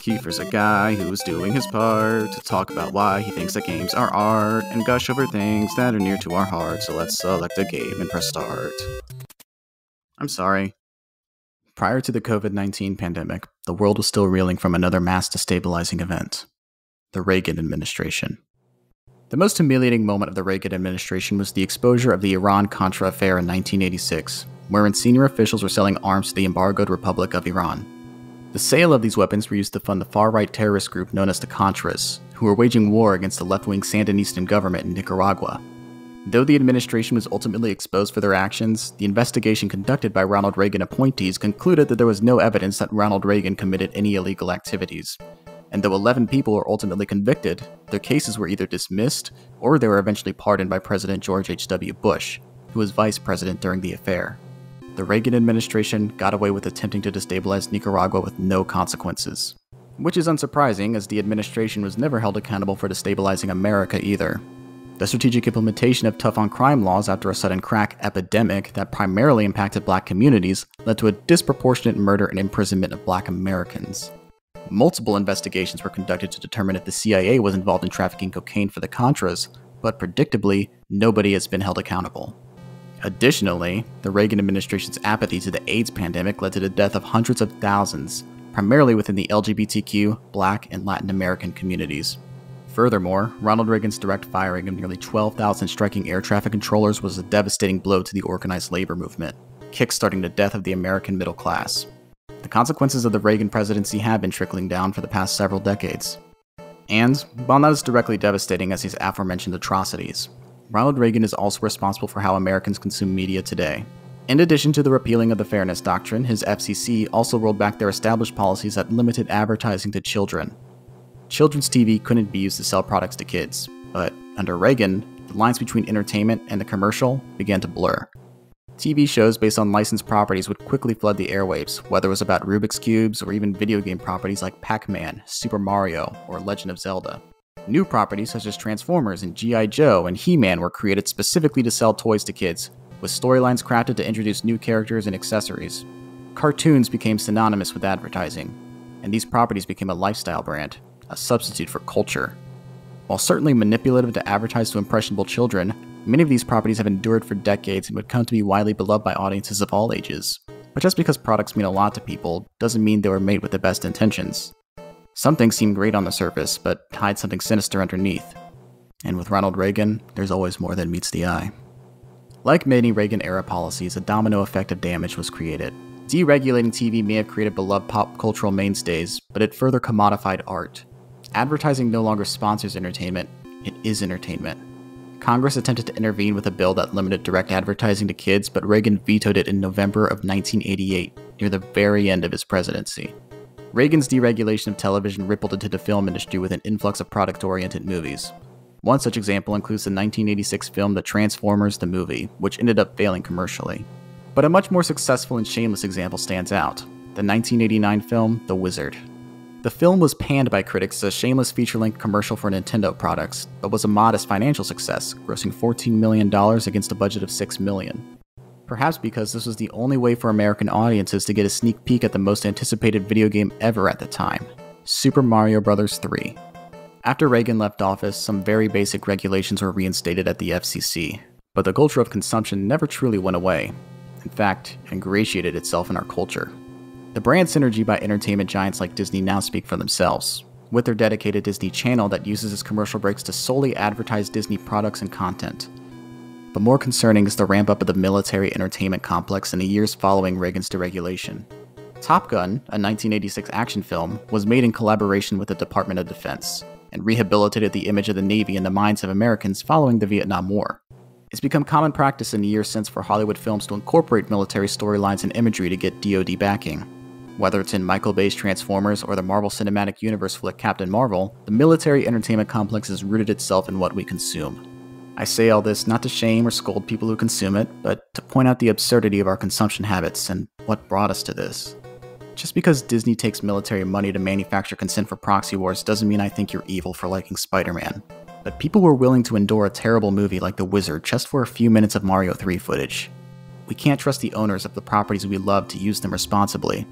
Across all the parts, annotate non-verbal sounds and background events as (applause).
Keifer's a guy who's doing his part to talk about why he thinks that games are art and gush over things that are near to our heart. So let's select a game and press start. I'm sorry. Prior to the COVID 19 pandemic, the world was still reeling from another mass destabilizing event the Reagan administration. The most humiliating moment of the Reagan administration was the exposure of the Iran Contra affair in 1986, wherein senior officials were selling arms to the embargoed Republic of Iran. The sale of these weapons were used to fund the far right terrorist group known as the Contras, who were waging war against the left wing Sandinistan government in Nicaragua. Though the administration was ultimately exposed for their actions, the investigation conducted by Ronald Reagan appointees concluded that there was no evidence that Ronald Reagan committed any illegal activities. And though 11 people were ultimately convicted, their cases were either dismissed or they were eventually pardoned by President George H.W. Bush, who was vice president during the affair the Reagan administration got away with attempting to destabilize Nicaragua with no consequences. Which is unsurprising, as the administration was never held accountable for destabilizing America either. The strategic implementation of tough on crime laws after a sudden crack epidemic that primarily impacted black communities led to a disproportionate murder and imprisonment of black Americans. Multiple investigations were conducted to determine if the CIA was involved in trafficking cocaine for the Contras, but predictably, nobody has been held accountable. Additionally, the Reagan administration's apathy to the AIDS pandemic led to the death of hundreds of thousands, primarily within the LGBTQ, Black, and Latin American communities. Furthermore, Ronald Reagan's direct firing of nearly 12,000 striking air traffic controllers was a devastating blow to the organized labor movement, kickstarting the death of the American middle class. The consequences of the Reagan presidency have been trickling down for the past several decades. And, while not as directly devastating as these aforementioned atrocities, Ronald Reagan is also responsible for how Americans consume media today. In addition to the repealing of the Fairness Doctrine, his FCC also rolled back their established policies that limited advertising to children. Children's TV couldn't be used to sell products to kids, but under Reagan, the lines between entertainment and the commercial began to blur. TV shows based on licensed properties would quickly flood the airwaves, whether it was about Rubik's Cubes or even video game properties like Pac Man, Super Mario, or Legend of Zelda. New properties such as Transformers and G.I. Joe and He Man were created specifically to sell toys to kids, with storylines crafted to introduce new characters and accessories. Cartoons became synonymous with advertising, and these properties became a lifestyle brand, a substitute for culture. While certainly manipulative to advertise to impressionable children, many of these properties have endured for decades and would come to be widely beloved by audiences of all ages. But just because products mean a lot to people doesn't mean they were made with the best intentions. Some things seem great on the surface, but hide something sinister underneath. And with Ronald Reagan, there's always more than meets the eye. Like many Reagan era policies, a domino effect of damage was created. Deregulating TV may have created beloved pop cultural mainstays, but it further commodified art. Advertising no longer sponsors entertainment, it is entertainment. Congress attempted to intervene with a bill that limited direct advertising to kids, but Reagan vetoed it in November of 1988, near the very end of his presidency. Reagan's deregulation of television rippled into the film industry with an influx of product oriented movies. One such example includes the 1986 film The Transformers the Movie, which ended up failing commercially. But a much more successful and shameless example stands out the 1989 film The Wizard. The film was panned by critics as a shameless feature length commercial for Nintendo products, but was a modest financial success, grossing $14 million against a budget of $6 million perhaps because this was the only way for American audiences to get a sneak peek at the most anticipated video game ever at the time Super Mario Bros. 3. After Reagan left office, some very basic regulations were reinstated at the FCC, but the culture of consumption never truly went away. In fact, it ingratiated itself in our culture. The brand synergy by entertainment giants like Disney now speak for themselves, with their dedicated Disney Channel that uses its commercial breaks to solely advertise Disney products and content. But more concerning is the ramp up of the military entertainment complex in the years following Reagan's deregulation. Top Gun, a 1986 action film, was made in collaboration with the Department of Defense and rehabilitated the image of the Navy in the minds of Americans following the Vietnam War. It's become common practice in the years since for Hollywood films to incorporate military storylines and imagery to get DoD backing. Whether it's in Michael Bay's Transformers or the Marvel Cinematic Universe flick Captain Marvel, the military entertainment complex has rooted itself in what we consume. I say all this not to shame or scold people who consume it, but to point out the absurdity of our consumption habits and what brought us to this. Just because Disney takes military money to manufacture consent for proxy wars doesn't mean I think you're evil for liking Spider Man. But people were willing to endure a terrible movie like The Wizard just for a few minutes of Mario 3 footage. We can't trust the owners of the properties we love to use them responsibly.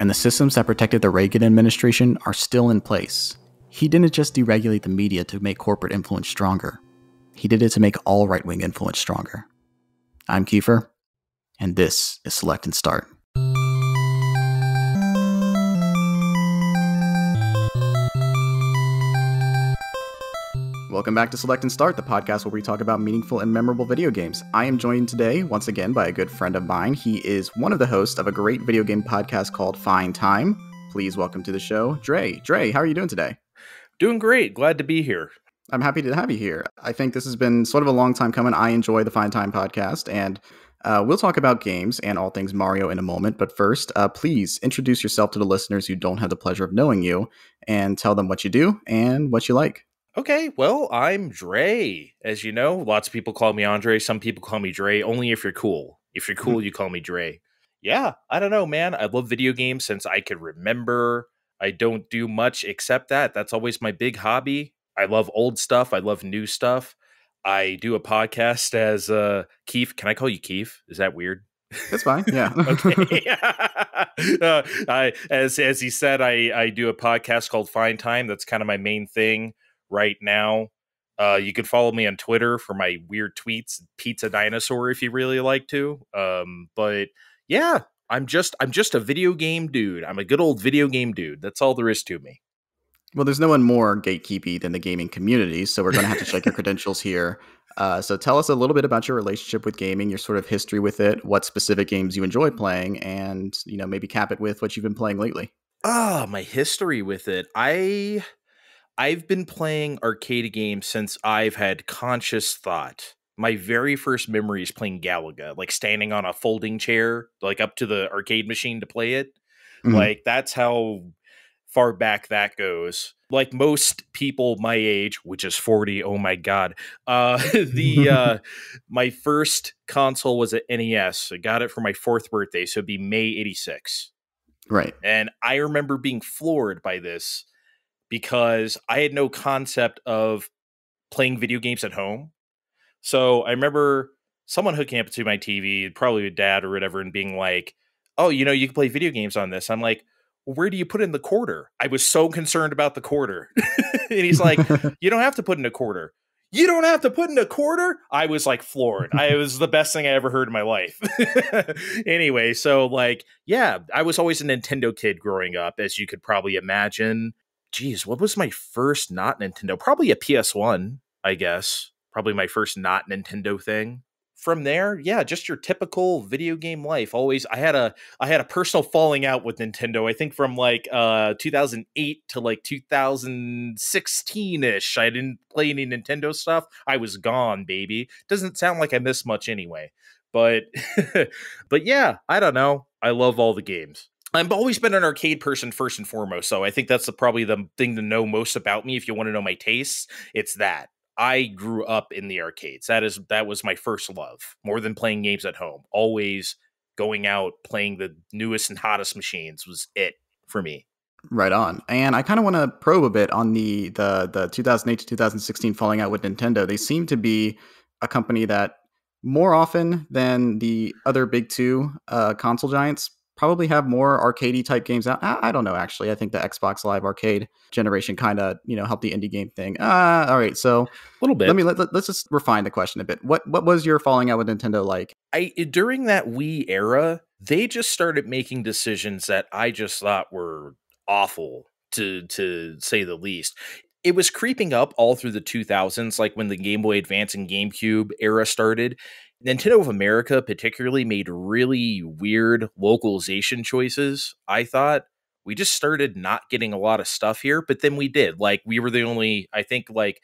and the systems that protected the Reagan administration are still in place. He didn't just deregulate the media to make corporate influence stronger, he did it to make all right wing influence stronger. I'm Keifer, and this is Select and Start. Welcome back to Select and Start, the podcast where we talk about meaningful and memorable video games. I am joined today, once again, by a good friend of mine. He is one of the hosts of a great video game podcast called Fine Time. Please welcome to the show, Dre. Dre, how are you doing today? Doing great. Glad to be here. I'm happy to have you here. I think this has been sort of a long time coming. I enjoy the Fine Time podcast, and uh, we'll talk about games and all things Mario in a moment. But first, uh, please introduce yourself to the listeners who don't have the pleasure of knowing you and tell them what you do and what you like. Okay, well, I'm Dre. As you know, lots of people call me Andre. Some people call me Dre. Only if you're cool. If you're cool, you call me Dre. Yeah, I don't know, man. I love video games since I could remember. I don't do much except that. That's always my big hobby. I love old stuff. I love new stuff. I do a podcast as uh Keith. Can I call you Keith? Is that weird? That's fine. (laughs) Yeah. okay. (laughs) (laughs) uh, I, as as he said, I I do a podcast called Fine Time. That's kind of my main thing right now. Uh, you can follow me on Twitter for my weird tweets, Pizza Dinosaur, if you really like to. Um, but yeah, I'm just I'm just a video game dude. I'm a good old video game dude. That's all there is to me. Well, there's no one more gatekeepy than the gaming community, so we're going to have to check your (laughs) credentials here. Uh, so tell us a little bit about your relationship with gaming, your sort of history with it, what specific games you enjoy playing, and you know maybe cap it with what you've been playing lately. Ah, oh, my history with it. I I've been playing arcade games since I've had conscious thought. My very first memory is playing Galaga, like standing on a folding chair, like up to the arcade machine to play it. Mm-hmm. Like that's how far back that goes. Like most people my age, which is 40, oh my god. Uh (laughs) the uh (laughs) my first console was an NES. I got it for my fourth birthday, so it'd be May 86. Right. And I remember being floored by this because I had no concept of playing video games at home. So I remember someone hooking up to my TV, probably a dad or whatever, and being like, "Oh, you know, you can play video games on this." I'm like, well, "Where do you put in the quarter?" I was so concerned about the quarter, (laughs) and he's like, (laughs) "You don't have to put in a quarter." You don't have to put in a quarter. I was like floored. I was the best thing I ever heard in my life. (laughs) anyway, so like, yeah, I was always a Nintendo kid growing up, as you could probably imagine geez, what was my first not Nintendo? Probably a PS1, I guess. Probably my first not Nintendo thing. From there, yeah, just your typical video game life. Always I had a I had a personal falling out with Nintendo. I think from like uh 2008 to like 2016ish. I didn't play any Nintendo stuff. I was gone, baby. Doesn't sound like I missed much anyway. But (laughs) but yeah, I don't know. I love all the games. I've always been an arcade person first and foremost, so I think that's the, probably the thing to know most about me. If you want to know my tastes, it's that I grew up in the arcades. That is that was my first love, more than playing games at home. Always going out playing the newest and hottest machines was it for me. Right on. And I kind of want to probe a bit on the the the 2008 to 2016 falling out with Nintendo. They seem to be a company that more often than the other big two uh, console giants probably have more arcadey type games out. I, I, don't know actually. I think the Xbox Live Arcade generation kind of you know helped the indie game thing. Uh, all right, so a little bit. Let me let, us just refine the question a bit. What what was your falling out with Nintendo like? I during that Wii era, they just started making decisions that I just thought were awful to to say the least. It was creeping up all through the 2000s, like when the Game Boy Advance and GameCube era started Nintendo of America particularly made really weird localization choices. I thought we just started not getting a lot of stuff here, but then we did. Like we were the only, I think, like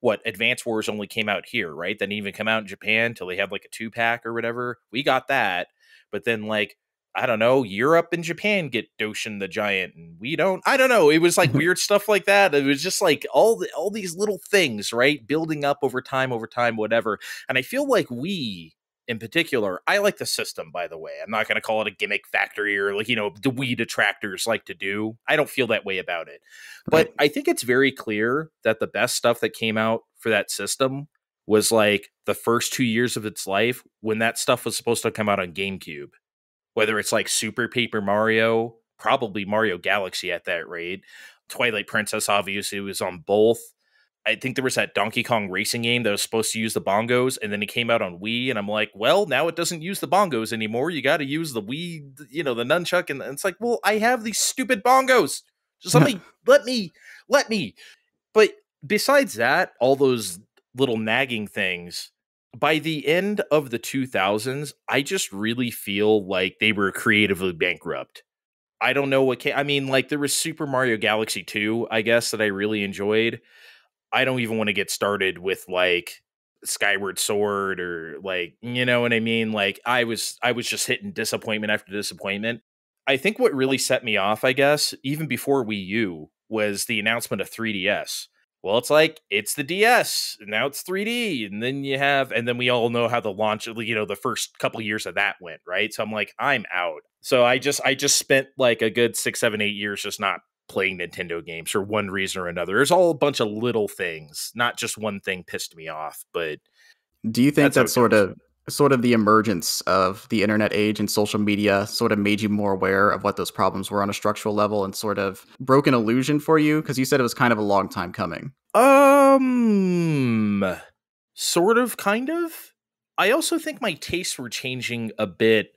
what Advance Wars only came out here, right? They didn't even come out in Japan till they had like a two pack or whatever. We got that, but then like I don't know, Europe and Japan get Doshin the Giant and we don't. I don't know. It was like (laughs) weird stuff like that. It was just like all the, all these little things, right? Building up over time, over time, whatever. And I feel like Wii in particular, I like the system, by the way. I'm not going to call it a gimmick factory or like, you know, the Wii detractors like to do. I don't feel that way about it. But I think it's very clear that the best stuff that came out for that system was like the first two years of its life when that stuff was supposed to come out on GameCube whether it's like Super Paper Mario, probably Mario Galaxy at that rate. Twilight Princess obviously was on both. I think there was that Donkey Kong racing game that was supposed to use the bongos, and then it came out on Wii, and I'm like, well, now it doesn't use the bongos anymore. You got to use the Wii, you know, the nunchuck, and it's like, well, I have these stupid bongos. Just let me, (laughs) let me, let me. But besides that, all those little nagging things. By the end of the 2000s, I just really feel like they were creatively bankrupt. I don't know what. Ca- I mean, like there was Super Mario Galaxy 2, I guess, that I really enjoyed I don't even want to get started with like Skyward Sword or like you know what I mean. Like I was I was just hitting disappointment after disappointment. I think what really set me off, I guess, even before Wii U, was the announcement of 3DS. Well, it's like it's the DS, and now it's 3D, and then you have, and then we all know how the launch, of you know, the first couple years of that went, right? So I'm like, I'm out. So I just, I just spent like a good six, seven, eight years just not playing Nintendo games for one reason or another. There's all a bunch of little things, not just one thing pissed me off. But do you think that's, sort of sort of the emergence of the internet age and social media sort of made you more aware of what those problems were on a structural level and sort of broke an illusion for you? Because you said it was kind of a long time coming. Um sort of kind of. I also think my tastes were changing a bit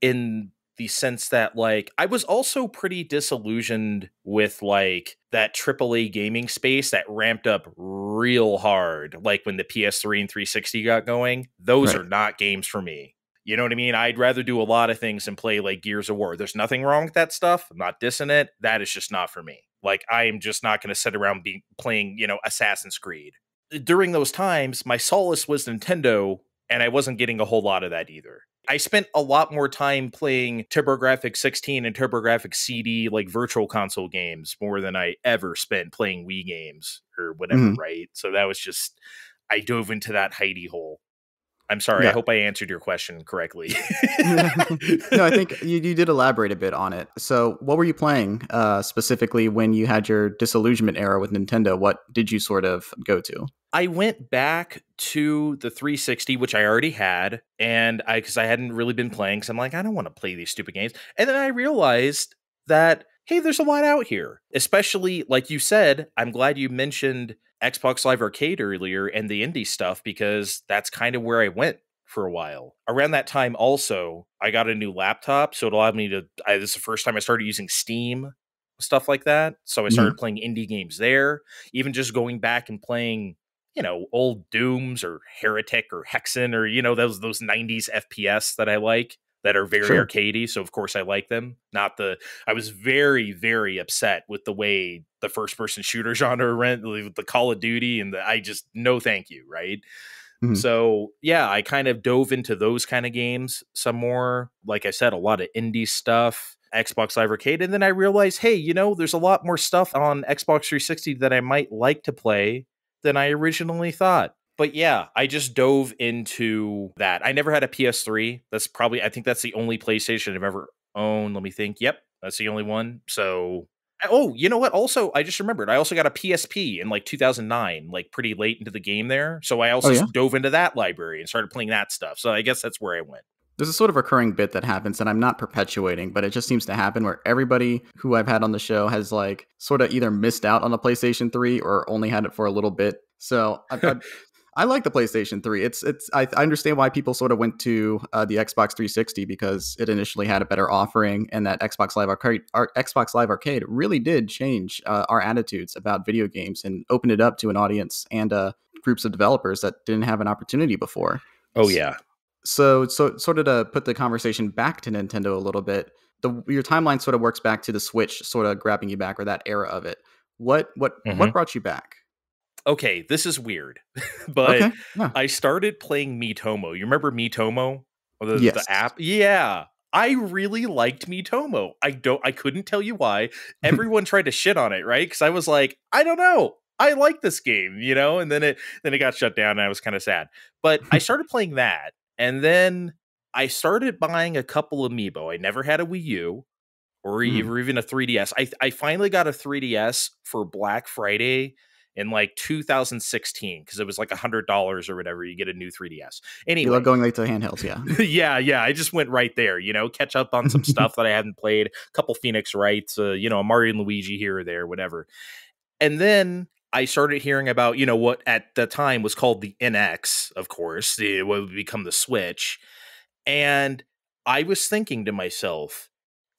in the sense that like I was also pretty disillusioned with like that AAA gaming space that ramped up real hard like when the PS3 and 360 got going. Those right. are not games for me. You know what I mean? I'd rather do a lot of things and play like Gears of War. There's nothing wrong with that stuff. I'm not dissing it. That is just not for me. Like I am just not going to sit around be playing, you know, Assassin's Creed. During those times, my solace was Nintendo and I wasn't getting a whole lot of that either. I spent a lot more time playing TurboGrafx 16 and TurboGrafx CD like virtual console games more than I ever spent playing Wii games or whatever, mm. right? So that was just I dove into that Heidi hole. I'm sorry. Yeah. I hope I answered your question correctly. (laughs) (laughs) no, I think you, you did elaborate a bit on it. So, what were you playing uh, specifically when you had your disillusionment era with Nintendo? What did you sort of go to? I went back to the 360, which I already had, and I because I hadn't really been playing, because I'm like, I don't want to play these stupid games. And then I realized that hey, there's a lot out here. Especially like you said, I'm glad you mentioned Xbox Live Arcade earlier and the indie stuff because that's kind of where I went for a while. Around that time, also, I got a new laptop, so it allowed me to. I, this is the first time I started using Steam, stuff like that. So I started mm-hmm. playing indie games there. Even just going back and playing, you know, old Dooms or Heretic or Hexen or you know those those '90s FPS that I like that are very sure. arcadey. So of course I like them. Not the I was very very upset with the way the first person shooter (laughs) genre rent with the Call of Duty and the, I just no thank you, right? Mm-hmm. So yeah, I kind of dove into those kind of games some more. Like I said, a lot of indie stuff. Xbox Live Arcade, and then I realized, hey, you know, there's a lot more stuff on Xbox 360 that I might like to play than I originally thought but yeah, I just dove into that. I never had a PS3. That's probably I think that's the only PlayStation I've ever owned. Let me think. Yep, that's the only one. So oh, you know what? Also, I just remembered. I also got a PSP in like 2009, like pretty late into the game there. So I oh, also oh, yeah? dove into that library and started playing that stuff. So I guess that's where I went. There's a sort of recurring bit that happens, and I'm not perpetuating, but it just seems to happen where everybody who I've had on the show has like sort of either missed out on a PlayStation 3 or only had it for a little bit. So I've, I've, I like the PlayStation 3. It's it's I, I understand why people sort of went to uh, the Xbox 360 because it initially had a better offering, and that Xbox Live Arcade, our Xbox Live Arcade really did change uh, our attitudes about video games and open it up to an audience and uh, groups of developers that didn't have an opportunity before. Oh yeah. So so sort of to put the conversation back to Nintendo a little bit, the your timeline sort of works back to the Switch, sort of grabbing you back or that era of it. What what mm-hmm. what brought you back? Okay, this is weird, (laughs) but okay, yeah. I started playing Miitomo. You remember Miitomo? The, yes. the app? Yeah. I really liked Miitomo. I don't I couldn't tell you why. (laughs) Everyone tried to shit on it, right? Cuz I was like, I don't know. I like this game, you know? And then it then it got shut down and I was kind of sad. But I (laughs) started playing that and then I started buying a couple amiibo. I never had a Wii U or mm. even a 3DS. I I finally got a 3DS for Black Friday in like 2016 because it was like a hundred dollars or whatever. You get a new 3DS. Anyway, You love going like to handhelds, yeah. (laughs) yeah, yeah. I just went right there, you know, catch up on some (laughs) stuff that I hadn't played, a couple Phoenix Wrights, uh, you know, a Mario and Luigi here or there, whatever. And then I started hearing about, you know, what at the time was called the NX, of course, the, what would become the Switch. And I was thinking to myself,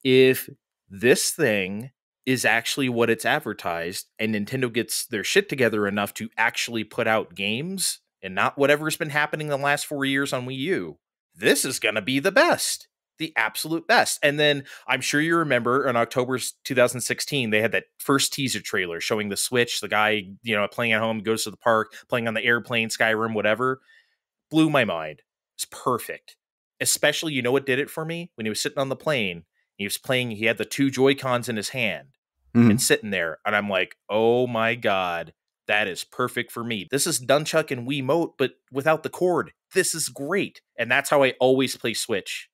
if this thing is actually what it's advertised and Nintendo gets their shit together enough to actually put out games and not whatever's been happening the last four years on Wii U, this is going to be the best, the absolute best. And then I'm sure you remember in October 2016, they had that first teaser trailer showing the Switch, the guy, you know, playing at home, goes to the park, playing on the airplane, Skyrim, whatever. Blew my mind. It's perfect. Especially, you know what did it for me? When he was sitting on the plane, he was playing, he had the two Joy Cons in his hand Mhm. and sitting there. And I'm like, oh my God, that is perfect for me. This is Nunchuck and Wiimote, but without the cord. This is great. And that's how I always play Switch.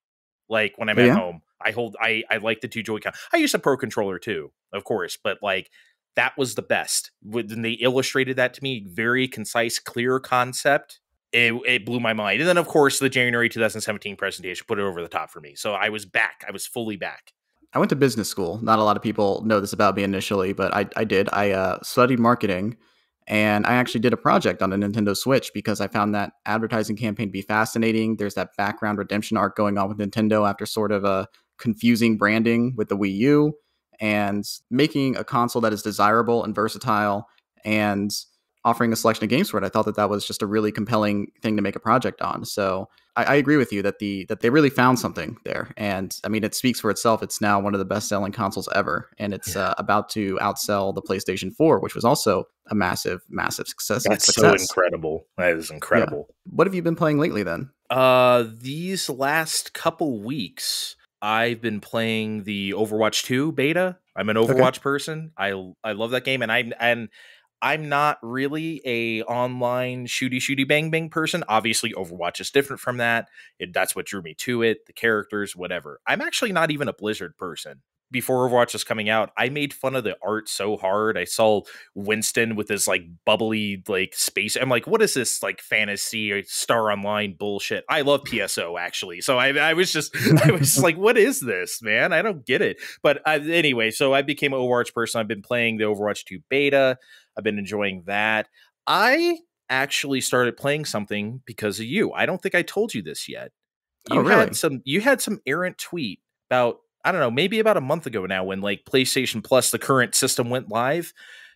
Like when I'm Oh, at home, I hold, I, I like the two Joy-Con. I use a Pro Controller too, of course, but like that was the best. When they illustrated that to me, very concise, clear concept. It, it blew my mind. And then, of course, the January 2017 presentation put it over the top for me. So I was back. I was fully back. I went to business school. Not a lot of people know this about me initially, but I, I did. I uh, studied marketing and I actually did a project on the Nintendo Switch because I found that advertising campaign to be fascinating. There's that background redemption arc going on with Nintendo after sort of a confusing branding with the Wii U and making a console that is desirable and versatile and offering a selection of games for it. I thought that that was just a really compelling thing to make a project on. So I, I agree with you that the that they really found something there, and I mean it speaks for itself. It's now one of the best selling consoles ever, and it's uh, about to outsell the PlayStation 4, which was also a massive, massive success. That's so incredible. That is incredible. What have you been playing lately then? Uh, these last couple weeks, I've been playing the Overwatch 2 beta. I'm an Overwatch person. I I love that game, and I'm and I'm not really a online shooty shooty bang bang person. Obviously, Overwatch is different from that. It, that's what drew me to it. The characters, whatever. I'm actually not even a Blizzard person. Before Overwatch was coming out, I made fun of the art so hard. I saw Winston with his like bubbly like space. I'm like, what is this like fantasy or Star Online bullshit? I love PSO actually, so I, I was just (laughs) I was just like, what is this, man? I don't get it. But uh, anyway, so I became an Overwatch person. I've been playing the Overwatch 2 beta. I've been enjoying that. I actually started playing something because of you. I don't think I told you this yet. Oh, You really? had some you had some errant tweet about I don't know, maybe about a month ago now when like PlayStation Plus the current system went live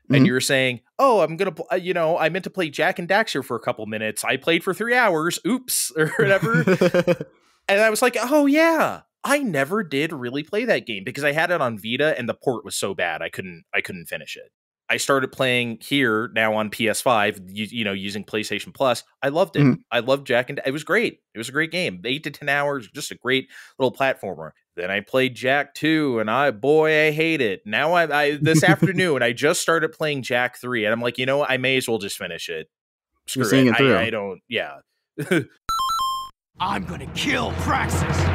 Mhm. and you were saying, "Oh, I'm going to you know, I meant to play Jak and Daxter for a couple minutes. I played for 3 hours. Oops." (laughs) or whatever. (laughs) and I was like, "Oh yeah, I never did really play that game because I had it on Vita and the port was so bad I couldn't I couldn't finish it. I started playing here now on PS5, you, you know, using PlayStation Plus. I loved it. Mhm. I loved Jak and it was great. It was a great game. 8 to 10 hours, just a great little platformer. Then I played Jak 2 and I boy, I hate it. Now I, I this (laughs) afternoon I just started playing Jak 3 and I'm like, you know, what? I may as well just finish it. Screw You're seeing it. I, I don't yeah. (laughs) I'm gonna kill Praxis!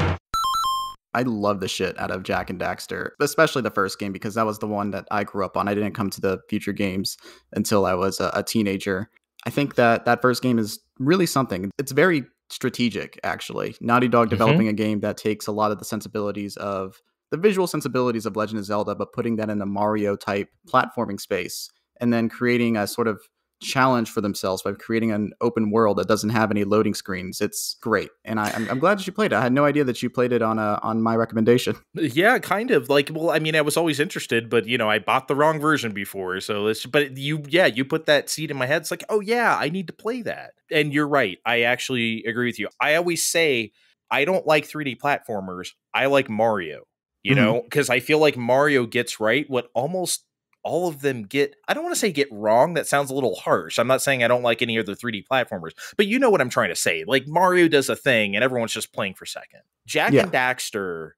I love the shit out of Jak and Daxter, especially the first game because that was the one that I grew up on. I didn't come to the future games until I was a, a teenager. I think that that first game is really something. It's very strategic, actually. Naughty Dog Mhm. developing a game that takes a lot of the sensibilities of the visual sensibilities of Legend of Zelda, but putting that in a Mario type platforming space, and then creating a sort of challenge for themselves by creating an open world that doesn't have any loading screens. It's great, and I, I'm, I'm glad that you played it. I had no idea that you played it on a, on my recommendation. (laughs) Yeah, kind of. Like, well, I mean, I was always interested, but you know, I bought the wrong version before. So it's, but you, yeah, you put that seed in my head. It's like, oh yeah, I need to play that. And you're right. I actually agree with you. I always say I don't like 3D platformers. I like Mario. You Mhm. know, because I feel like Mario gets right what almost all of them get. I don't want to say get wrong. That sounds a little harsh. I'm not saying I don't like any other 3D platformers, but you know what I'm trying to say. Like Mario does a thing, and everyone's just playing for second. Jak Yeah. and Daxter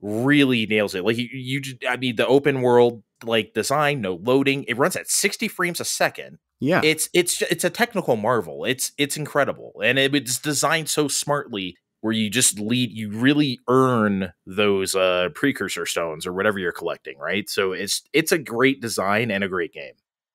really nails it. Like you, you, I mean, the open world like design, no loading. It runs at 60 frames a second. Yeah. It's it's it's a technical marvel. It's it's incredible, and it, it's designed so smartly where you just lead, you really earn those uh precursor stones or whatever you're collecting, right? So it's it's a great design and a great game.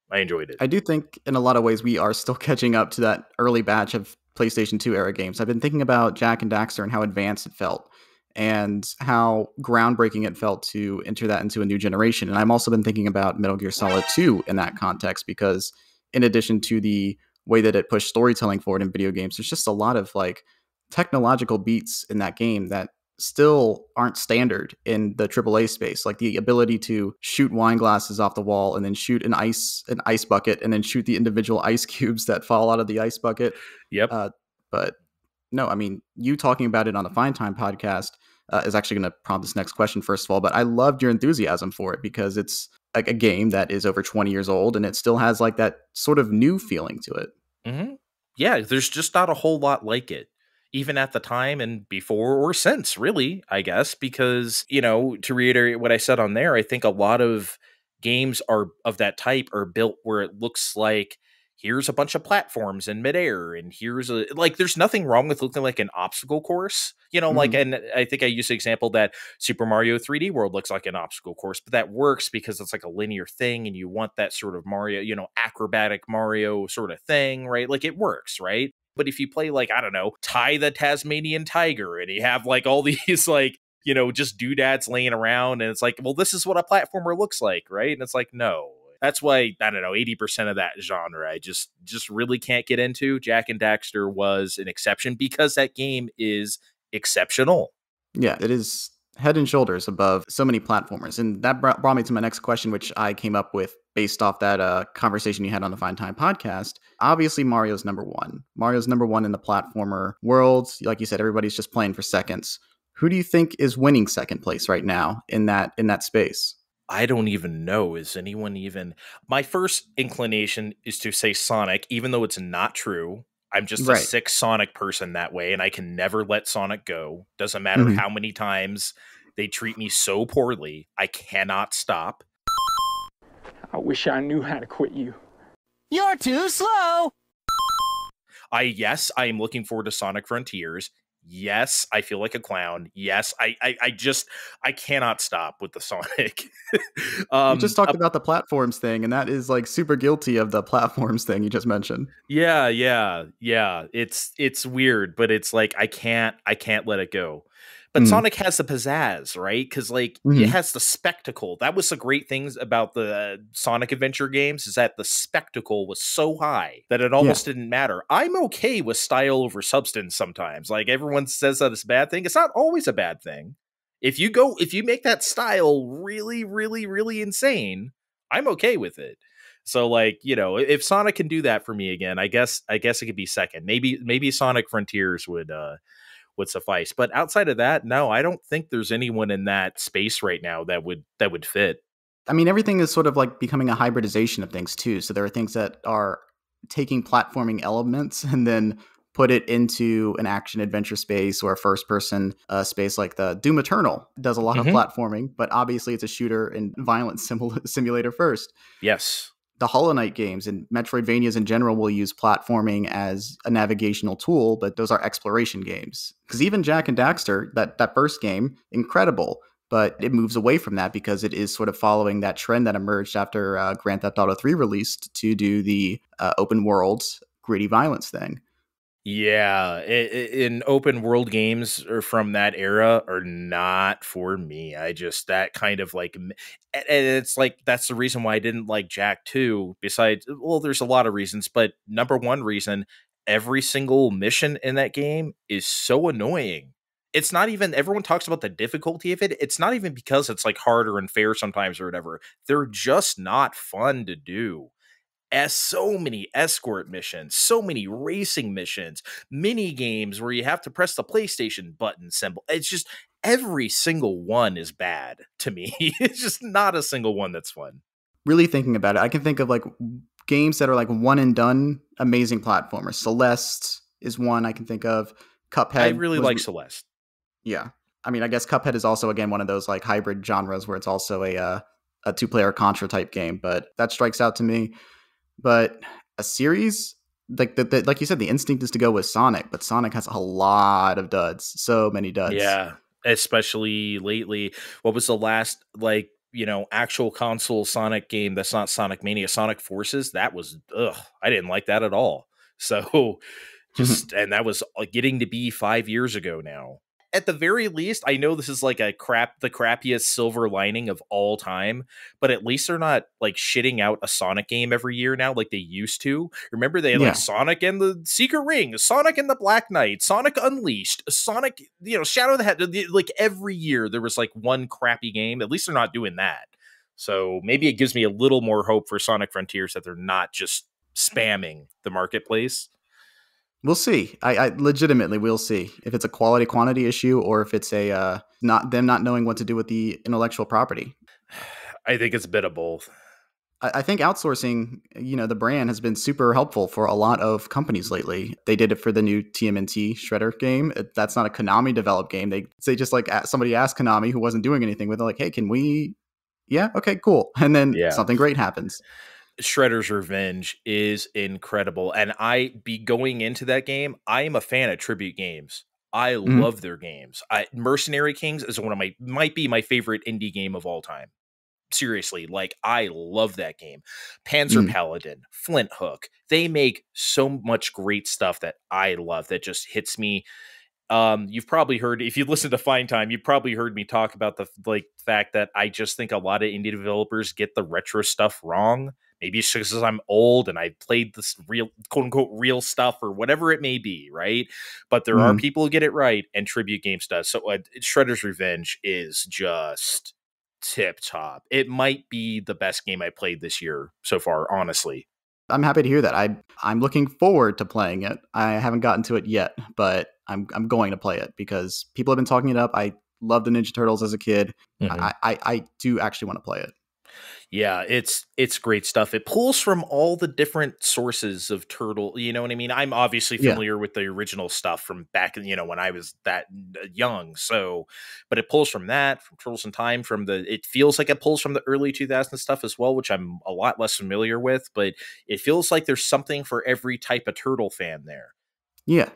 I enjoyed it. I do think in a lot of ways we are still (laughs) catching up to that early batch of PlayStation 2 era games. I've been thinking about Jak and Daxter and how advanced it felt and how groundbreaking it felt to enter that into a new generation. And I've also been thinking about Metal Gear Solid 2 in that context because in addition to the way that it pushed storytelling forward in video games, there's just a lot of like technological beats in that game that still aren't standard in the AAA space. Like the ability to shoot wine glasses off the wall and then shoot an ice an ice bucket and then shoot the individual (laughs) ice cubes that fall out of the ice bucket. Yep. Uh, but no, I mean, you talking about it on the Fine Time podcast uh, is actually going to prompt this next question, first of all. But I loved your enthusiasm for it because it's like a game that is over 20 years old and it still has like that sort of new feeling to it. Mm-hmm. Yeah, there's just not a whole lot like it even at the time and before or since, really, I guess, because, you know, to reiterate what I said on there, I think a lot of games are of that type are built where it looks like here's a bunch of platforms in midair and here's a like there's nothing wrong with looking like an obstacle course you know mm-hmm. like and i think i used the example that super mario 3d world looks like an obstacle course but that works because it's like a linear thing and you want that sort of mario you know acrobatic mario sort of thing right like it works right but if you play like, I don't know, Ty the Tasmanian Tiger and you have like all (laughs) these like, you know, just doodads laying around and it's like, well, this is what a platformer looks like, right? And it's like, no. That's why I don't know, 80% of that genre I just just really can't get into. Jak and Daxter was an exception because that game is exceptional. Yeah, it is head and shoulders above so many platformers. And that brought me to my next question, which I came up with based off that uh, conversation you had on the Fine Time podcast. Obviously, Mario's number one. Mario's number one in the platformer world. Like you said, everybody's just playing for seconds. Who do you think is winning second place right now in that in that space? I don't even know. Is anyone even? My first inclination is to say Sonic, even though it's not true. I'm just right. a sick Sonic person that way, and I can never let Sonic go. Doesn't matter mm-hmm. how many times they treat me so poorly, I cannot stop. I wish I knew how to quit you. You're too slow. I yes, I am looking forward to Sonic Frontiers. Yes, I feel like a clown. Yes, I I, I just I cannot stop with the Sonic. (laughs) um, you just talked uh, about the platforms thing, and that is like super guilty of the platforms thing you just mentioned. Yeah, yeah, yeah. It's it's weird, but it's like I can't I can't let it go. But mm. Sonic has the pizzazz, right? Because like mm-hmm. it has the spectacle. That was the great things about the Sonic Adventure games is that the spectacle was so high that it almost yeah. didn't matter. I'm okay with style over substance sometimes. Like everyone says that it's a bad thing. It's not always a bad thing. If you go, if you make that style really, really, really insane, I'm okay with it. So like, you know, if Sonic can do that for me again, I guess I guess it could be second. Maybe maybe Sonic Frontiers would uh would suffice. But outside of that, no, I don't think there's anyone in that space right now that would that would fit. I mean, everything is sort of like becoming a hybridization of things too. So there are things that are taking platforming elements and then put it into an action adventure space or a first person uh, space like the Doom Eternal does a lot mm-hmm. of platforming, but obviously it's a shooter and violence (laughs) simulator first. Yes the Hollow Knight games and Metroidvanias in general will use platforming as a navigational tool, but those are exploration games. Because even Jak and Daxter, that, that first game, incredible, but it moves away from that because it is sort of following that trend that emerged after uh, Grand Theft Auto 3 released to do the uh, open world gritty violence thing. Yeah, in open world games from that era are not for me. I just that kind of like, and it's like that's the reason why I didn't like Jak Two. Besides, well, there's a lot of reasons, but number one reason, every single mission in that game is so annoying. It's not even everyone talks about the difficulty of it. It's not even because it's like hard or unfair sometimes or whatever. They're just not fun to do as so many escort missions, so many racing missions, mini games where you have to press the PlayStation button symbol. It's just every single one is bad to me. (laughs) it's just not a single one that's fun. Really thinking about it, I can think of like games that are like one and done, amazing platformers. Celeste is one I can think of. Cuphead. I really like Celeste. Yeah. I mean, I guess Cuphead is also again one of those like hybrid genres where it's also a uh, a two player Contra type game, but that strikes out to me. But a series like the, the, like you said, the instinct is to go with Sonic, but Sonic has a lot of duds, so many duds. Yeah, especially lately. What was the last like you know, actual console Sonic game that's not Sonic Mania, Sonic Forces, that was ugh, I didn't like that at all. (laughs) So just and that was uh, getting to be 5 years ago now at the very least, I know this is like a crap, the crappiest silver lining of all time, but at least they're not like shitting out a Sonic game every year now like they used to. Remember, they had Yeah. like Sonic and the Secret Ring, Sonic and the Black Knight, Sonic Unleashed, Sonic, you know, Shadow the Hedgehog. Like every year there was like one crappy game. At least they're not doing that. So maybe it gives me a little more hope for Sonic Frontiers that they're not just spamming the marketplace. We'll see. I, I legitimately we'll see if it's a quality quantity issue or if it's a uh, not them not knowing what to do with the intellectual property. I think it's a bit of both. I, I think outsourcing, you know, the brand has been super helpful for a lot of companies lately. They did it for the new TMNT Shredder game. That's not a Konami developed game. They they just like somebody asked Konami who wasn't doing anything with it, like, hey, can we? Yeah, okay, cool. And then Yeah. something great happens. Shredder's Revenge is incredible. And I be going into that game, I am a fan of tribute games. I Mhm. love their games. I, Mercenary Kings is one of my might be my favorite indie game of all time. Seriously, like I love that game. Panzer Mm. Paladin, Flinthook. They make so much great stuff that I love that just hits me um you've probably heard if you listen to fine time you've probably heard me talk about the like fact that i just think a lot of indie developers get the retro stuff wrong maybe it's because i'm old and i played this real quote unquote real stuff or whatever it may be right but there are Mhm. people who get it right and tribute games does so uh, shredder's revenge is just tip top it might be the best game i played this year so far honestly I'm happy to hear that. I I'm looking forward to playing it. I haven't gotten to it yet, but I'm I'm going to play it because people have been talking it up. I loved the Ninja Turtles as a kid. I, I I do actually want to play it. Yeah, it's it's great stuff. It pulls from all the different sources of turtle. You know what I mean? I'm obviously Yeah. familiar with the original stuff from back, you know, when I was that uh, young. So, but it pulls from that, from Turtles in Time, from the. It feels like it pulls from the early 2000s stuff as well, which I'm a lot less familiar with. But it feels like there's something for every type of turtle fan there. Yeah.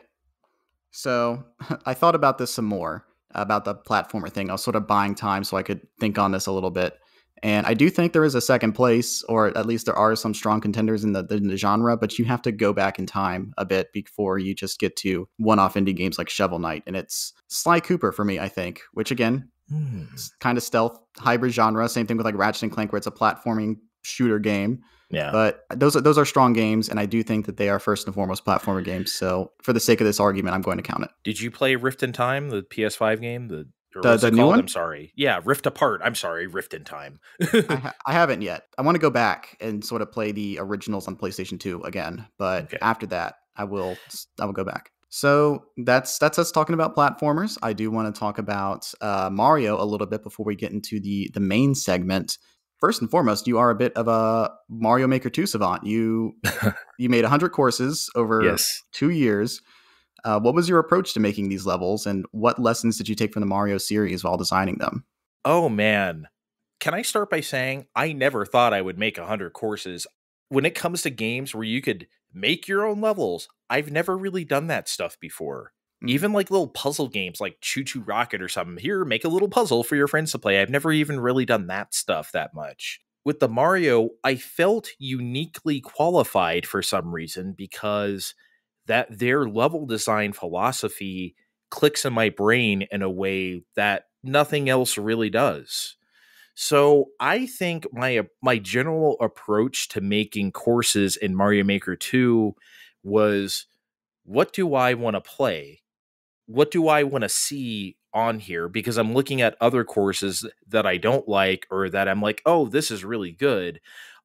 So (laughs) I thought about this some more about the platformer thing. I was sort of buying time so I could think on this a little bit. And I do think there is a second place, or at least there are some strong contenders in the, in the genre, but you have to go back in time a bit before you just get to one off indie games like Shovel Knight. And it's Sly Cooper for me, I think, which again, hmm. it's kind of stealth hybrid genre. Same thing with like Ratchet and Clank, where it's a platforming shooter game. Yeah. But those are those are strong games, and I do think that they are first and foremost platformer games. So for the sake of this argument, I'm going to count it. Did you play Rift in Time, the PS5 game? The or The- the new one? I'm sorry. Yeah, Rift Apart. I'm sorry, Rift in Time. I, ha- I haven't yet. I want to go back and sort of play the originals on PlayStation 2 again, but Okay. after that, I will I will go back. So that's that's us talking about platformers. I do want to talk about uh, Mario a little bit before we get into the the main segment. First and foremost, you are a bit of a Mario Maker 2 savant. You (laughs) you made 100 courses over yes. two years. Uh, what was your approach to making these levels, and what lessons did you take from the Mario series while designing them? Oh man. Can I start by saying I never thought I would make 100 courses. When it comes to games where you could make your own levels, I've never really done that stuff before. Mm. Even like little puzzle games like ChuChu Rocket or something. Here, make a little puzzle for your friends to play. I've never even really done that stuff that much. With the Mario, I felt uniquely qualified for some reason because that their level design philosophy clicks in my brain in a way that nothing else really does. So I think my my general approach to making courses in Mario Maker 2 was what do I want to play? What do I want to see on here because I'm looking at other courses that I don't like or that I'm like, "Oh, this is really good."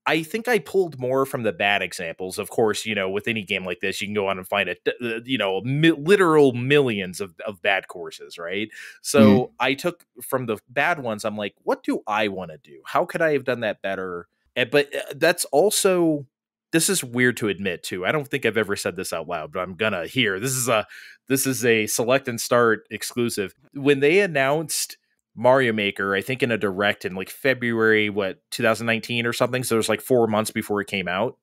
I think I pulled more from the bad examples. Of course, you know, with any game like this, you can go on and find it, uh, you know, mi- literal millions of, of bad courses, right? Mm-hmm. So I took from the bad ones, I'm like, what do I want to do? How could I have done that better? And, but uh, that's also, this is weird to admit too. I don't think I've ever said this out loud, but I'm gonna here. This is a, this is a select and start exclusive. When they announced Mario Maker, I think in a direct in like February, what 2019 or something. So it was like four months before it came out.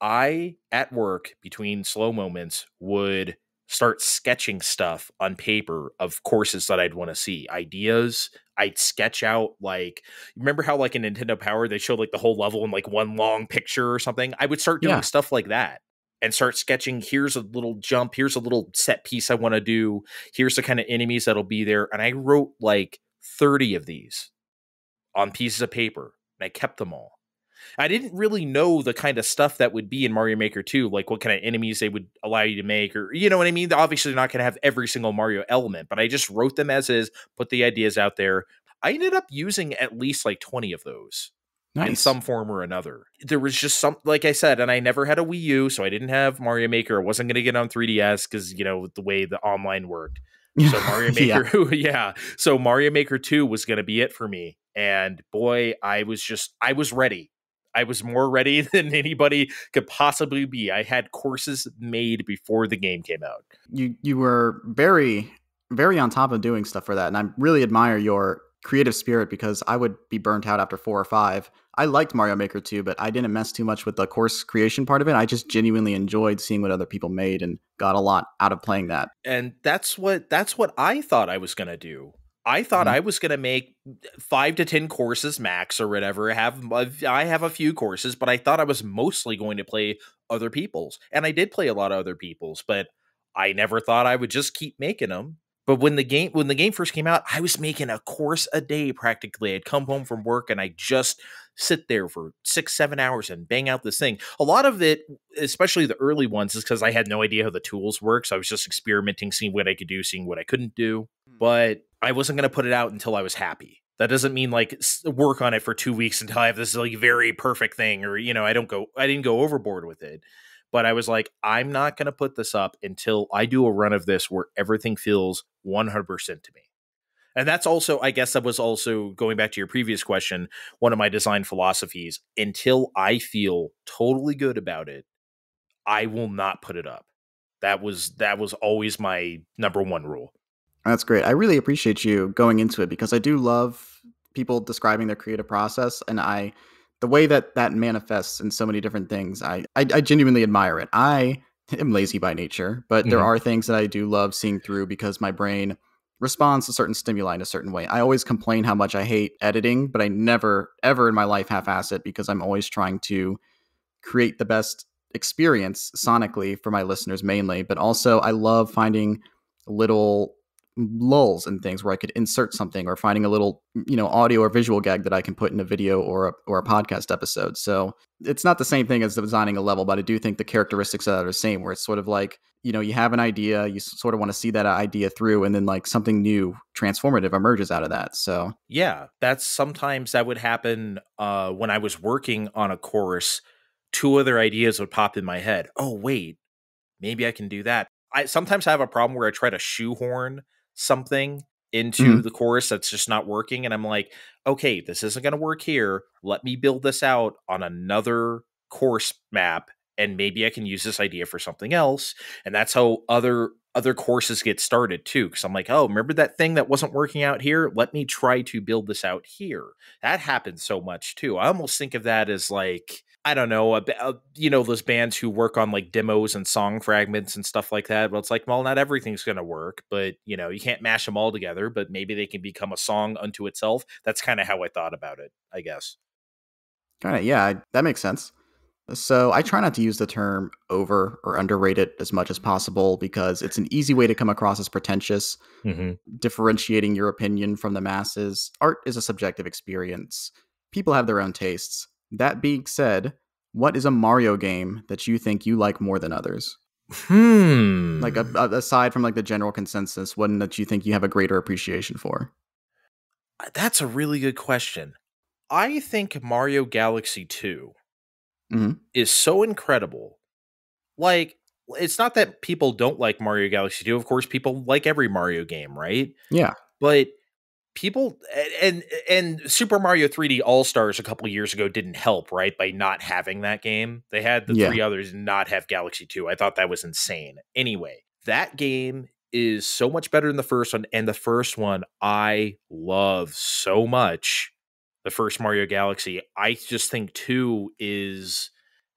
I at work between slow moments would start sketching stuff on paper of courses that I'd want to see, ideas. I'd sketch out like remember how like in Nintendo Power they showed like the whole level in like one long picture or something. I would start doing Yeah. stuff like that and start sketching. Here's a little jump. Here's a little set piece I want to do. Here's the kind of enemies that'll be there. And I wrote like 30 of these on pieces of paper and I kept them all. I didn't really know the kind of stuff that would be in Mario Maker 2, like what kind of enemies they would allow you to make, or you know what I mean? Obviously, they're not going to have every single Mario element, but I just wrote them as is, put the ideas out there. I ended up using at least like 20 of those Nice. in some form or another. There was just some, like I said, and I never had a Wii U, so I didn't have Mario Maker. I wasn't going to get on 3DS because, you know, the way the online worked. (laughs) So Mario Yeah. Maker, (laughs) yeah. So Mario Maker 2 was going to be it for me. And boy, I was just, I was ready. I was more ready (laughs) than anybody could possibly be. I had courses made before the game came out. you you were very very on top of doing stuff for that and i really admire your creative spirit because i would be burnt out after four or five i liked mario maker 2 but i didn't mess too much with the course creation part of it i just genuinely enjoyed seeing what other people made and got a lot out of playing that and that's what that's what I thought I was gonna do. I thought Mhm. I was gonna make five to ten courses max or whatever. Have I have a few courses, but I thought I was mostly going to play other people's, and I did play a lot of other people's, but I never thought I would just keep making them. But when the game when the game first came out, I was making a course a day practically. I'd come home from work and I just sit there for six, seven hours and bang out this thing. A lot of it, especially the early ones, is because I had no idea how the tools work. So I was just experimenting, seeing what I could do, seeing what I couldn't do. Hmm. But I wasn't going to put it out until I was happy. That doesn't mean like work on it for two weeks until I have this like very perfect thing, or you know, I don't go, I didn't go overboard with it. But I was like, I'm not going to put this up until I do a run of this where everything feels 100% to me. And that's also, I guess, that was also going back to your previous question, one of my design philosophies. Until I feel totally good about it, I will not put it up. That was that was always my number one rule. That's great. I really appreciate you going into it because I do love people describing their creative process, and I, the way that that manifests in so many different things, I, I, I genuinely admire it. I am lazy by nature, but there Mhm. are things that I do love seeing through because my brain responds to certain stimuli in a certain way. I always complain how much I hate editing, but I never, ever in my life half-ass it because I'm always trying to create the best experience sonically for my listeners mainly, but also I love finding little lulls and things where I could insert something or finding a little, you know, audio or visual gag that I can put in a video or a, or a podcast episode. So it's not the same thing as designing a level, but I do think the characteristics are the same where it's sort of like, you know, you have an idea, you sort of want to see that idea through and then like something new transformative emerges out of that. So Yeah, that's sometimes that would happen uh, when I was working on a course. Two other ideas would pop in my head. Oh wait, maybe I can do that. I sometimes I have a problem where I try to shoehorn something into Mhm. the course that's just not working, and I'm like, okay, this isn't going to work here. Let me build this out on another course map, and maybe I can use this idea for something else. And that's how other other courses get started too because i'm like oh remember that thing that wasn't working out here let me try to build this out here that happens so much too i almost think of that as like i don't know a, a- you know those bands who work on like demos and song fragments and stuff like that well it's like well not everything's going to work but you know you can't mash them all together but maybe they can become a song unto itself that's kind of how i thought about it i guess kind of, yeah, I- that makes sense. So I try not to use the term over or underrated as much as possible because it's an easy way to come across as pretentious. mm-hmm. differentiating your opinion from the masses. Art is a subjective experience. People have their own tastes. That being said, what is a Mario game that you think you like more than others? hmm Like a, a- aside from like the general consensus, one that you think you have a greater appreciation for? that's a really good question i think mario galaxy 2 Mhm. is so incredible. Like, it's not that people don't like Mario Galaxy 2. Of course, people like every Mario game, right? Yeah. But people and and Super Mario 3D All Stars a couple years ago didn't help, right? By not having that game. They had the Yeah. three others not have Galaxy 2. I thought that was insane. Anyway, that game is so much better than the first one. And the first one I love so much. The first Mario Galaxy. I just think two is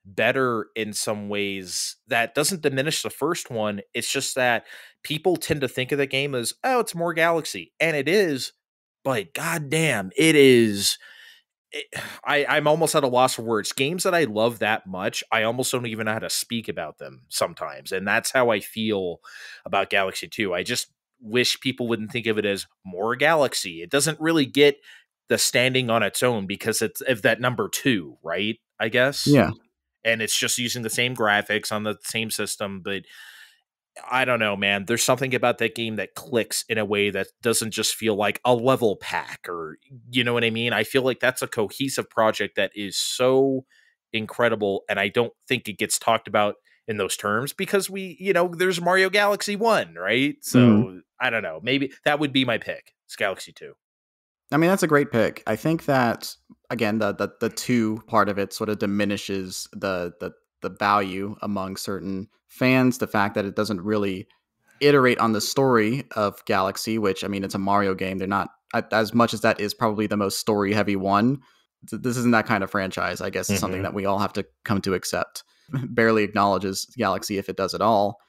better in some ways that doesn't diminish the first one. It's just that people tend to think of the game as, oh, it's more Galaxy. And it is, but goddamn, it is. It, I, I'm almost at a loss for words. Games that I love that much, I almost don't even know how to speak about them sometimes. And that's how I feel about Galaxy 2. I just wish people wouldn't think of it as more Galaxy. It doesn't really get the standing on its own because it's of that number two, right? I guess. Yeah. And it's just using the same graphics on the same system, but I don't know, man. There's something about that game that clicks in a way that doesn't just feel like a level pack or you know what I mean? I feel like that's a cohesive project that is so incredible and I don't think it gets talked about in those terms because we, you know, there's Mario Galaxy 1, right? So, mm. I don't know. Maybe that would be my pick. It's Galaxy 2. I mean, that's a great pick. I think that again, the the, the two part of it sort of diminishes the the the value among certain fans. The fact that it doesn't really iterate on the story of Galaxy, which I mean, it's a Mario game. They're not as much as that is probably the most story heavy one. This isn't that kind of franchise. I guess mm-hmm. something that we all have to come to accept. (laughs) Barely acknowledges Galaxy if it does at all.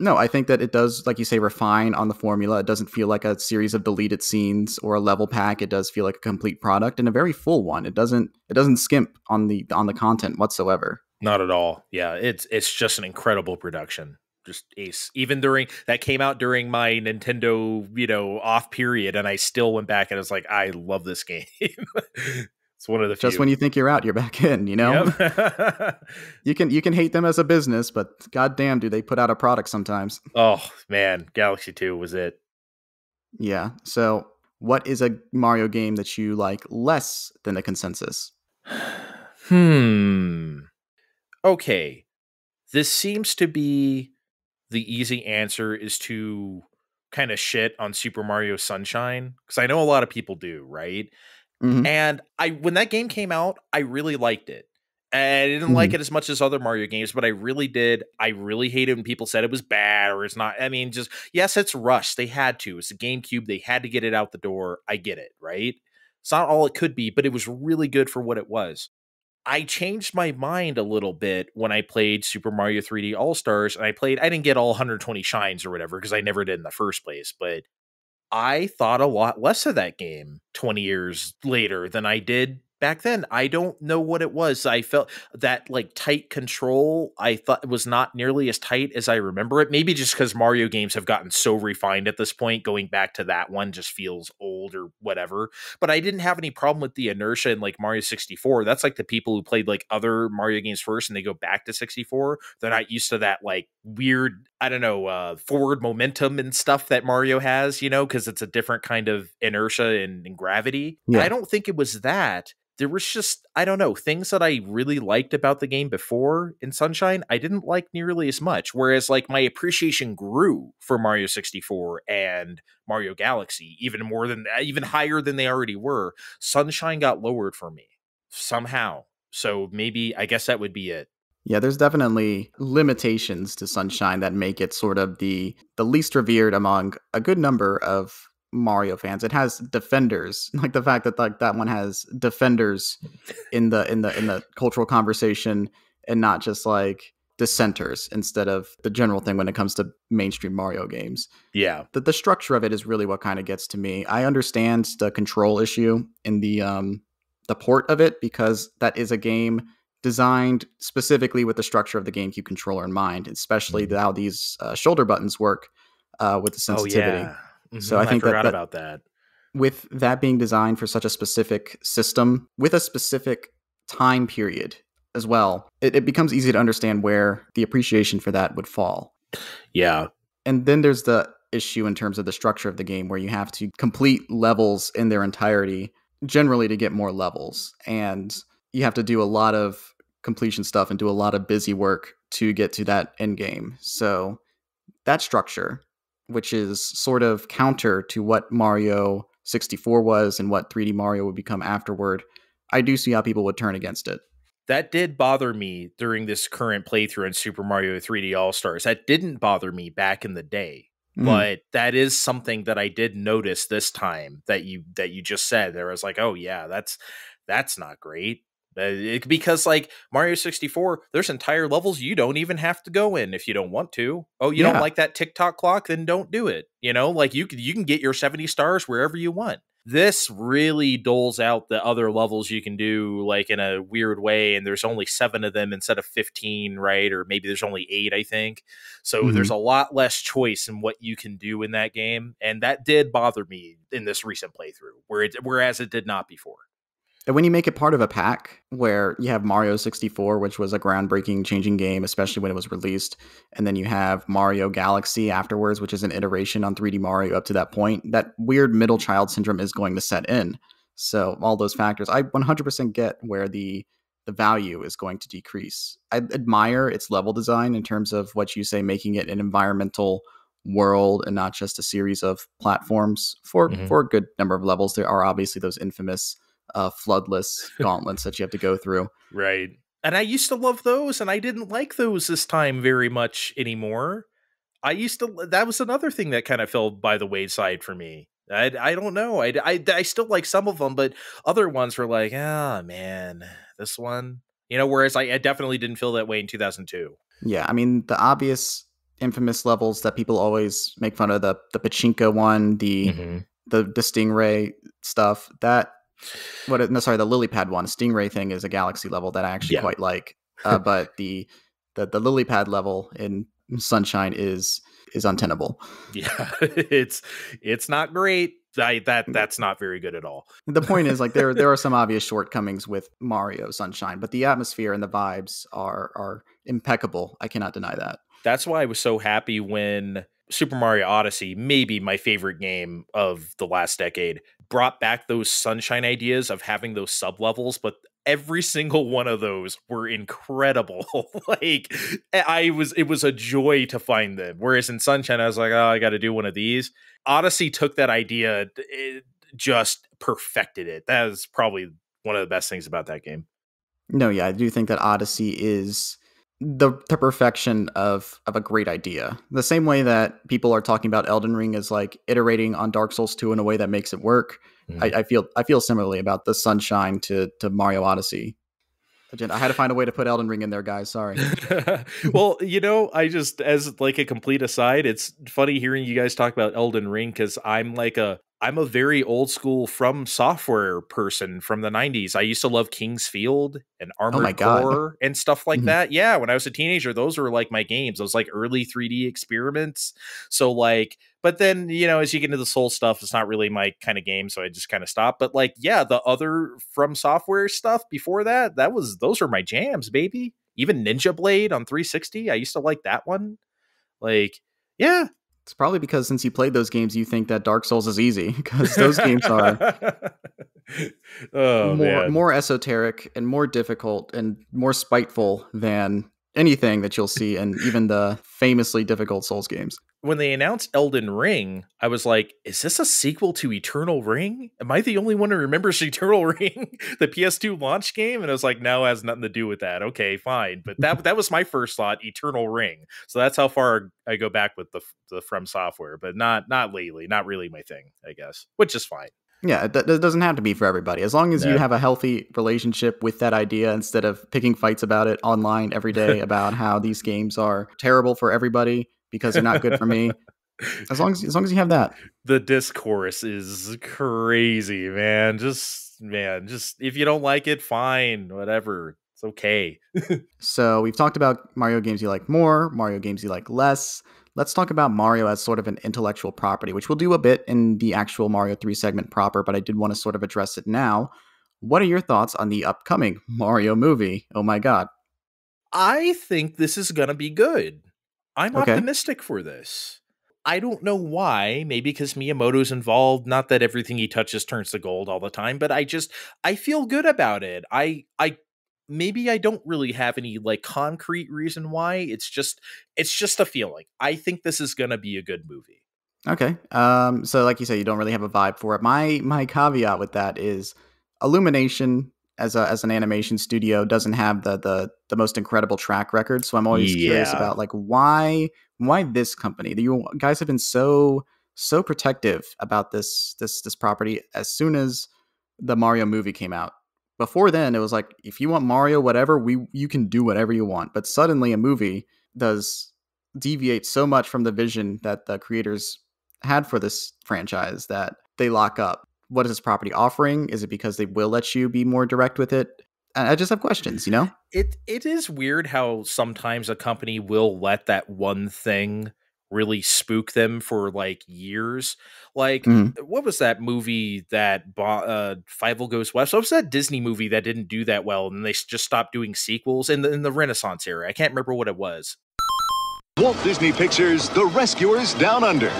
No, I think that it does, like you say, refine on the formula. It doesn't feel like a series of deleted scenes or a level pack. It does feel like a complete product and a very full one. It doesn't it doesn't skimp on the on the content whatsoever. Not at all. Yeah, it's it's just an incredible production. Just ace. Even during that came out during my Nintendo, you know, off period, and I still went back and I was like, I love this (laughs) game. It's one of the just when you think you're out, you're back in. You know, yep. (laughs) (laughs) you can you can hate them as a business, but goddamn, do they put out a product sometimes? Oh man, Galaxy Two was it. Yeah. So, what is a Mario game that you like less than the consensus? (sighs) hmm. Okay. This seems to be the easy answer is to kind of shit on Super Mario Sunshine because I know a lot of people do, right? Mm-hmm. And I when that game came out, I really liked it. And I didn't mm-hmm. like it as much as other Mario games, but I really did. I really hated when people said it was bad or it's not. I mean, just yes, it's Rush. They had to. It's a GameCube. They had to get it out the door. I get it, right? It's not all it could be, but it was really good for what it was. I changed my mind a little bit when I played Super Mario 3D All Stars, and I played. I didn't get all 120 shines or whatever because I never did in the first place, but I thought a lot less of that game 20 years later than I did back then i don't know what it was i felt that like tight control i thought it was not nearly as tight as i remember it maybe just because mario games have gotten so refined at this point going back to that one just feels old or whatever but i didn't have any problem with the inertia in like mario 64 that's like the people who played like other mario games first and they go back to 64 they're not used to that like weird i don't know uh forward momentum and stuff that mario has you know because it's a different kind of inertia and, and gravity yeah. i don't think it was that there was just I don't know things that I really liked about the game before in Sunshine I didn't like nearly as much whereas like my appreciation grew for Mario 64 and Mario Galaxy even more than uh, even higher than they already were. Sunshine got lowered for me somehow so maybe I guess that would be it. Yeah, there's definitely limitations to Sunshine that make it sort of the the least revered among a good number of Mario fans. It has defenders, (laughs) like the fact that like that one has defenders in the in the in the cultural conversation, and not just like dissenters instead of the general thing when it comes to mainstream Mario games. Yeah, the the structure of it is really what kind of gets to me. I understand the control issue in the um the port of it because that is a game designed specifically with the structure of the GameCube controller in mind, especially mm-hmm. how these uh, shoulder buttons work uh, with the sensitivity. Oh, yeah. Mm-hmm. So I think I forgot that, that, about that. With that being designed for such a specific system, with a specific time period as well, it, it becomes easy to understand where the appreciation for that would fall. Yeah. And then there's the issue in terms of the structure of the game where you have to complete levels in their entirety generally to get more levels and you have to do a lot of completion stuff and do a lot of busy work to get to that end game so that structure which is sort of counter to what Mario 64 was and what 3D Mario would become afterward, I do see how people would turn against it. That did bother me during this current playthrough in Super Mario 3D All Stars. That didn't bother me back in the day. Mm. But that is something that I did notice this time that you that you just said. There was like, oh yeah, that's that's not great. Uh, it- because like Mario 64, there's entire levels you don't even have to go in if you don't want to. Oh, you Yeah. don't like that Tick Tock Clock? Then don't do it. You know, like you can you can get your 70 stars wherever you want. This really doles out the other levels you can do like in a weird way, and there's only seven of them instead of 15, right? Or maybe there's only eight, I think. So there's a lot less choice in what you can do in that game, and that did bother me in this recent playthrough, where it whereas it did not before. And when you make it part of a pack where you have Mario 64, which was a groundbreaking, changing game, especially when it was released, and then you have Mario Galaxy afterwards, which is an iteration on 3D Mario up to that point, that weird middle child syndrome is going to set in. So all those factors, I 100% get where the the value is going to decrease. I admire its level design in terms of what you say, making it an environmental world and not just a series of platforms for Mhm. for a good number of levels. There are obviously those infamous uh, FLUDD-less (laughs) gauntlets that you have to go through. Right. And I used to love those, and I didn't like those this time very much anymore. I used to, that was another thing that kind of fell by the wayside for me. I, I don't know. I, I, I still like some of them, but other ones were like, ah, man, this one, you know, whereas I, I definitely didn't feel that way in 2002. Yeah, I mean the obvious infamous levels that people always make fun of the the pachinko one, the the the stingray stuff. That what no sorry, the lily pad one. Stingray thing is a galaxy level that I actually Yeah. quite like. (laughs) Uh, but the the the lily pad level in Sunshine is is untenable. Yeah, (laughs) it's, it's not great. I, that, that's not very good at all. The point is like there there are some (laughs) obvious shortcomings with Mario Sunshine, but the atmosphere and the vibes are are impeccable. I cannot deny that. that's why I was so happy when Super Mario Odyssey, maybe my favorite game of the last decade, brought back those sunshine ideas of having those sub levels, but every single one of those were incredible. (laughs) like I was it was a joy to find them. Whereas in Sunshine I was like, "Oh, I got to do one of these." Odyssey took that idea it eh, just perfected it. That is probably one of the best things about that game. No, yeah, I do think that Odyssey is the the perfection of of a great idea. The same way that people are talking about Elden Ring as like iterating on Dark Souls 2 in a way that makes it work. I, mm-hmm. I feel I feel similarly about the Sunshine to to Mario Odyssey. Again, I had to find a way to put Elden Ring in there, guys. Sorry. (laughs) well, you know, I just as like a complete aside, it's funny hearing you guys talk about Elden Ring because I'm like a I'm a very old school From Software person from the 90s. I used to love King's Field and Armored Oh my God. Core and stuff like Mhm. that. Yeah, when I was a teenager, those were like my games. Those like early 3D experiments. So like, but then you know, as you get into the Soul stuff, it's not really my kind of game, so I just kind of stopped. But like, yeah, the other From Software stuff before that, that was those are my jams, baby. Even Ninja Blade on 360, I used to like that one. Like, yeah, It's probably because since you played those games, you think that Dark Souls is easy (laughs) because those games are (laughs) oh more man. more esoteric and more difficult and more spiteful than anything that you'll see in even the famously difficult Souls games. when they announced Elden Ring, I was like, is this a sequel to Eternal Ring? Am I the only one who remembers (laughs) Eternal Ring, the PS2 launch game? And I was like, no, it has nothing to do with that. Okay, fine. But that that was my first thought, Eternal Ring. So that's how far I go back with the the From Software, but not not lately, not really my thing, I guess. Which is fine. Yeah, it, it doesn't have to be for everybody. As long as you have a healthy relationship with that idea instead of picking fights about it online every day (laughs) about how these games are terrible for everybody because they're not good for me. As long as as long as you have that. the discourse is crazy, man. Just man, just if you don't like it, fine, whatever. It's okay. (laughs) So we've talked about Mario games you like more, Mario games you like less. Let's talk about Mario as sort of an intellectual property, which we'll do a bit in the actual Mario 3 segment proper, but I did want to sort of address it now. What are your thoughts on the upcoming (laughs) Mario movie? Oh my god. I think this is going to be good. I'm Okay. optimistic for this. I don't know why. Maybe because Miyamoto's involved. Not that everything he touches turns to gold all the time, but I just I feel good about it. I I maybe I don't really have any like concrete reason why. It's just it's just a feeling. I think this is going to be a good movie. Okay. Um, so like you said, you don't really have a vibe for it. My my caveat with that is Illumination as a as an animation studio doesn't have the the the most incredible track record. So I'm always curious about like why why this company? The you guys have been so so protective about this this this property as soon as the Mario movie came out. Before then it was like if you want Mario whatever, we you can do whatever you want. But suddenly a movie does deviate so much from the vision that the creators had for this franchise that they lock up. What is this property offering? Is it because they will let you be more direct with it? I just have questions, you know? It it is weird how sometimes a company will let that one thing really spook them for like years. Like, Mhm. what was that movie that bo- uh, Fievel Goes West? What was that Disney movie that didn't do that well, and they just stopped doing sequels in the in the Renaissance era? I can't remember what it was. Walt Disney Pictures' The Rescuers Down Under.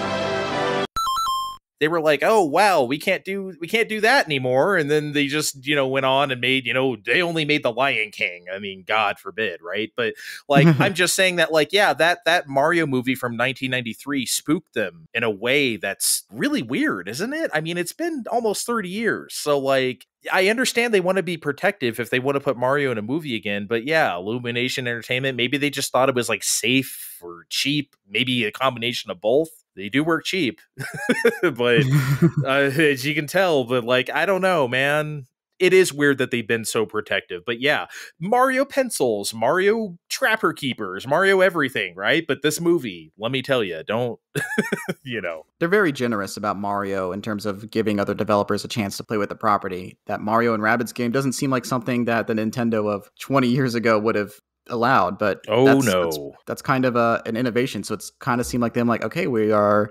They were like, "Oh wow, we can't do we can't do that anymore," and then they just you know went on and made you know they only made the Lion King. I mean, God forbid, right? But like, (laughs) I'm just saying that like, yeah, that that Mario movie from 1993 spooked them in a way that's really weird, isn't it? I mean, it's been almost 30 years, so like, I understand they want to be protective if they want to put Mario in a movie again, but yeah, Illumination Entertainment, maybe they just thought it was like safe or cheap, maybe a combination of both. They do work cheap, (laughs) but (laughs) uh, as you can tell, but like, I don't know, man. It is weird that they've been so protective, but yeah, Mario pencils, Mario trapper keepers, Mario everything, right? But this movie, let me tell you, don't, (laughs) you know, They're very generous about Mario in terms of giving other developers a chance to play with the property. That Mario and Rabbids game doesn't seem like something that the Nintendo of 20 years ago would have allowed, but Oh, that's, no. that's, that's kind of a, an innovation. So it's kind of seemed like them like, okay, we are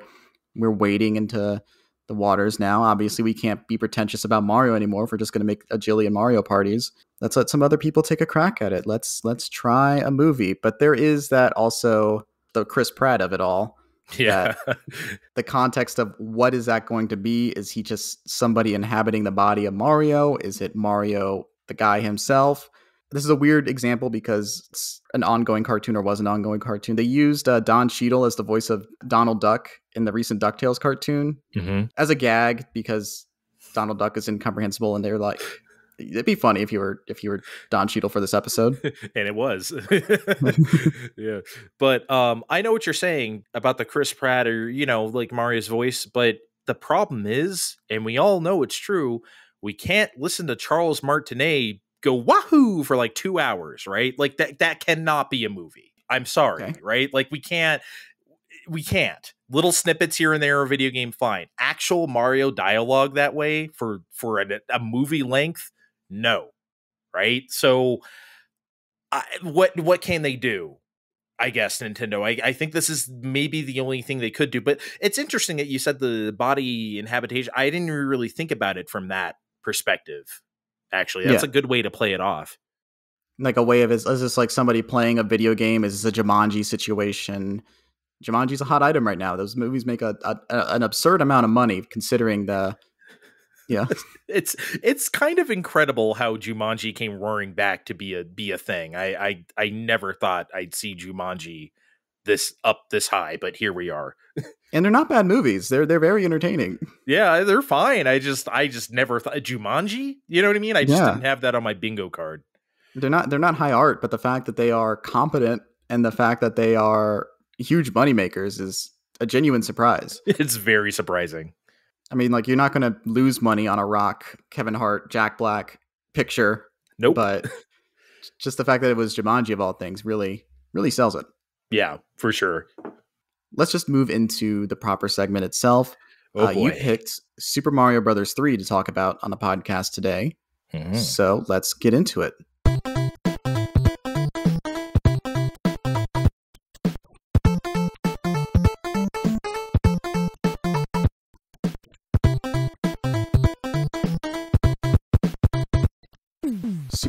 we're wading into the waters now. Obviously, we can't be pretentious about Mario anymore if we're just going to make a jillion Mario parties. Let's let some other people take a crack at it. Let's let's try a movie. But there is that also the Chris Pratt of it all. (laughs) yeah, The context of what is that going to be? Is he just somebody inhabiting the body of Mario? Is it Mario the guy himself? This is a weird example because it's an ongoing cartoon or was an ongoing cartoon. They used uh, Don Cheadle as the voice of Donald Duck in the recent DuckTales cartoon hmm as a gag because Donald Duck is incomprehensible, and they're like, it'd be funny if you were if you were Don Cheadle for this episode. (laughs) and it was (laughs) yeah but um i know what you're saying about the chris pratt or you know like mario's voice but the problem is and we all know it's true we can't listen to charles martinet go wahoo for like two hours right like that that cannot be a movie i'm sorry Okay. right like we can't we can't little snippets here and there a video game fine actual mario dialogue that way for for a, a movie length no right so I, what what can they do? I guess Nintendo. I, I think this is maybe the only thing they could do. But it's interesting that you said the body inhabitation. I didn't really think about it from that perspective. Actually, that's Yeah. a good way to play it off. like a way of is, is this like somebody playing a video game? Is this a Jumanji situation? Jumanji's a hot item right now. Those movies make a, a, an absurd amount of money considering the yeah. (laughs) It's it's kind of incredible how Jumanji came roaring back to be a be a thing. I I I never thought I'd see Jumanji this up this high, but here we are. (laughs) And they're not bad movies. They're they're very entertaining. Yeah, they're fine. I just I just never thought Jumanji. You know what I mean? I just Yeah. didn't have that on my bingo card. They're not they're not high art, but the fact that they are competent and the fact that they are huge money makers is a genuine surprise. (laughs) It's very surprising. I mean, like you're not going to lose money on a Rock, Kevin Hart, Jack Black picture, Nope. but (laughs) just the fact that it was Jumanji of all things really really sells it. yeah, for sure. Let's just move into the proper segment itself. Oh uh, you picked Super Mario Brothers 3 to talk about on the podcast today. Mhm. So let's get into it.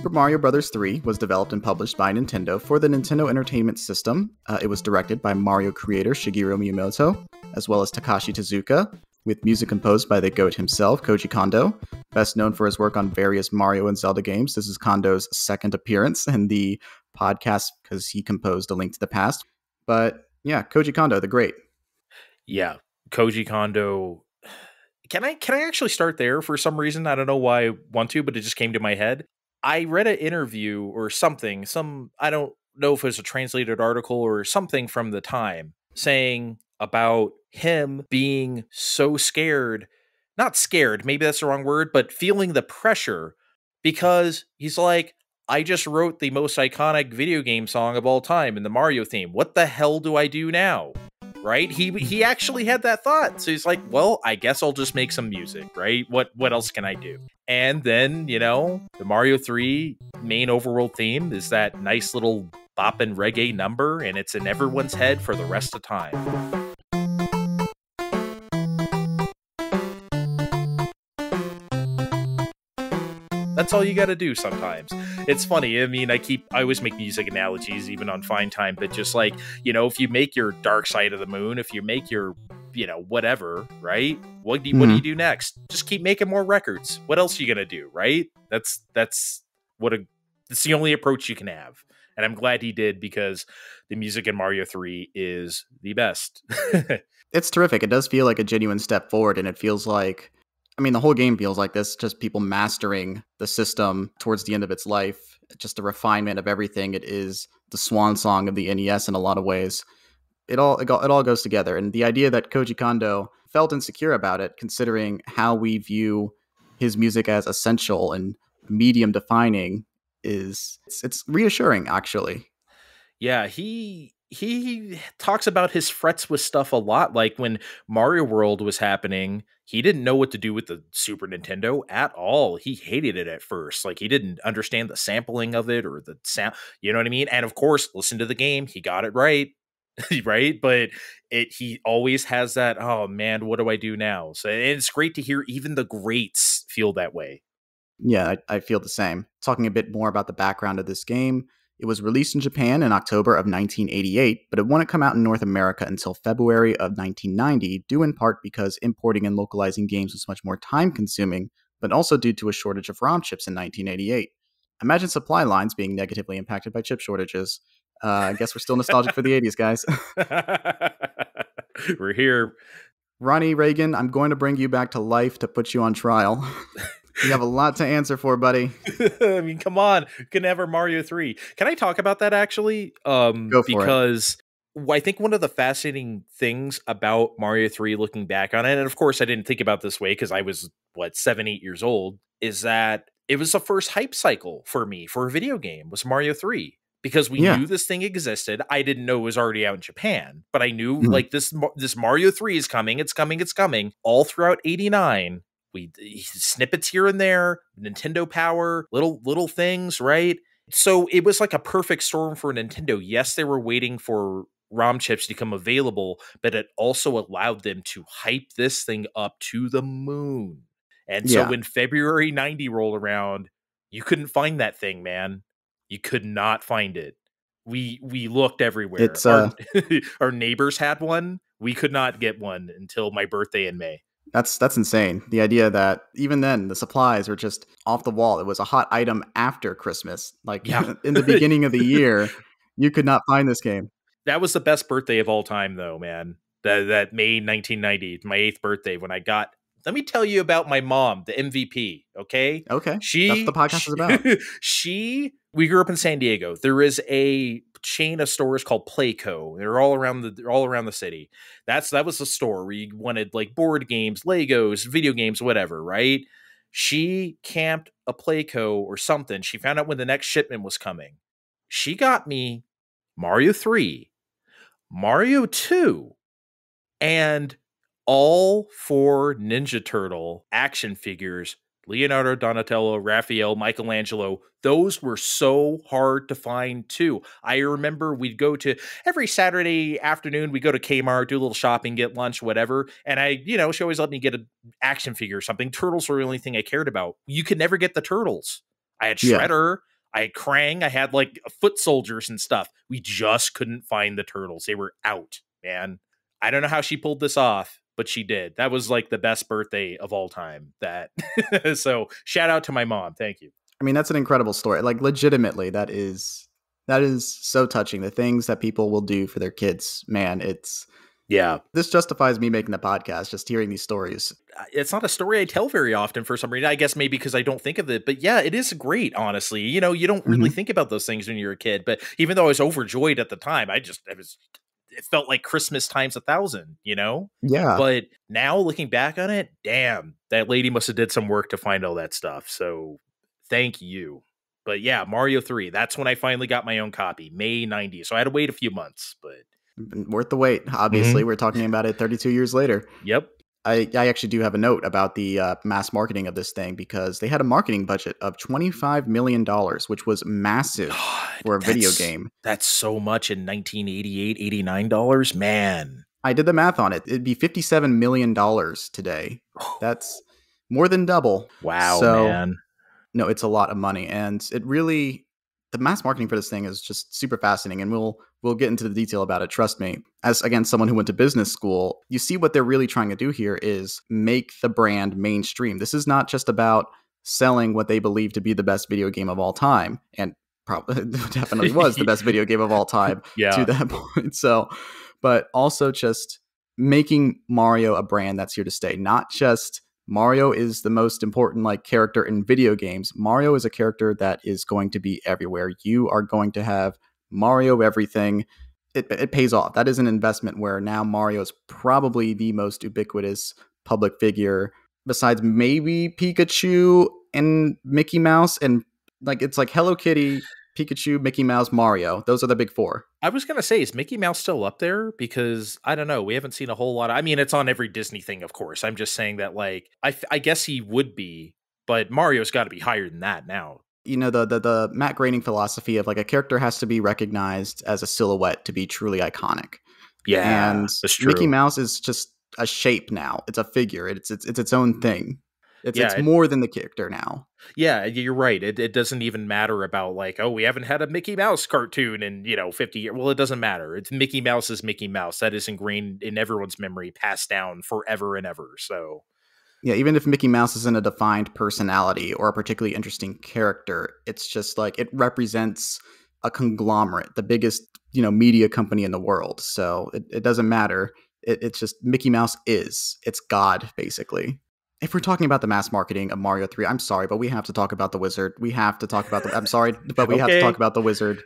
Super Mario Bros. 3 was developed and published by Nintendo for the Nintendo Entertainment System. Uh, it was directed by Mario creator Shigeru Miyamoto, as well as Takashi Tezuka, with music composed by the GOAT himself, Koji Kondo, best known for his work on various Mario and Zelda games. This is Kondo's second appearance in the podcast because he composed A Link to the Past. But yeah, Koji Kondo, the great. Yeah, Koji Kondo. (sighs) Can I can I actually start there for some reason? I don't know why I want to, but it just came to my head. I read an interview or something, some I don't know if it was a translated article or something from the time saying about him being so scared, not scared, maybe that's the wrong word, but feeling the pressure because he's like, I just wrote the most iconic video game song of all time in the Mario theme. What the hell do I do now? Right? He hmm. he actually had that thought. So he's like, well, I guess I'll just make some music, right? What what else can I do? And then, you know, the Mario 3 main overworld theme is that nice little bopping reggae number, and it's in everyone's head for the rest of time. That's all you got to do sometimes. It's funny. I mean, I keep, I always make music analogies, even on Fine Time, but just like, you know, if you make your Dark Side of the Moon, if you make your, you know, whatever, right? What do you, mm-hmm. what do you do next? Just keep making more records. What else are you going to do, right? That's, that's what a, it's the only approach you can have. And I'm glad he did because the music in Mario 3 is the best. (laughs) it's terrific. It does feel like a genuine step forward, and it feels like I mean, the whole game feels like this, just people mastering the system towards the end of its life, just the refinement of everything. It is the swan song of the NES in a lot of ways. It all, it all, it all goes together. And the idea that Koji Kondo felt insecure about it, considering how we view his music as essential and medium defining, is it's, it's reassuring, actually. Yeah, he he talks about his frets with stuff a lot. Like when Mario World was happening, he didn't know what to do with the Super Nintendo at all. He hated it at first. Like he didn't understand the sampling of it or the sound. You know what I mean? And of course, listen to the game. He got it right. (laughs) right but it he always has that oh man what do i do now so it's great to hear even the greats feel that way yeah I, I feel the same talking a bit more about the background of this game it was released in Japan in October of 1988, but it wouldn't come out in North America until February of 1990, due in part because importing and localizing games was much more time consuming, but also due to a shortage of ROM chips in 1988. Imagine supply lines being negatively impacted by chip shortages. Uh, I guess we're still nostalgic for the 80s, guys. (laughs) we're here. Ronnie Reagan, I'm going to bring you back to life to put you on trial. (laughs) You have a lot to answer for, buddy. (laughs) I mean, come on. Can never Mario 3. Can I talk about that actually? Um Go for because it. I think one of the fascinating things about Mario 3 looking back on it, and of course I didn't think about this way because I was what, seven, eight years old, is that it was the first hype cycle for me for a video game was Mario 3 because we yeah. knew this thing existed. I didn't know it was already out in Japan, but I knew mm-hmm. like this this Mario 3 is coming, it's coming, it's coming all throughout 89 we snippets here and there, Nintendo Power, little little things, right? So it was like a perfect storm for Nintendo. Yes, they were waiting for ROM chips to become available, but it also allowed them to hype this thing up to the moon. And so yeah. when February 90 rolled around, you couldn't find that thing, man. You could not find it. We we looked everywhere. It's uh... our, (laughs) our neighbors had one. We could not get one until my birthday in May. That's that's insane. The idea that even then the supplies were just off the wall. It was a hot item after Christmas. Like yeah. (laughs) in the beginning of the year, (laughs) you could not find this game. That was the best birthday of all time though, man. That that May 1990, my 8th birthday when I got let me tell you about my mom, the MVP. Okay. Okay. She. That's the podcast she, is about. she. We grew up in San Diego. There is a chain of stores called Playco. They're all around the all around the city. That's that was the store where you wanted like board games, Legos, video games, whatever. Right. She camped a Playco or something. She found out when the next shipment was coming. She got me Mario 3, Mario 2, and all four Ninja Turtle action figures Leonardo, Donatello, Raphael, Michelangelo, those were so hard to find too. I remember we'd go to every Saturday afternoon, We'd go to Kmart, do a little shopping, get lunch, whatever. And I, you know, she always let me get an action figure or something. Turtles were the only thing I cared about. You could never get the turtles. I had Shredder, yeah. I had Krang, I had like foot soldiers and stuff. We just couldn't find the turtles. They were out, man. I don't know how she pulled this off but she did. That was like the best birthday of all time. That (laughs) so shout out to my mom. Thank you. I mean, that's an incredible story. Like legitimately, that is that is so touching. The things that people will do for their kids, man, it's yeah. This justifies me making the podcast, just hearing these stories. It's not a story I tell very often for some reason. I guess maybe because I don't think of it. But yeah, it is great, honestly. You know, you don't really mm-hmm. think about those things when you're a kid. But even though I was overjoyed at the time, I just I was it felt like Christmas times a thousand, you know? Yeah. But now looking back on it, damn, that lady must have did some work to find all that stuff. So Thank you. But yeah, Mario 3, that's when I finally got my own copy, May 90. So I had to wait a few months, but Worth the wait. Mm-hmm. Obviously, we're talking about it 32 years later. yep. I, I actually do have a note about the uh, mass marketing of this thing because they had a marketing budget of $25 million, which was massive God, for a video game. That's so much in 1988, 89 dollars, man. I did the math on it. It'd be $57 million today. That's more than double. Wow, So- man. No, it's a lot of money. And it really, the mass marketing for this thing is just super fascinating. And we'll, we'll get into the detail about it. Trust me. As again, someone who went to business school, you see what they're really trying to do here is make the brand mainstream. This is not just about selling what they believe to be the best video game of all time. And probably (laughs) definitely was the best video game of all (laughs) time Yeah. to that (laughs) point. So, but also just making Mario a brand that's here to stay, not just Mario is the most important like character in video games. Mario is a character that is going to be everywhere. You are going to have Mario everything. It, it pays off. That is an investment where now Mario is probably the most ubiquitous public figure besides maybe Pikachu and Mickey Mouse and like it's like Hello Kitty, Pikachu, Mickey Mouse, Mario. Those are the big four. I was gonna say, is Mickey Mouse still up there? Because I don't know, we haven't seen a whole lot. Of, I mean, it's on every Disney thing, of course. I'm just saying that, like, I, I guess he would be, but Mario's got to be higher than that now. You know the, the the Matt Groening philosophy of like a character has to be recognized as a silhouette to be truly iconic. Yeah, and. Mickey Mouse is just a shape now. It's a figure. It's it's it's its own thing. It's Yeah, it's it- more than the character now. Yeah, you're right. It, it doesn't even matter about like, oh, we haven't had a Mickey Mouse cartoon in you know 50 years. Well, it doesn't matter. It's Mickey Mouse is Mickey Mouse. That is ingrained in everyone's memory, passed down forever and ever. So Yeah, even if Mickey Mouse isn't a defined personality or a particularly interesting character, it's just like it represents a conglomerate, the biggest you know media company in the world. So it, it doesn't matter. It, it's just Mickey Mouse is. It's God basically. If we're talking about the mass marketing of Mario 3, I'm sorry, but we have to talk about the wizard. We have to talk about the I'm sorry, (laughs) but we have to talk about the wizard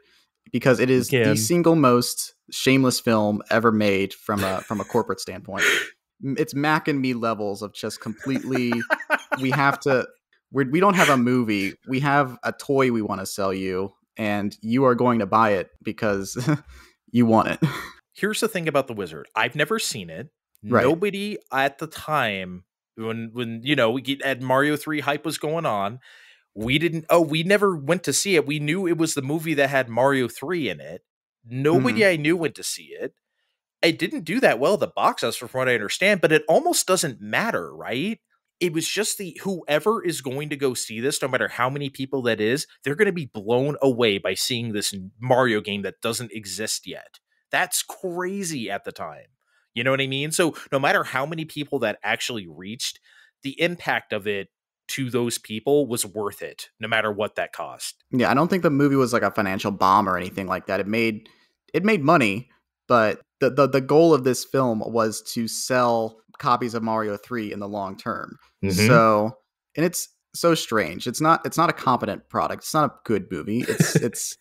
because it is the single most shameless film ever made from a from a corporate standpoint. It's Mac and me levels of just completely (laughs) we have to we're, we don't have a movie we have a toy we want to sell you and you are going to buy it because (laughs) you want it (laughs) here's the thing about the wizard i've never seen it Right. nobody at the time when when you know we get at mario 3 hype was going on we didn't oh we never went to see it we knew it was the movie that had mario 3 in it nobody mm-hmm. i knew went to see it it didn't do that well at the box office from what i understand but it almost doesn't matter right it was just the whoever is going to go see this no matter how many people that is they're going to be blown away by seeing this mario game that doesn't exist yet that's crazy at the time. You know what I mean? So no matter how many people that actually reached, the impact of it to those people was worth it, no matter what that cost. yeah i don't think the movie was like a financial bomb or anything like that it made it made money but the, the the goal of this film was to sell copies of mario 3 in the long term Mm-hmm. so and it's so strange it's not it's not a competent product it's not a good movie it's (laughs) it's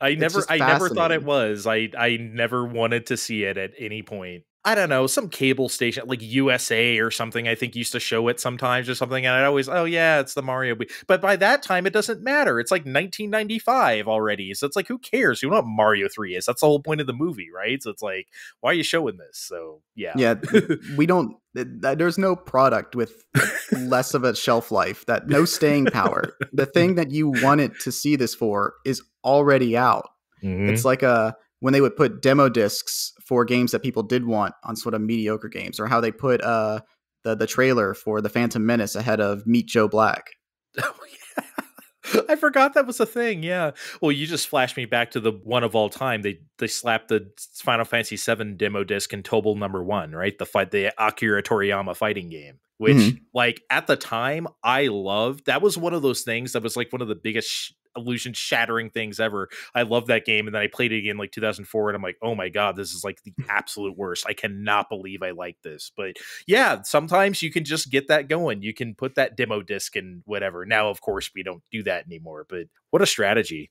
I never just I never thought it was. I I never wanted to see it at any point. I don't know, some cable station like USA or something I think used to show it sometimes or something and I'd always oh yeah, it's the Mario. But by that time it doesn't matter. It's like 1995 already. So it's like who cares? You know what Mario 3 is? That's the whole point of the movie, right? So it's like why are you showing this? So yeah. yeah (laughs) we don't th- th- there's no product with less of a shelf life that no staying power (laughs) the thing that you wanted to see this for is already out Mhm. it's like a when they would put demo discs for games that people did want on sort of mediocre games or how they put uh the, the trailer for the phantom menace ahead of meet joe black (laughs) Oh, yeah. I forgot that was a thing. Yeah. Well, you just flashed me back to the one of all time. They they slapped the Final Fantasy VII demo disc in Tobal number one, right? The fight, the Akira Toriyama fighting game. Which, Mhm. like at the time, I loved. That was one of those things that was like one of the biggest illusion shattering things ever. I love that game, and then I played it again like 2004, and I'm like, oh my god, this is like the (laughs) absolute worst. I cannot believe I like this. But yeah, sometimes you can just get that going. You can put that demo disc and whatever. Now, of course, we don't do that anymore, but what a strategy.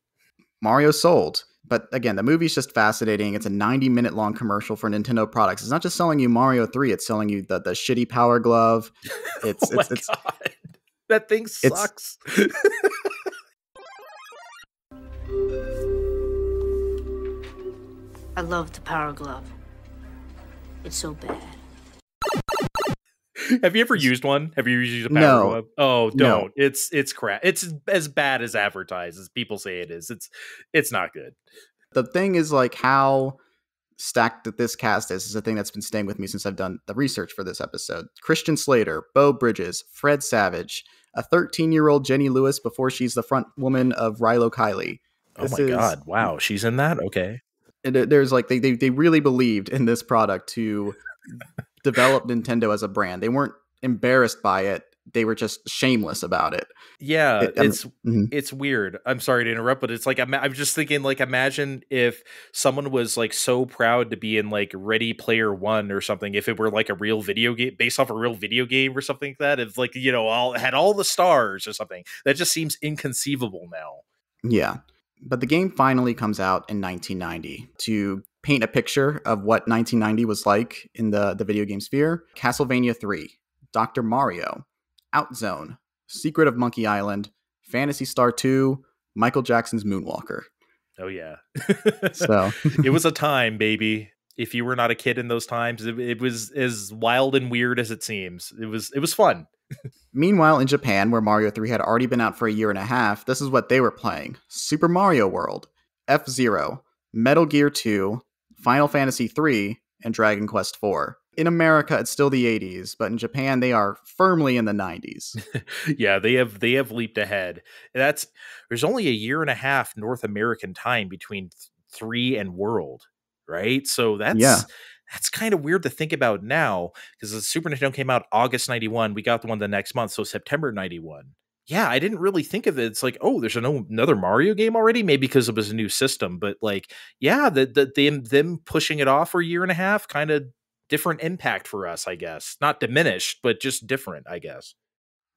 mario sold but again the movie's just fascinating it's a 90 minute long commercial for nintendo products it's not just selling you mario 3 it's selling you the, the shitty power glove (laughs) it's oh it's, it's God. (laughs) that thing sucks. I love the Power Glove. It's so bad. Have you ever used one? Have you used a power No. glove? Oh, No. don't. It's it's crap. It's as bad as advertised as people say it is. It's it's not good. the thing is like how stacked that this cast is is a thing that's been staying with me since I've done the research for this episode. Christian Slater, Beau Bridges, Fred Savage, a 13 year old Jenny Lewis before she's the front woman of Rilo Kiley. Oh my is- god! Wow, she's in that. Okay. And there's like they, they they really believed in this product to develop Nintendo as a brand. They weren't embarrassed by it. They were just shameless about it. Yeah, It- I'm- it's mhm. it's weird. I'm sorry to interrupt, but it's like I'm, I'm just thinking like imagine if someone was like so proud to be in like Ready Player One or something. If it were like a real video game based off a real video game or something like that. If like you know all had all the stars or something. That just seems inconceivable now. Yeah. But the game finally comes out in 1990 to paint a picture of what 1990 was like in the, the video game sphere. Castlevania 3, Dr. Mario, Outzone, Secret of Monkey Island, Phantasy Star 2, Michael Jackson's Moonwalker. Oh yeah. So, (laughs) it was a time, baby. If you were not a kid in those times, it, it was as wild and weird as it seems. It was it was fun. Meanwhile, in Japan, where Mario 3 had already been out for a year and a half, this is what they were playing Super Mario World, F Zero, Metal Gear 2, Final Fantasy 3, and Dragon Quest 4. In America, it's still the 80s, but in Japan, they are firmly in the 90s. (laughs) yeah, they have they have leaped ahead. That's there's only a year and a half North American time between th- three and World, right? So that's Yeah. That's kind of weird to think about now because the Super Nintendo came out August '91. We got the one the next month, so September '91. Yeah, I didn't really think of it. It's like, oh, there's an, another Mario game already, maybe because it was a new system. But like, yeah, the, the them them pushing it off for a year and a half, kind of different impact for us, I guess. Not diminished, but just different, I guess.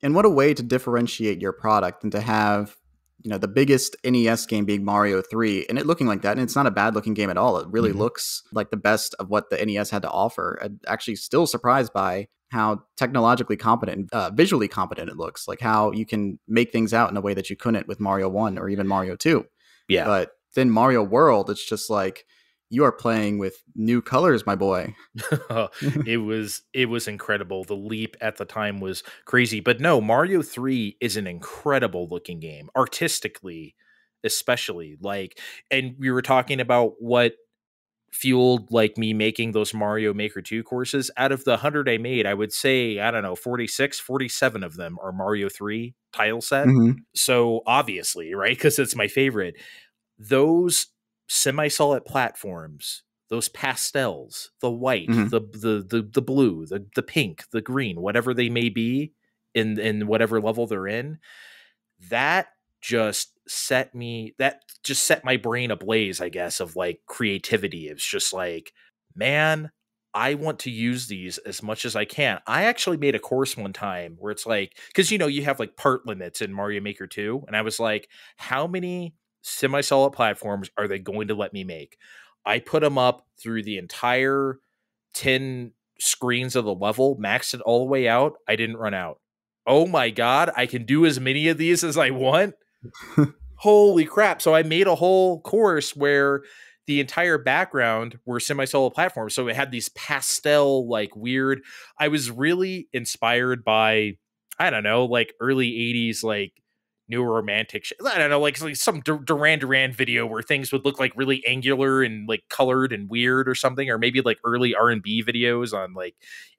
And what a way to differentiate your product and to have, you know, the biggest NES game being Mario 3 and it looking like that. And it's not a bad looking game at all. It really Mhm. looks like the best of what the NES had to offer. I'm actually still surprised by how technologically competent, and uh, visually competent it looks. Like how you can make things out in a way that you couldn't with Mario 1 or even Mario 2. Yeah. But then Mario World, it's just like you are playing with new colors, my boy. (laughs) it was it was incredible. The leap at the time was crazy. But no, Mario 3 is an incredible looking game, artistically, especially. Like, and we were talking about what fueled like me making those Mario Maker 2 courses. Out of the 100 I made, I would say, I don't know, 46, 47 of them are Mario 3 tile set. Mhm. So obviously, right? Because it's my favorite. Those semi-solid platforms, those pastels, the white, Mhm. the, the the the blue, the the pink, the green, whatever they may be in in whatever level they're in, that just set me that just set my brain ablaze, I guess, of like creativity. It's just like, man, I want to use these as much as I can. I actually made a course one time where it's like, because you know, you have like part limits in Mario Maker 2. And I was like, how many semi solid platforms are they going to let me make? I put them up through the entire 10 screens of the level, maxed it all the way out. I didn't run out. Oh my God, I can do as many of these as I want. (laughs) Holy crap. So I made a whole course where the entire background were semi-solo platforms. So it had these pastel, like weird. I was really inspired by, I don't know, like early 80s, like new romantic shit. I don't know, like, like some Dur- Duran Duran video where things would look like really angular and like colored and weird or something, or maybe like early R&B videos on like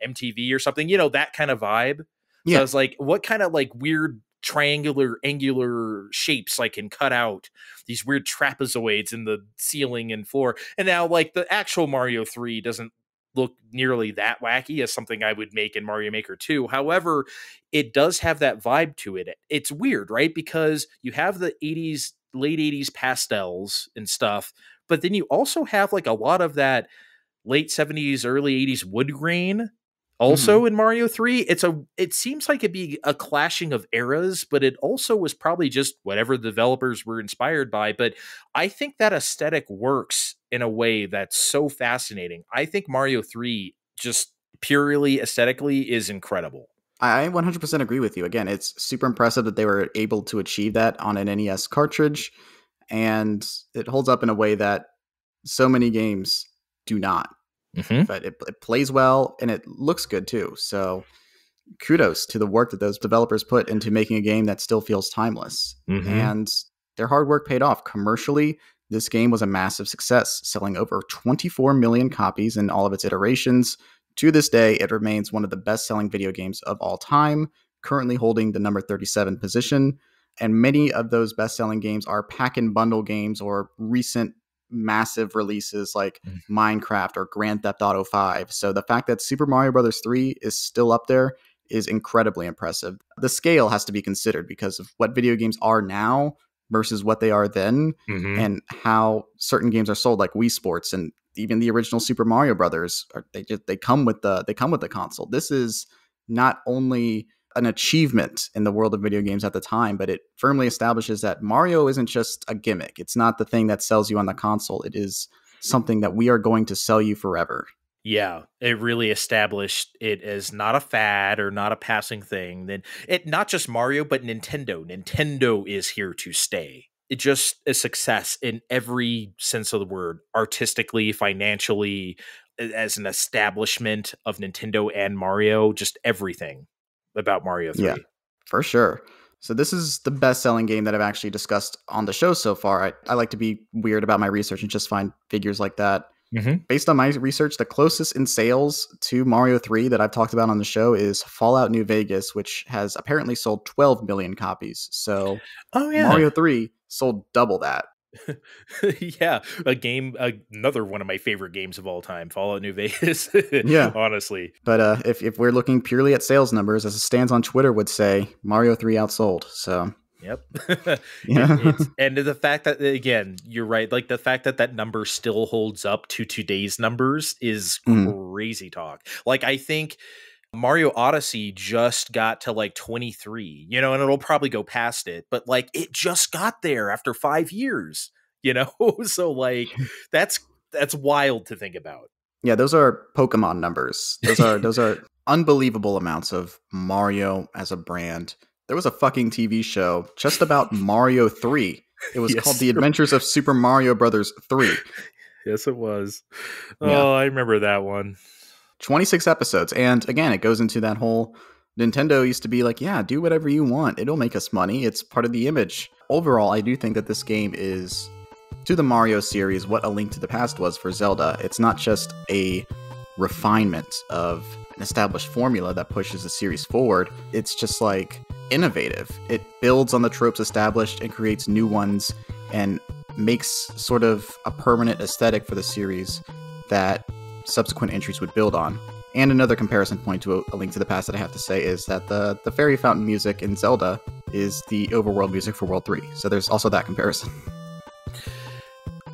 MTV or something, you know, that kind of vibe. So Yeah. I was like, what kind of like weird triangular, angular shapes I can cut out? These weird trapezoids in the ceiling and floor. And now, like, the actual Mario 3 doesn't look nearly that wacky as something I would make in Mario Maker 2. However, it does have that vibe to it. It's weird, right? Because you have the 80s, late 80s pastels and stuff, but then you also have like a lot of that late 70s, early 80s wood grain also hmm. in Mario 3 it's a it seems like it'd be a clashing of eras but it also was probably just whatever the developers were inspired by but I think that aesthetic works in a way that's so fascinating I think Mario 3 just purely aesthetically is incredible I 100% agree with you. Again, it's super impressive that they were able to achieve that on an NES cartridge, and it holds up in a way that so many games do not. Mhm. But it, it plays well and it looks good too. So kudos to the work that those developers put into making a game that still feels timeless. Mhm. And their hard work paid off. Commercially, this game was a massive success, selling over 24 million copies in all of its iterations. To this day, it remains one of the best selling video games of all time, currently holding the number 37 position. And many of those best selling games are pack and bundle games or recent massive releases like Mm. Minecraft or Grand Theft Auto 5. So the fact that Super Mario Brothers 3 is still up there is incredibly impressive. The scale has to be considered because of what video games are now versus what they are then Mhm. and how certain games are sold like Wii Sports and even the original Super Mario Brothers are, they just they come with the they come with the console. This is not only an achievement in the world of video games at the time, but it firmly establishes that Mario isn't just a gimmick. It's not the thing that sells you on the console. It is something that we are going to sell you forever. Yeah, it really established it as not a fad or not a passing thing. Then it not just Mario, but Nintendo. Nintendo is here to stay. It just a success in every sense of the word, artistically, financially, as an establishment of Nintendo and Mario, just everything about Mario 3. Yeah. For sure. So this is the best selling game that I've actually discussed on the show so far. I, I like to be weird about my research and just find figures like that. Mhm. Based on my research, the closest in sales to Mario 3 that I've talked about on the show is Fallout New Vegas, which has apparently sold 12 million copies. So Oh yeah. Mario 3 sold double that. (laughs) yeah, a game another one of my favorite games of all time, Fallout New (laughs) Vegas. Yeah. Honestly. But uh, if, if we're looking purely at sales numbers, as it stands on Twitter would say, Mario 3 outsold. So Yep. (laughs) Yeah. It- and the fact that again, you're right. Like the fact that that number still holds up to today's numbers is Mhm. crazy talk. Like I think Mario Odyssey just got to like 23, you know, and it'll probably go past it, but like it just got there after 5 years, you know? (laughs) so like (laughs) that's that's wild to think about. Yeah, those are Pokemon numbers. Those are those are (laughs) unbelievable amounts of Mario as a brand. There was a fucking TV show just about Mario 3. It was Yes. called The Adventures of Super Mario Brothers 3. Yes, it was. Yeah. Oh, I remember that one. 26 episodes. And again, it goes into that whole Nintendo used to be like, yeah, do whatever you want. It'll make us money. It's part of the image. Overall, I do think that this game is to the Mario series what A Link to the Past was for Zelda. It's not just a refinement of an established formula that pushes the series forward. It's just like innovative. It builds on the tropes established and creates new ones and makes sort of a permanent aesthetic for the series that subsequent entries would build on. And another comparison point to a, Link to the Past that I have to say is that the the fairy fountain music in Zelda is the overworld music for World 3. So there's also that comparison.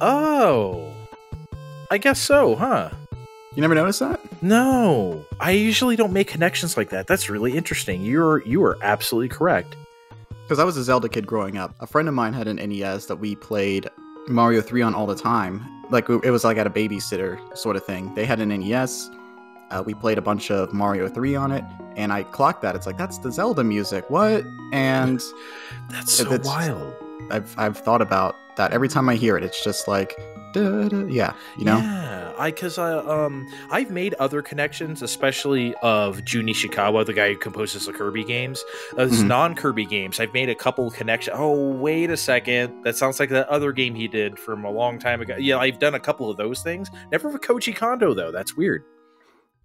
Oh. I guess so, huh? You never noticed that? No, I usually don't make connections like that. That's really interesting. You're you are absolutely correct. Because I was a Zelda kid growing up. A friend of mine had an NES that we played Mario 3 on all the time. Like it was like at a babysitter sort of thing. They had an NES. Uh, we played a bunch of Mario 3 on it, and I clocked that. It's like that's the Zelda music. What? And (laughs) That's so That's- wild. I've I've thought about that every time I hear it. It's just like, da, da, yeah, you know. Yeah, I because I um I've made other connections, especially of Jun Ishikawa, the guy who composes the Kirby games. As Mhm. non Kirby games, I've made a couple connections. Oh, wait a second, that sounds like that other game he did from a long time ago. Yeah, I've done a couple of those things. Never with Koji Kondo though. That's weird.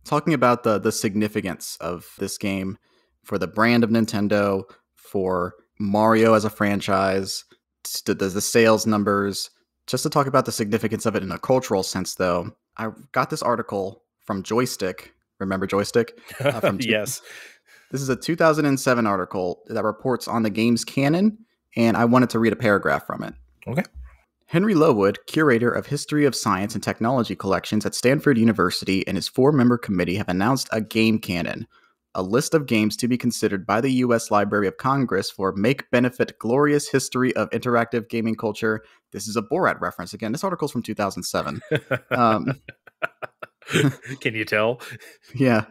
talking about the the significance of this game for the brand of Nintendo, for Mario as a franchise, the, the sales numbers. Just to talk about the significance of it in a cultural sense, though, I got this article from Joystiq. Remember Joystiq? Uh, from (laughs) yes. This is a 2007 article that reports on the game's canon, and I wanted to read a paragraph from it. Okay. Henry Lowood, curator of History of Science and Technology collections at Stanford University, and his four member committee have announced a game canon, a list of games to be considered by the U.S. Library of Congress for Make Benefit Glorious History of Interactive Gaming Culture. This is a Borat reference. Again, this article's from 2007. Um, (laughs) Can you tell? (laughs) yeah.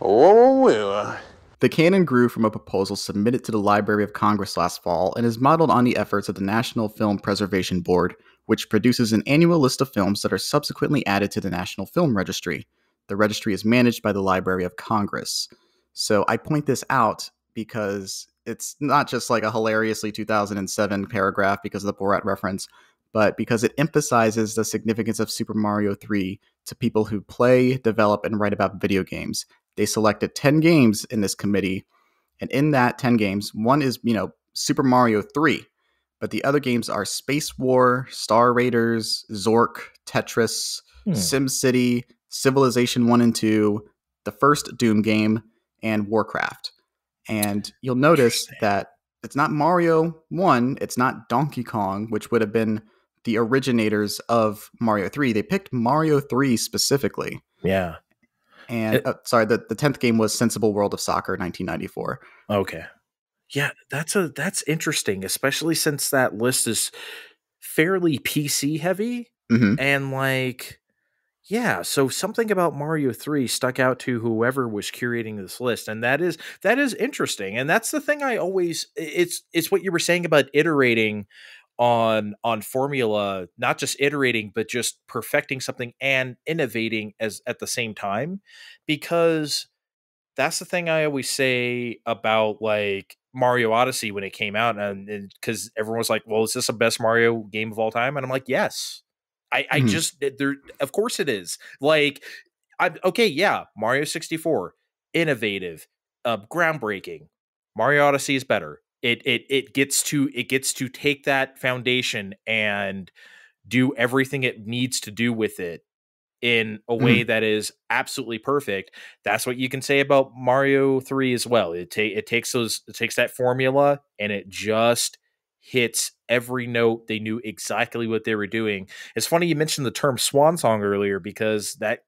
Oh, well. The canon grew from a proposal submitted to the Library of Congress last fall and is modeled on the efforts of the National Film Preservation Board, which produces an annual list of films that are subsequently added to the National Film Registry. The registry is managed by the Library of Congress. So I point this out because it's not just like a hilariously 2007 paragraph because of the Borat reference, but because it emphasizes the significance of Super Mario 3 to people who play, develop, and write about video games. They selected 10 games in this committee, and in that 10 games, one is, you know, Super Mario 3, but the other games are Space War, Star Raiders, Zork, Tetris, Hmm. SimCity, Civilization 1 and 2, the first Doom game, and Warcraft. And you'll notice that it's not Mario 1, it's not Donkey Kong, which would have been the originators of Mario 3. They picked Mario 3 specifically. Yeah. And It- uh, sorry, the, the 10th game was Sensible World of Soccer 1994. Okay. Yeah, that's a that's interesting, especially since that list is fairly PC heavy hmm and like yeah, so something about Mario 3 stuck out to whoever was curating this list and that is that is interesting. And that's the thing I always it's it's what you were saying about iterating on on formula, not just iterating but just perfecting something and innovating as at the same time because that's the thing I always say about like Mario Odyssey when it came out, and because everyone was like, "Well, is this the best Mario game of all time?" And I'm like, "Yes." I, I Mhm. just there, of course it is. Like, I'm okay. Yeah, Mario 64, innovative, uh, groundbreaking. Mario Odyssey is better. It it it gets to it gets to take that foundation and do everything it needs to do with it in a way that is absolutely perfect. That's what you can say about Mario 3 as well. It ta- it takes those it takes that formula and it just hits every note. They knew exactly what they were doing. It's funny you mentioned the term swan song earlier because that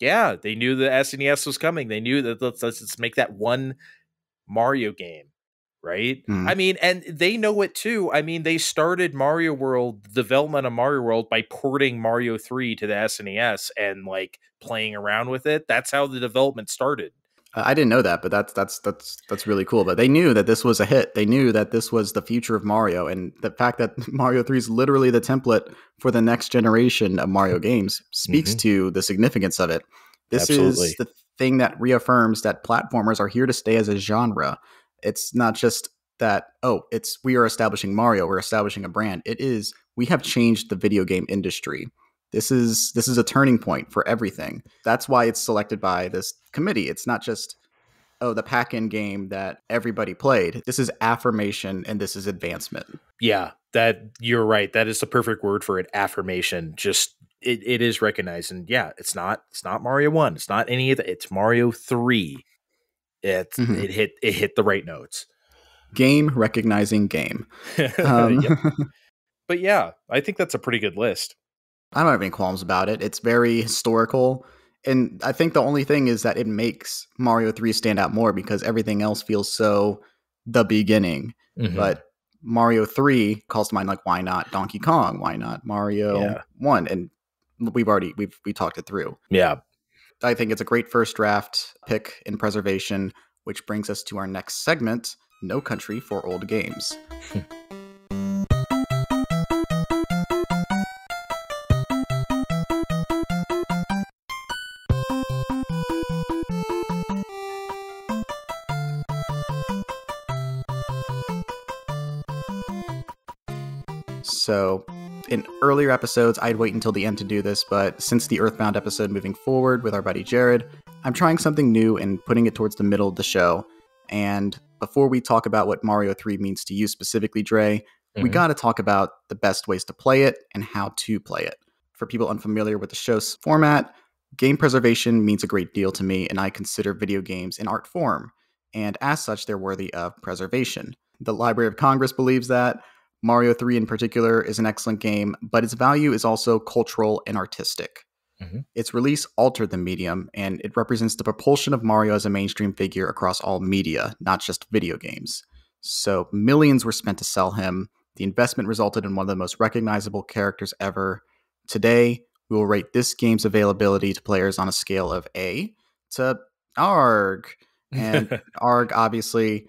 yeah, they knew the SNES was coming. They knew that let's, let's make that one Mario game, right? Mhm. I mean, and they know it too. I mean, they started Mario World development of Mario World by porting Mario 3 to the SNES and like playing around with it. That's how the development started. I didn't know that, but that's that's that's that's really cool. But they knew that this was a hit. They knew that this was the future of Mario, and the fact that (laughs) Mario Three is literally the template for the next generation of Mario games speaks Mhm. to the significance of it. This Absolutely. is the thing that reaffirms that platformers are here to stay as a genre. It's not just that oh, it's we are establishing Mario, we're establishing a brand. It is we have changed the video game industry. This is this is a turning point for everything. That's why it's selected by this committee. It's not just oh the pack-in game that everybody played. This is affirmation and this is advancement. Yeah, that you're right. That is the perfect word for it. Affirmation. Just it, it is recognized. And yeah, it's not it's not Mario 1. It's not any of the it's Mario 3. It Mhm. it hit it hit the right notes. Game recognizing game. (laughs) Um, Yep. (laughs) But yeah, I think that's a pretty good list. I don't have any qualms about it. It's very historical. And I think the only thing is that it makes Mario 3 stand out more because everything else feels so the beginning. Mm-hmm. But Mario 3 calls to mind like why not Donkey Kong? Why not Mario Yeah. 1? And we've already we've we talked it through. yeah, I think it's a great first draft pick in preservation, which brings us to our next segment, No Country for Old Games. (laughs) So, in earlier episodes, I'd wait until the end to do this, but since the Earthbound episode moving forward with our buddy Jared, I'm trying something new and putting it towards the middle of the show. And before we talk about what Mario 3 means to you specifically, Dre, we Mhm. got to talk about the best ways to play it and how to play it. For people unfamiliar with the show's format, game preservation means a great deal to me, and I consider video games an art form. And as such, they're worthy of preservation. The Library of Congress believes that. Mario 3 in particular is an excellent game, but its value is also cultural and artistic. Mhm. Its release altered the medium, and it represents the propulsion of Mario as a mainstream figure across all media, not just video games. So, millions were spent to sell him. The investment resulted in one of the most recognizable characters ever. Today, we will rate this game's availability to players on a scale of A to ARG. and (laughs) ARG obviously.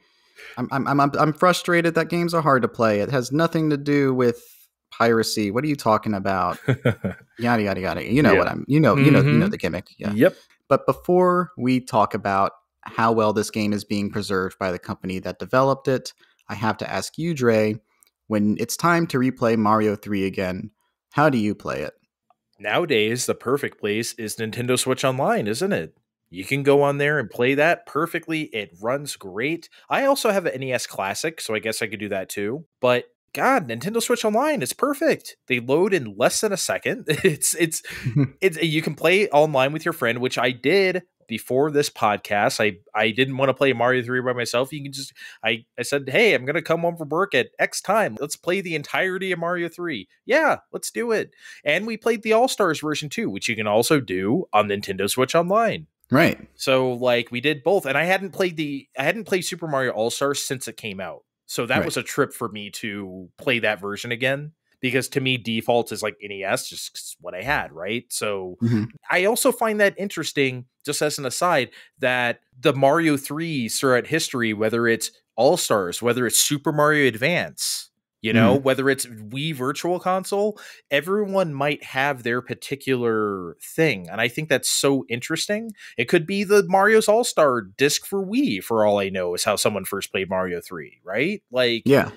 I'm, I'm I'm I'm frustrated that games are hard to play. It has nothing to do with piracy. What are you talking about? (laughs) yada yada yada. You know Yeah. what I'm. You know you know you know Mhm. the gimmick. Yeah. Yep. But before we talk about how well this game is being preserved by the company that developed it, I have to ask you, Dre, when it's time to replay Mario 3 again, how do you play it? Nowadays, the perfect place is Nintendo Switch Online, isn't it? You can go on there and play that perfectly. It runs great. I also have an NES Classic, so I guess I could do that too. But God, Nintendo Switch Online is perfect. They load in less than a second. (laughs) It's it's (laughs) it's you can play online with your friend, which I did before this podcast. I I didn't want to play Mario 3 by myself. You can just I I said, "Hey, I'm going to come home from work at X time. Let's play the entirety of Mario 3." Yeah, let's do it. And we played the All-Stars version too, which you can also do on Nintendo Switch Online. Right. So like we did both and I hadn't played the I hadn't played Super Mario All-Stars since it came out. So that Right. was a trip for me to play that version again because to me default is like NES just what I had, right? So Mhm. I also find that interesting just as an aside that the Mario 3 throughout history whether it's All-Stars, whether it's Super Mario Advance, you know, whether it's Wii Virtual Console, everyone might have their particular thing. And I think that's so interesting. It could be the Mario's All Star disc for Wii, for all I know, is how someone first played Mario 3, right? Like, Yeah.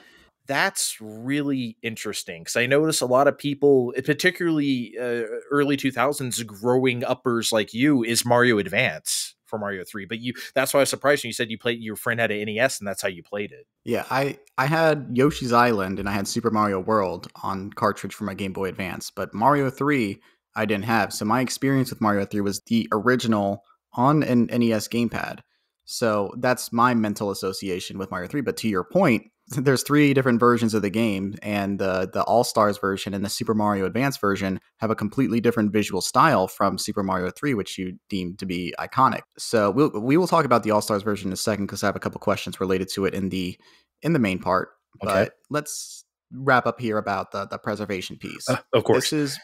that's really interesting because I notice a lot of people, particularly uh, early 2000s, growing uppers like you, is Mario Advance for Mario 3. But you, that's why I was surprised when you said you played, your friend had an NES and that's how you played it. Yeah, I I had Yoshi's Island and I had Super Mario World on cartridge for my Game Boy Advance, but Mario 3 I didn't have. So my experience with Mario 3 was the original on an NES gamepad. So that's my mental association with Mario 3, but to your point, there's three different versions of the game and the the All-Stars version and the Super Mario Advance version have a completely different visual style from Super Mario 3 which you deem to be iconic. So we'll we will talk about the All-Stars version in a second cuz I have a couple questions related to it in the in the main part. Okay. But let's wrap up here about the the preservation piece. Uh, of course. This is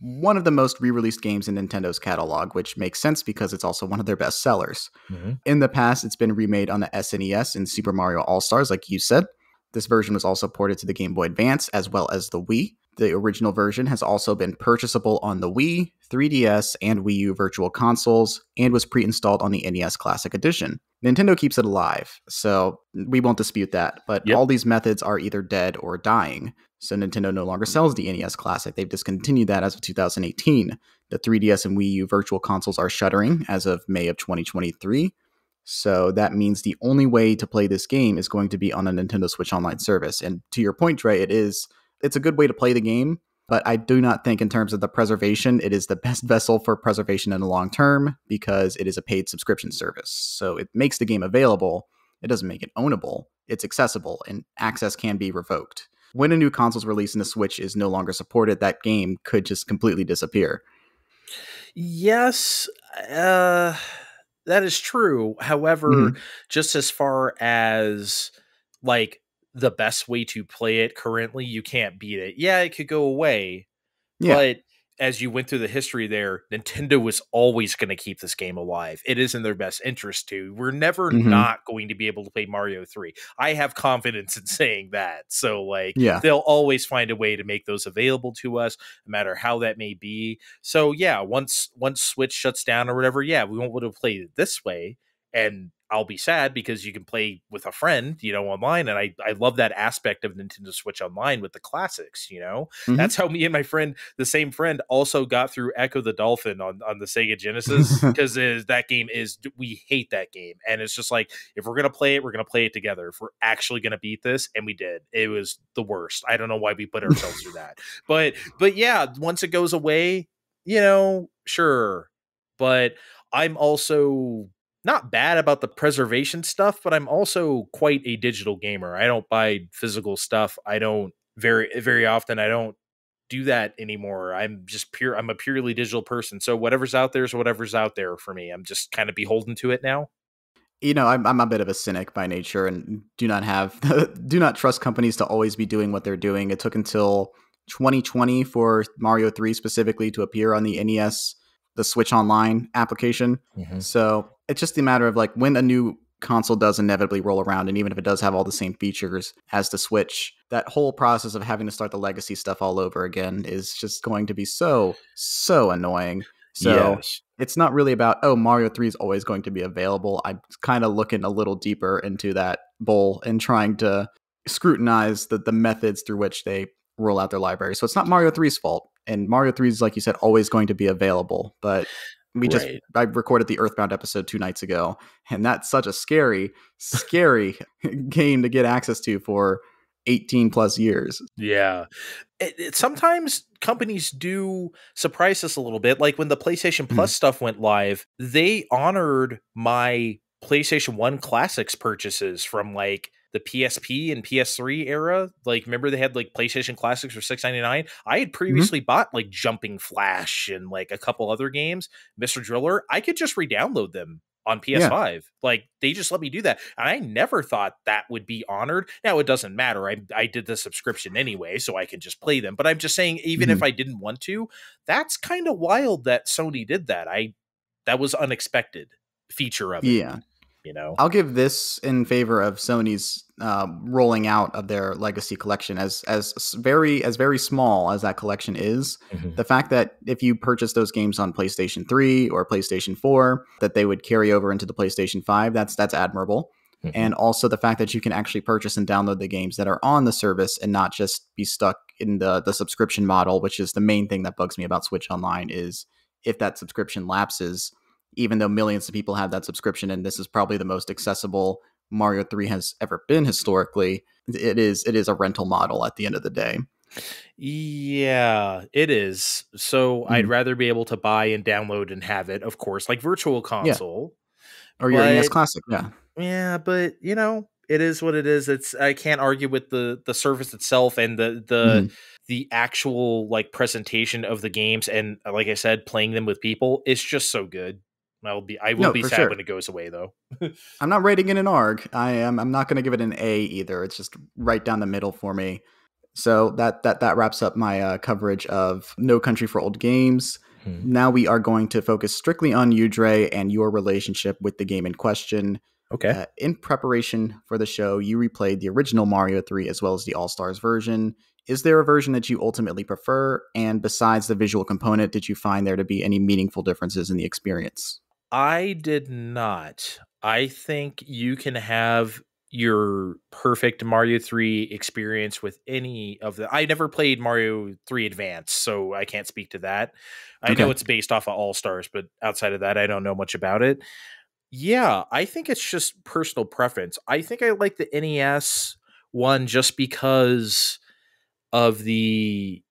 one of the most re-released games in Nintendo's catalog, which makes sense because it's also one of their best sellers. Mhm. In the past, it's been remade on the SNES in Super Mario All Stars, like you said. This version was also ported to the Game Boy Advance as well as the Wii. The original version has also been purchasable on the Wii, 3DS, and Wii U Virtual Consoles, and was pre installed on the NES Classic Edition. Nintendo keeps it alive, so we won't dispute that, but Yep. all these methods are either dead or dying. So Nintendo no longer sells the NES Classic. They've discontinued that as of 2018. The 3DS and Wii U Virtual Consoles are shuttering as of May of 2023. So that means the only way to play this game is going to be on a Nintendo Switch Online service. And to your point, Dre, it is it's a good way to play the game, but I do not think in terms of the preservation, it is the (laughs) best vessel for preservation in the long term because it is a paid subscription service. So it makes the game available. It doesn't make it ownable. It's accessible and access can be revoked. When a new console is released and the Switch is no longer supported, that game could just completely disappear. Yes, uh, that is true. However, Mhm. just as far as like the best way to play it currently, you can't beat it. Yeah, it could go away, Yeah. but as you went through the history there, Nintendo was always going to keep this game alive. It is in their best interest to. We're never Mhm. not going to be able to play Mario 3. I have confidence in (laughs) saying that. So, like, Yeah. they'll always find a way to make those available to us, no matter how that may be. So, yeah, once once Switch shuts down or whatever, yeah, we won't be able to play it this way. And I'll be sad because you can play with a friend, you know, online. And I, I love that aspect of Nintendo Switch Online with the classics, you know? Mhm. That's how me and my friend, the same friend, also got through Ecco the Dolphin on, on the Sega Genesis (laughs) because that game is, we hate that game. And it's just like, if we're going to play it, we're going to play it together. If we're actually going to beat this, and we did, it was the worst. I don't know why we put (laughs) ourselves through that. But, but yeah, once it goes away, you know, sure. But I'm also not bad about the preservation stuff, but I'm also quite a digital gamer. I don't buy physical stuff. I don't very very often I don't do that anymore. I'm just pure I'm a purely digital person. So whatever's out there is whatever's out there for me. I'm just kind of beholden to it now. you know I'm, I'm a bit of a cynic by nature and do not have (laughs) do not trust companies to always be doing what they're doing it took until 2020 for mario 3 specifically to appear on the nes the switch online application mm-hmm. so it's just a matter of like when a new console does inevitably roll around, and even if it does have all the same features as the Switch, that whole process of having to start the legacy stuff all over again is just going to be so, so annoying. So Yes. it's not really about, oh, Mario 3 is always going to be available. I'm kind of looking a little deeper into that bowl and trying to scrutinize the, the methods through which they roll out their library. So it's not Mario 3's fault. And Mario 3 is, like you said, always going to be available. But we just, Right. I recorded the Earthbound episode two nights ago. And that's such a scary, scary (laughs) game to get access to for 18 plus years. Yeah. It, it- sometimes companies do surprise us a little bit. Like when the PlayStation Mhm. Plus stuff went live, they honored my PlayStation 1 Classics purchases from like the PSP and PS3 era. Like remember they had like PlayStation Classics for 6.99. I had mm-hmm. previously bought like Jumping Flash and like a couple other games, Mr. Driller. I could just re-download them on PS5. Like they just let me do that. And I never thought that would be honored. Now it doesn't matter. I I did the subscription anyway, so I can just play them. But I'm just saying, even if mm-hmm. I didn't want to, that's kind of wild that Sony did that. I that was unexpected feature of it. Yeah. You know? I'll give this in favor of Sony's uh, rolling out of their legacy collection as as very as very small as that collection is. Mhm. The fact that if you purchase those games on PlayStation 3 or PlayStation 4, that they would carry over into the PlayStation 5, that's that's admirable. Mhm. And also the fact that you can actually purchase and download the games that are on the service and not just be stuck in the the subscription model, which is the main thing that bugs me about Switch Online is if that subscription lapses, even though millions of people have that subscription and this is probably the most accessible Mario 3 has ever been historically, it is it is a rental model at the end of the day. Yeah, it is. So I'd Mhm. rather be able to buy and download and have it, of course, like Virtual Console. Or your NES Classic, yeah. Yeah, but you know, it is what it is. It's I can't argue with the the service itself and the the Mhm. the actual like presentation of the games and like I said, playing them with people. It's just so good. I'll be I will No, be sad sure. when it goes away though. (laughs) I'm not rating it an ARG. I am. I'm not going to give it an A either. It's just right down the middle for me. So that that that wraps up my uh, coverage of No Country for Old Games. Hmm. Now we are going to focus strictly on you, Dre, and your relationship with the game in question. Okay. Uh, in preparation for the show, you replayed the original Mario 3 as well as the All Stars version. Is there a version that you ultimately prefer? And besides the visual component, did you find there to be any meaningful differences in the experience? I did not. I think you can have your perfect Mario 3 experience with any of the I never played Mario 3 Advance, so I can't speak to that. I know it's based off of All Stars, but outside of that I don't know much about it. Yeah, I think it's just personal preference. I think I like the NES one just because of the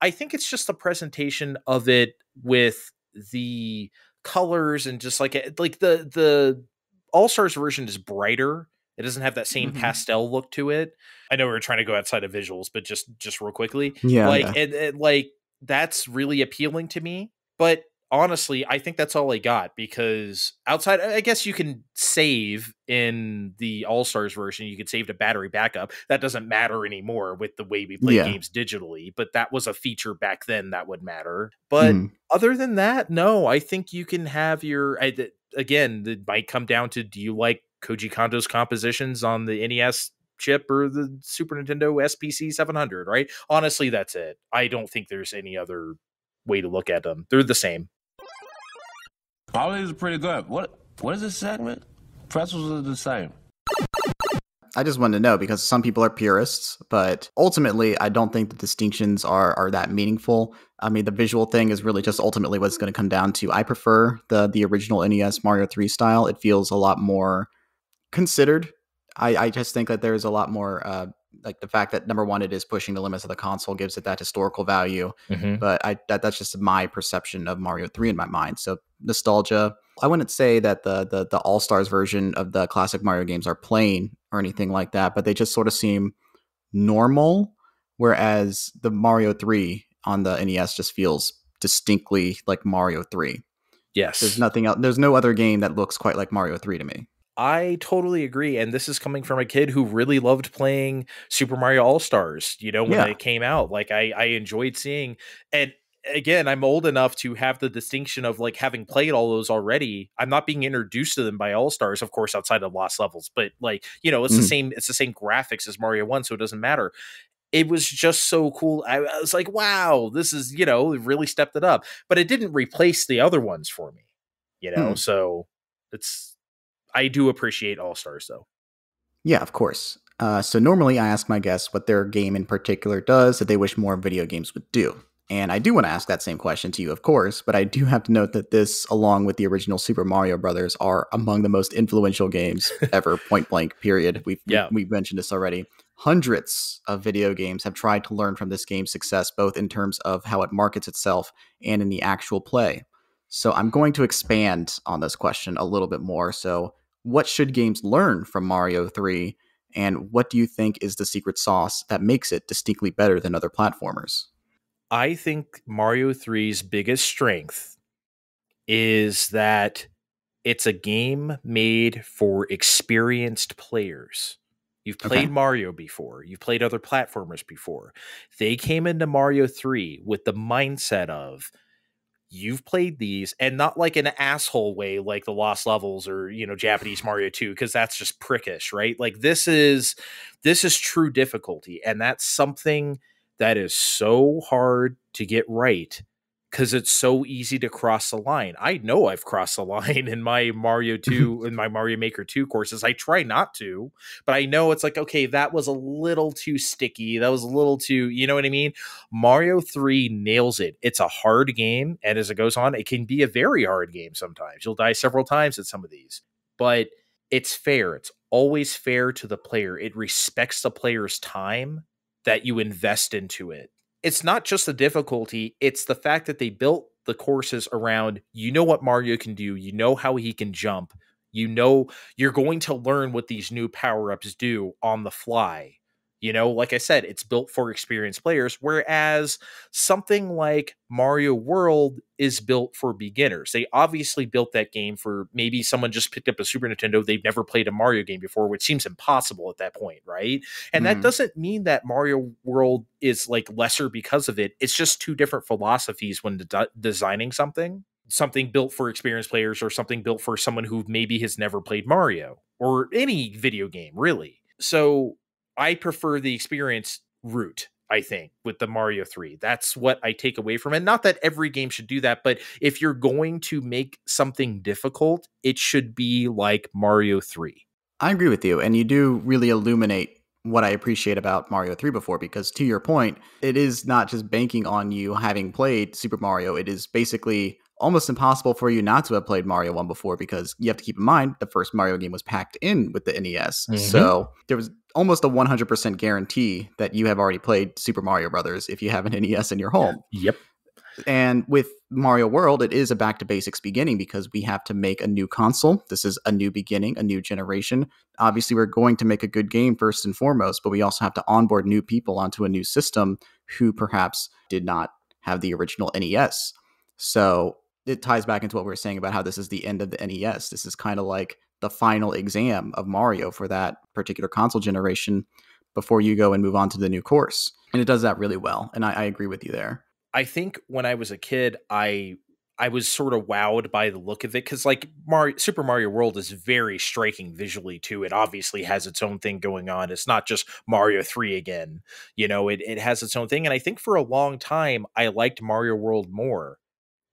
I think it's just the presentation of it with the colors and just like it- like the the All Stars version is brighter. It doesn't have that same Mhm. pastel look to it. I know we are trying to go outside of visuals, but just just real quickly, Yeah. like yeah. and, and like that's really appealing to me. But honestly, I think that's all I got because outside, I guess you can save in the All Stars version. You could save to battery backup. That doesn't matter anymore with the way we play Yeah. games digitally. But that was a feature back then that would matter. But Mhm. other than that, no, I think you can have your. I, again, it might come down to do you like Koji Kondo's compositions on the NES chip or the Super Nintendo SPC 700, right? Honestly, that's it. I don't think there's any other way to look at them. They're the same. All these are pretty good. What what is this segment? Pretzels are the same. I just wanted to know because some people are purists, but ultimately, I don't think the distinctions are are that meaningful. I mean, the visual thing is really just ultimately what's going to come down to. I prefer the the original NES Mario Three style. It feels a lot more considered. I, I just think that there's a lot more uh, like the fact that number one, it is pushing the limits of the console, gives it that historical value. Mm-hmm. But I that that's just my perception of Mario Three in my mind. So nostalgia. I wouldn't say that the the the All Stars version of the classic Mario games are plain or anything like that, but they just sort of seem normal. Whereas the Mario Three on the NES just feels distinctly like Mario Three. Yes. There's nothing else. There's no other game that looks quite like Mario Three to me. I totally agree. And this is coming from a kid who really loved playing Super Mario All Stars, you know, when Yeah. it came out. Like I, I enjoyed seeing and again, I'm old enough to have the distinction of like having played all those already. I'm not being introduced to them by All Stars, of course, outside of Lost Levels, but like you know, it's the Mhm. same. It's the same graphics as Mario One, so it doesn't matter. It was just so cool. I, I was like, wow, this is you know, it really stepped it up. But it didn't replace the other ones for me, you know. Hmm. So it's I do appreciate All Stars though. Yeah, of course. Uh, so normally I ask my guests what their game in particular does that they wish more video games would do. And I do want to ask that same question to you, of course, but I do have to note that this, along with the original Super Mario Brothers, are among the most influential games (laughs) ever, point blank, period. We've, Yeah. we've mentioned this already. Hundreds of video games have tried to learn from this game's success, both in terms of how it markets itself and in the actual play. So I'm going to expand on this question a little bit more. So, what should games learn from Mario 3? And what do you think is the secret sauce that makes it distinctly better than other platformers? I think Mario 3's biggest strength is that it's a game made for experienced players. You've played Okay. Mario before, you've played other platformers before. They came into Mario 3 with the mindset of you've played these and not like an asshole way like the lost levels or you know japanese (sighs) mario 2 because that's just prickish right? Like this is this is true difficulty and that's something that is so hard to get right because it's so easy to cross the line. I know I've crossed the (laughs) line in my Mario (laughs) 2 in my Mario Maker 2 courses. I try not to, but I know it's like, okay, that was a little too sticky. That was a little too, you know what I mean? Mario 3 nails it. It's a hard game, and as it goes on, it can be a very hard game sometimes. You'll die several times at some of these, but it's fair. It's always fair to the player. It respects the player's time that you invest into it. It's not just the difficulty, it's the fact that they built the courses around you know what Mario can do, you know how he can jump, you know you're going to learn what these new power-ups do on the fly. You know, like I said, it's built for experienced players, whereas something like Mario World is built for beginners. They obviously built that game for maybe someone just picked up a Super Nintendo, they've never played a Mario game before, which seems impossible at that point, right? And that Mhm. doesn't mean that Mario World is like lesser because of it. It's just two different philosophies when de- designing something. Something built for experienced players or something built for someone who maybe has never played Mario or any video game, really. So I prefer the experience route, I think, with the Mario 3. That's what I take away from it. Not that every game should do that, but if you're going to make something difficult, it should be like Mario 3. I agree with you, and you do really illuminate what I appreciate about Mario 3 before because to your point, it is not just banking on you having played Super Mario, it is basically almost impossible for you not to have played Mario 1 before because you have to keep in mind the first Mario game was packed in with the NES. Mhm. So there was almost a 100% guarantee that you have already played Super Mario Brothers if you have an NES in your home. Yep. And with Mario World, it is a back to basics beginning because we have to make a new console. This is a new beginning, a new generation. Obviously, we're going to make a good game first and foremost, but we also have to onboard new people onto a new system who perhaps did not have the original NES. So it ties back into what we were saying about how this is the end of the NES. This is kind of like the final exam of Mario for that particular console generation before you go and move on to the new course. And it does that really well. And I, I agree with you there. I think when I was a kid, I I was sort of wowed by the look of it because like Mario, Super Mario World is very striking visually too. It obviously has its own thing going on. It's not just Mario Three again. You know, it it has its own thing. And I think for a long time, I liked Mario World more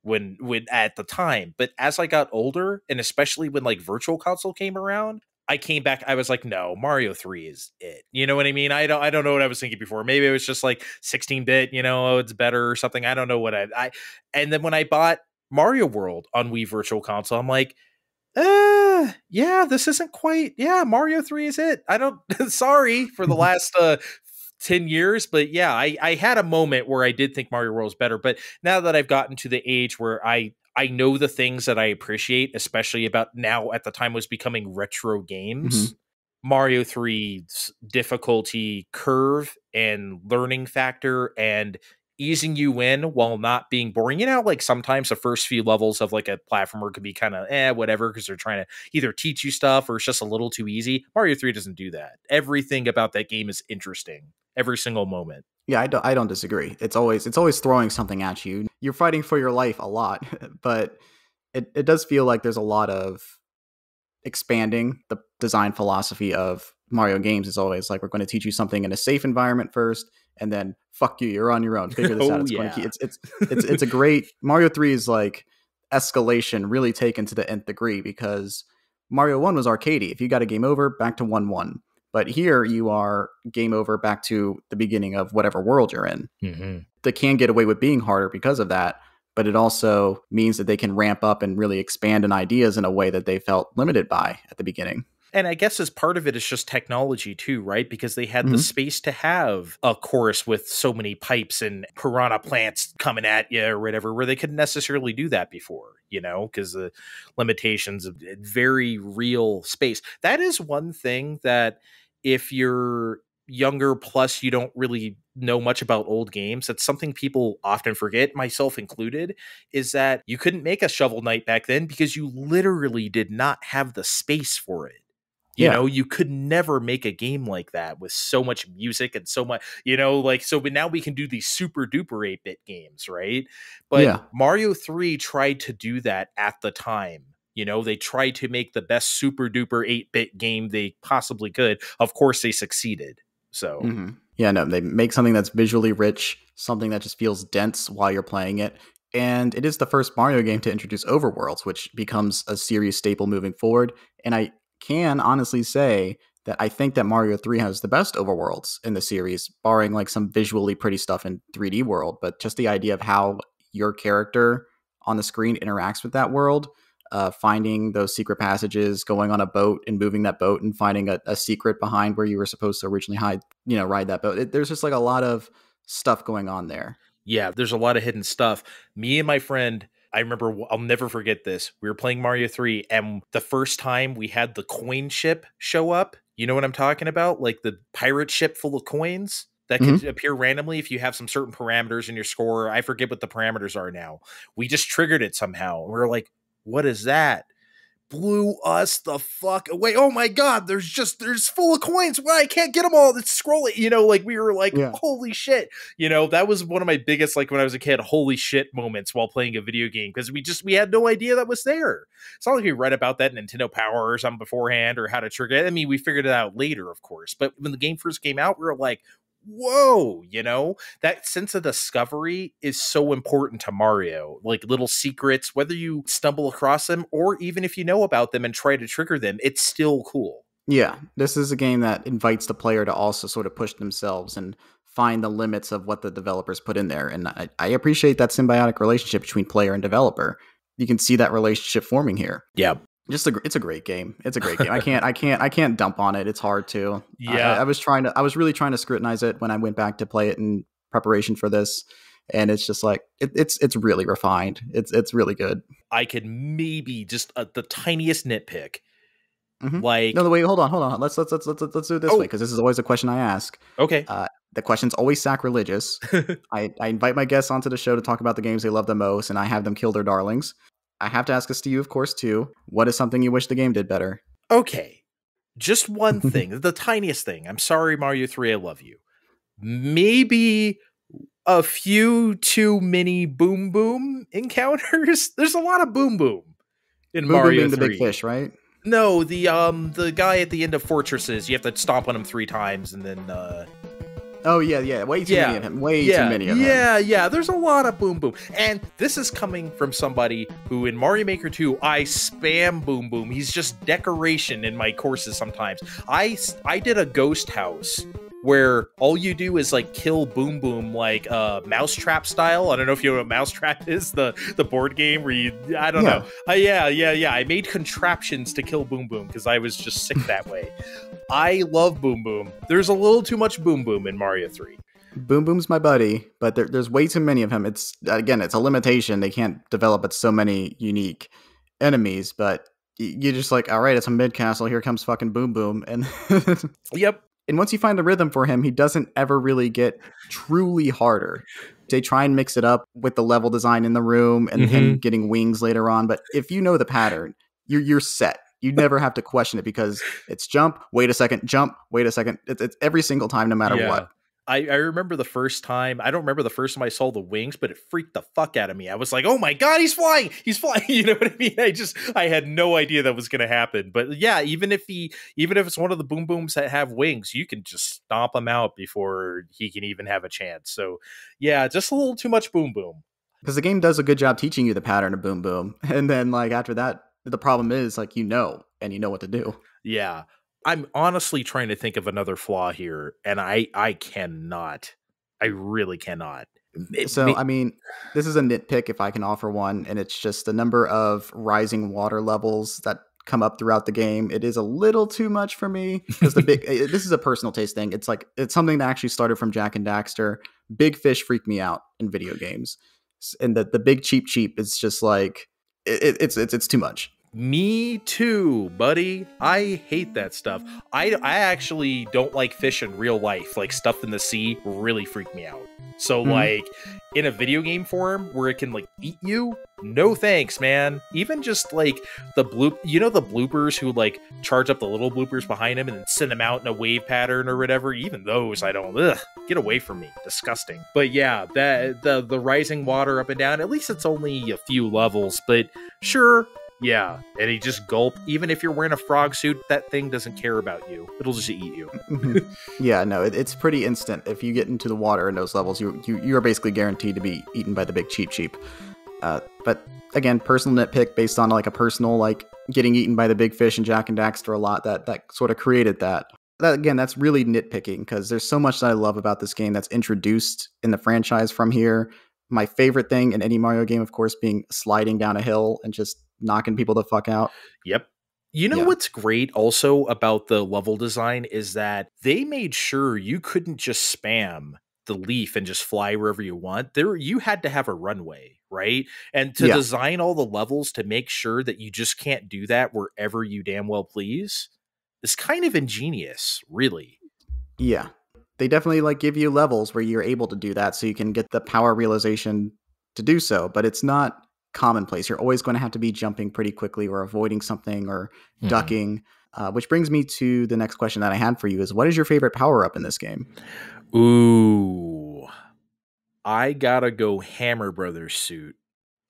when when at the time. But as I got older, and especially when like Virtual Console came around, I came back. I was like, no, Mario Three is it. You know what I mean? I don't. I don't know what I was thinking before. Maybe it was just like 16 bit. You know, oh, it's better or something. I don't know what I. I and then when I bought Mario World on Wii Virtual Console, I'm like, uh, yeah, this isn't quite. Yeah, Mario Three is it. I don't. (laughs) sorry for the (laughs) last uh 10 years but yeah I, I had a moment where i did think mario world was better but now that i've gotten to the age where i i know the things that i appreciate especially about now at the time was becoming retro games mario 3's difficulty curve and learning factor and easing you in while not being boring you know like sometimes the first few levels of like a platformer could be kind of eh whatever because they're trying to either teach you stuff or it's just a little too easy mario 3 doesn't do that. Everything about that game is interesting every single moment Yeah, I don't I don't disagree. It's always it's always throwing something at you. You're fighting for your life a lot, (laughs) but it, it does feel like there's a lot of expanding the design philosophy of Mario games is always like we're going to teach you something in a safe environment first and then fuck you, you're on your own. Figure (laughs) this Oh, out. It's yeah. keep it's it's it's it's a great (laughs) Mario 3 is like escalation really taken to the nth degree because Mario 1 was arcadey. If you got a game over, back to 1 1. But here you are game over back to the beginning of whatever world you're in. Mm-hmm. They can get away with being harder because of that, but it also means that they can ramp up and really expand in ideas in a way that they felt limited by at the beginning. And I guess as part of it's just technology too, right? Because they had the Mhm. space to have a chorus with so many pipes and piranha plants coming at you or whatever, where they couldn't necessarily do that before, you know, because the limitations of very real space. That is one thing that if you're younger, plus you don't really know much about old games, that's something people often forget, myself included, is that you couldn't make a Shovel Knight back then because you literally did not have the space for it. You Yeah. know, you could never make a game like that with so much music and so much, you know, like so but now we can do these super duper 8-bit games, right? But Yeah. Mario 3 tried to do that at the time. You know, they tried to make the best super duper 8-bit game they possibly could. Of course they succeeded. So, Mhm. Yeah, no, they make something that's visually rich, something that just feels dense while you're playing it. And it is the first Mario game to introduce overworlds, which becomes a serious staple moving forward. And I can honestly say that I think that Mario 3 has the best overworlds in the series, barring like some visually pretty stuff in 3D world, but just the idea of how your character on the screen interacts with that world, uh, finding those secret passages, going on a boat and moving that boat and finding a, a secret behind where you were supposed to originally hide, you know, ride that boat. It, there's just like a lot of stuff going on there. yeah, there's a lot of hidden stuff. Me and my friend, I remember I'll never forget this. We were playing Mario 3 and the first time we had the coin ship show up, you know what I'm talking about? Like the pirate ship full of coins that could appear randomly if you have some certain parameters in your score. I forget what the parameters are now. We just triggered it somehow. We're like, "What is that?" Blew us the fuck away. Oh my god, there's just there's full of coins. Why I can't get them all. It's scrolling. You know, like we were like, Yeah. holy shit you know that was one of my biggest like when i was a kid holy shit moments while playing a video game because we just we had no idea that was there it's not like we read about that nintendo power or something beforehand or how to trigger it i mean we figured it out later of course but when the game first came out we were like whoa you know that sense of discovery is so important to mario like little secrets whether you stumble across them or even if you know about them and try to trigger them it's still cool Yeah, this is a game that invites the player to also sort of push themselves and find the limits of what the developers put in there. And I, I appreciate that symbiotic relationship between player and developer. You can see that relationship forming here. yeah Just a, it's a great game. It's a great game. I (laughs) can't, I can't, I can't dump on it. It's hard to. Yeah. I, I was trying to, I was really trying to scrutinize it when I went back to play it in preparation for this, and it's just like it, it's, it's really refined. It's, it's really good. I could maybe just uh, the tiniest nitpick. Mhm. Like, No, no, wait, hold on, hold on. Let's let's let's let's, let's do it this Oh. way because this is always a question I ask. okay, The question's always sacrilegious. (laughs) I, I invite my guests onto the show to talk about the games they love the most, and I have them kill their darlings. I have to ask this to you, of course, too. What is something you wish the game did better? okay, just one (laughs) thing, the tiniest thing. I'm sorry, Mario Three, I love you. Maybe a few too many boom boom encounters. (laughs) There's a lot of boom boom in Boom Boom Mario being the big fish, right? No, the um the guy at the end of Fortresses, you have to stomp on him three times and then uh Oh yeah, yeah. Way too Yeah. many of him. Way yeah, too many of him. yeah, yeah. There's a lot of boom boom, and this is coming from somebody who in Mario Maker 2, I spam boom boom. He's just decoration in my courses sometimes. I I did a ghost house where all you do is like kill boom boom like uh mousetrap style. I don't know if you know what mousetrap (laughs) is, the the board game where you I don't Yeah. know. Uh, yeah, yeah, yeah. I made contraptions to kill boom boom because I was just sick that way. (laughs) I love boom boom. There's a little too much boom boom in Mario 3. Boom Boom's my buddy, but there, there's way too many of him. It's again, it's a limitation. They can't develop at so many unique enemies, but you're just like, all right, it's a mid castle. Here comes fucking Boom Boom, and (laughs) Yep. And once you find the rhythm for him, he doesn't ever really get truly harder. They try and mix it up with the level design in the room and him mm-hmm. getting wings later on. But if you know the pattern, you're you're set. You never have to question it because it's jump. Wait a second, jump. Wait a second. It's, it's every single time, no matter Yeah. what. I, I remember the first time. I don't remember the first time I saw the wings, but it freaked the fuck out of me. I was like, "Oh my god, he's flying! He's flying!" (laughs) You know what I mean? I just I had no idea that was going to happen. But yeah, even if he, even if it's one of the boom booms that have wings, you can just stomp him out before he can even have a chance. So yeah, just a little too much boom boom. Because the game does a good job teaching you the pattern of boom boom, (laughs) and then like after that, the problem is like you know and you know what to do. Yeah. I'm honestly trying to think of another flaw here, and I I cannot. I really cannot. It so I mean, this is a nitpick if I can offer one, and it's just the number of rising water levels that come up throughout the game. It is a little too much for me because the big. (laughs) eh, this is a personal taste thing. It's like it's something that actually started from Jak and Daxter. Big fish freak me out in video games, and the the big Cheep Cheep is just like it, it- it's it's it's too much. Me too, buddy. I hate that stuff. I I actually don't like fish in real life. Like stuff in the sea really freak me out. So Mhm. like in a video game form where it can like eat you, no thanks, man. Even just like the bloop, you know the bloopers who like charge up the little bloopers behind him and then send them out in a wave pattern or whatever. Even those I don't. Ugh, get away from me. Disgusting. But yeah, that the the rising water up and down. At least it's only a few levels, but sure. Yeah, and he just gulp. Even if you're wearing a frog suit, that thing doesn't care about you. It'll just eat you. (laughs) Mhm. yeah, no, it, it's pretty instant. If you get into the water in those levels, you you you are basically guaranteed to be eaten by the big Cheep Cheep. Uh, but again, personal nitpick based on like a personal like getting eaten by the big fish and Jak and Daxter a lot. That that sort of created that. That again, that's really nitpicking because there's so much that I love about this game that's introduced in the franchise from here. My favorite thing in any Mario game, of course, being sliding down a hill and just knocking people the fuck out. Yep. You know Yeah. what's great also about the level design is that they made sure you couldn't just spam the leaf and just fly wherever you want. There you had to have a runway, right? And to Yeah. design all the levels to make sure that you just can't do that wherever you damn well please is kind of ingenious, really. Yeah. They definitely like give you levels where you're able to do that so you can get the power realization to do so, but it's not commonplace. You're always going to have to be jumping pretty quickly or avoiding something or Mhm. ducking. Uh, which brings me to the next question that I had for you is what is your favorite power up in this game? Ooh. I gotta go Hammer Brothers suit.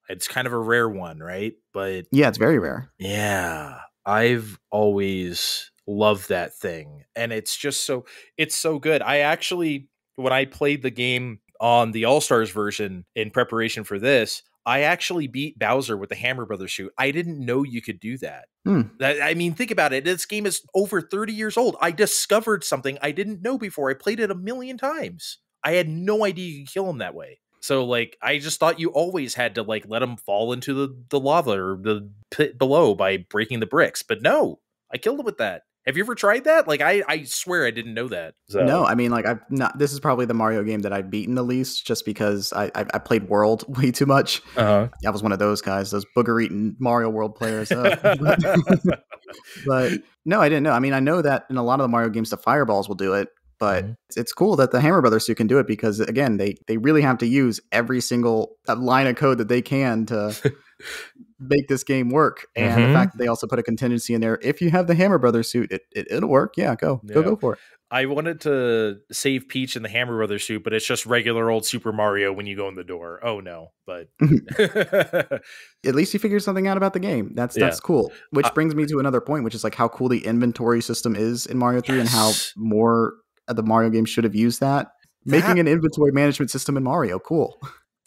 It's kind of a rare one, right? But Yeah, it's very rare. yeah, I've always loved that thing. And it's just so it's so good. I actually when I played the game on the All-Stars version in preparation for this, I actually beat Bowser with the Hammer Brothers shoot. I didn't know you could do that. Hmm. I mean, think about it. This game is over 30 years old. I discovered something I didn't know before. I played it a million times. I had no idea you could kill him that way. So like I just thought you always had to like let him fall into the, the lava or the pit below by breaking the bricks. But no, I killed him with that. Have you ever tried that? Like I, I swear I didn't know that. So No, I mean like I've not. This is probably the Mario game that I've beaten the least, just because I I, I played World (laughs) way too much. uh-huh. I was one of those guys, those booger eating Mario World players. Uh, (laughs) (laughs) but no, I didn't know. I mean, I know that in a lot of the Mario games, the fireballs will do it, but Mhm. it's, cool that the Hammer Brothers suit can do it because again, they they really have to use every single uh, line of code that they can to make this game work. And Mhm. the fact that they also put a contingency in there, if you have the Hammer Brothers suit, it, it it'll work. Yeah, go go Yeah. go for it. I wanted to save Peach in the Hammer Brothers suit, but it's just regular old Super Mario when you go in the door. Oh no, but (laughs) At least you figured something out about the game. That's Yeah. that's cool. Which Uh, brings me to another point, which is like how cool the inventory system is in Mario 3 and how more of the Mario games should have used that. Making an inventory management system in Mario, cool.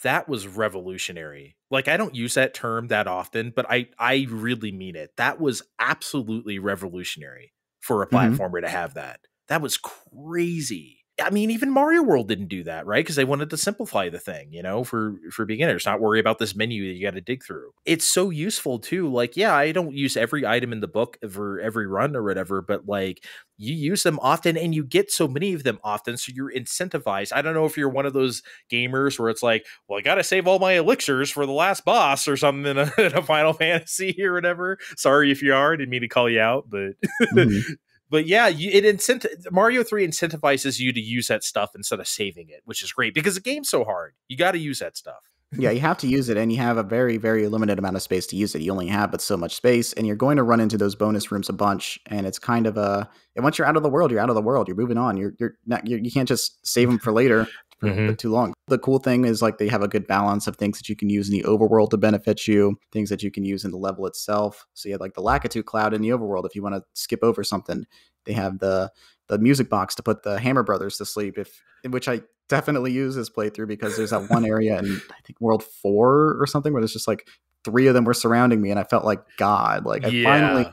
That was revolutionary. Like I don't use that term that often, but I I really mean it. That was absolutely revolutionary for a Mhm. platformer to have that. That was crazy. I mean, even Mario World didn't do that, right? Because they wanted to simplify the thing, you know, for for beginners, not worry about this menu that you got to dig through. It's so useful too. Like, yeah, I don't use every item in the book for every run or whatever, but like you use them often and you get so many of them often, so you're incentivized. I don't know if you're one of those gamers where it's like, well, I got to save all my elixirs for the last boss or something in a, (laughs) in a Final Fantasy or whatever. Sorry if you are, I didn't mean to call you out, but Mhm. (laughs) but yeah, it incent Mario Three incentivizes you to use that stuff instead of saving it, which is great because the game's so hard. You got to use that stuff. yeah, you have to use it, and you have a very, very limited amount of space to use it. You only have but so much space, and you're going to run into those bonus rooms a bunch. And it's kind of a, and once you're out of the world, you're out of the world. You're moving on. You're you're not you're, you can't just save them for later for, Mhm. for too long. The cool thing is like they have a good balance of things that you can use in the overworld to benefit you, things that you can use in the level itself. So you have like the Lakitu cloud in the overworld. If you want to skip over something, they have the the music box to put the Hammer Brothers to sleep. If which I definitely use this playthrough because there's that one area in I think World Four or something where there's just like three of them were surrounding me, and I felt like God. Like I finally Yeah.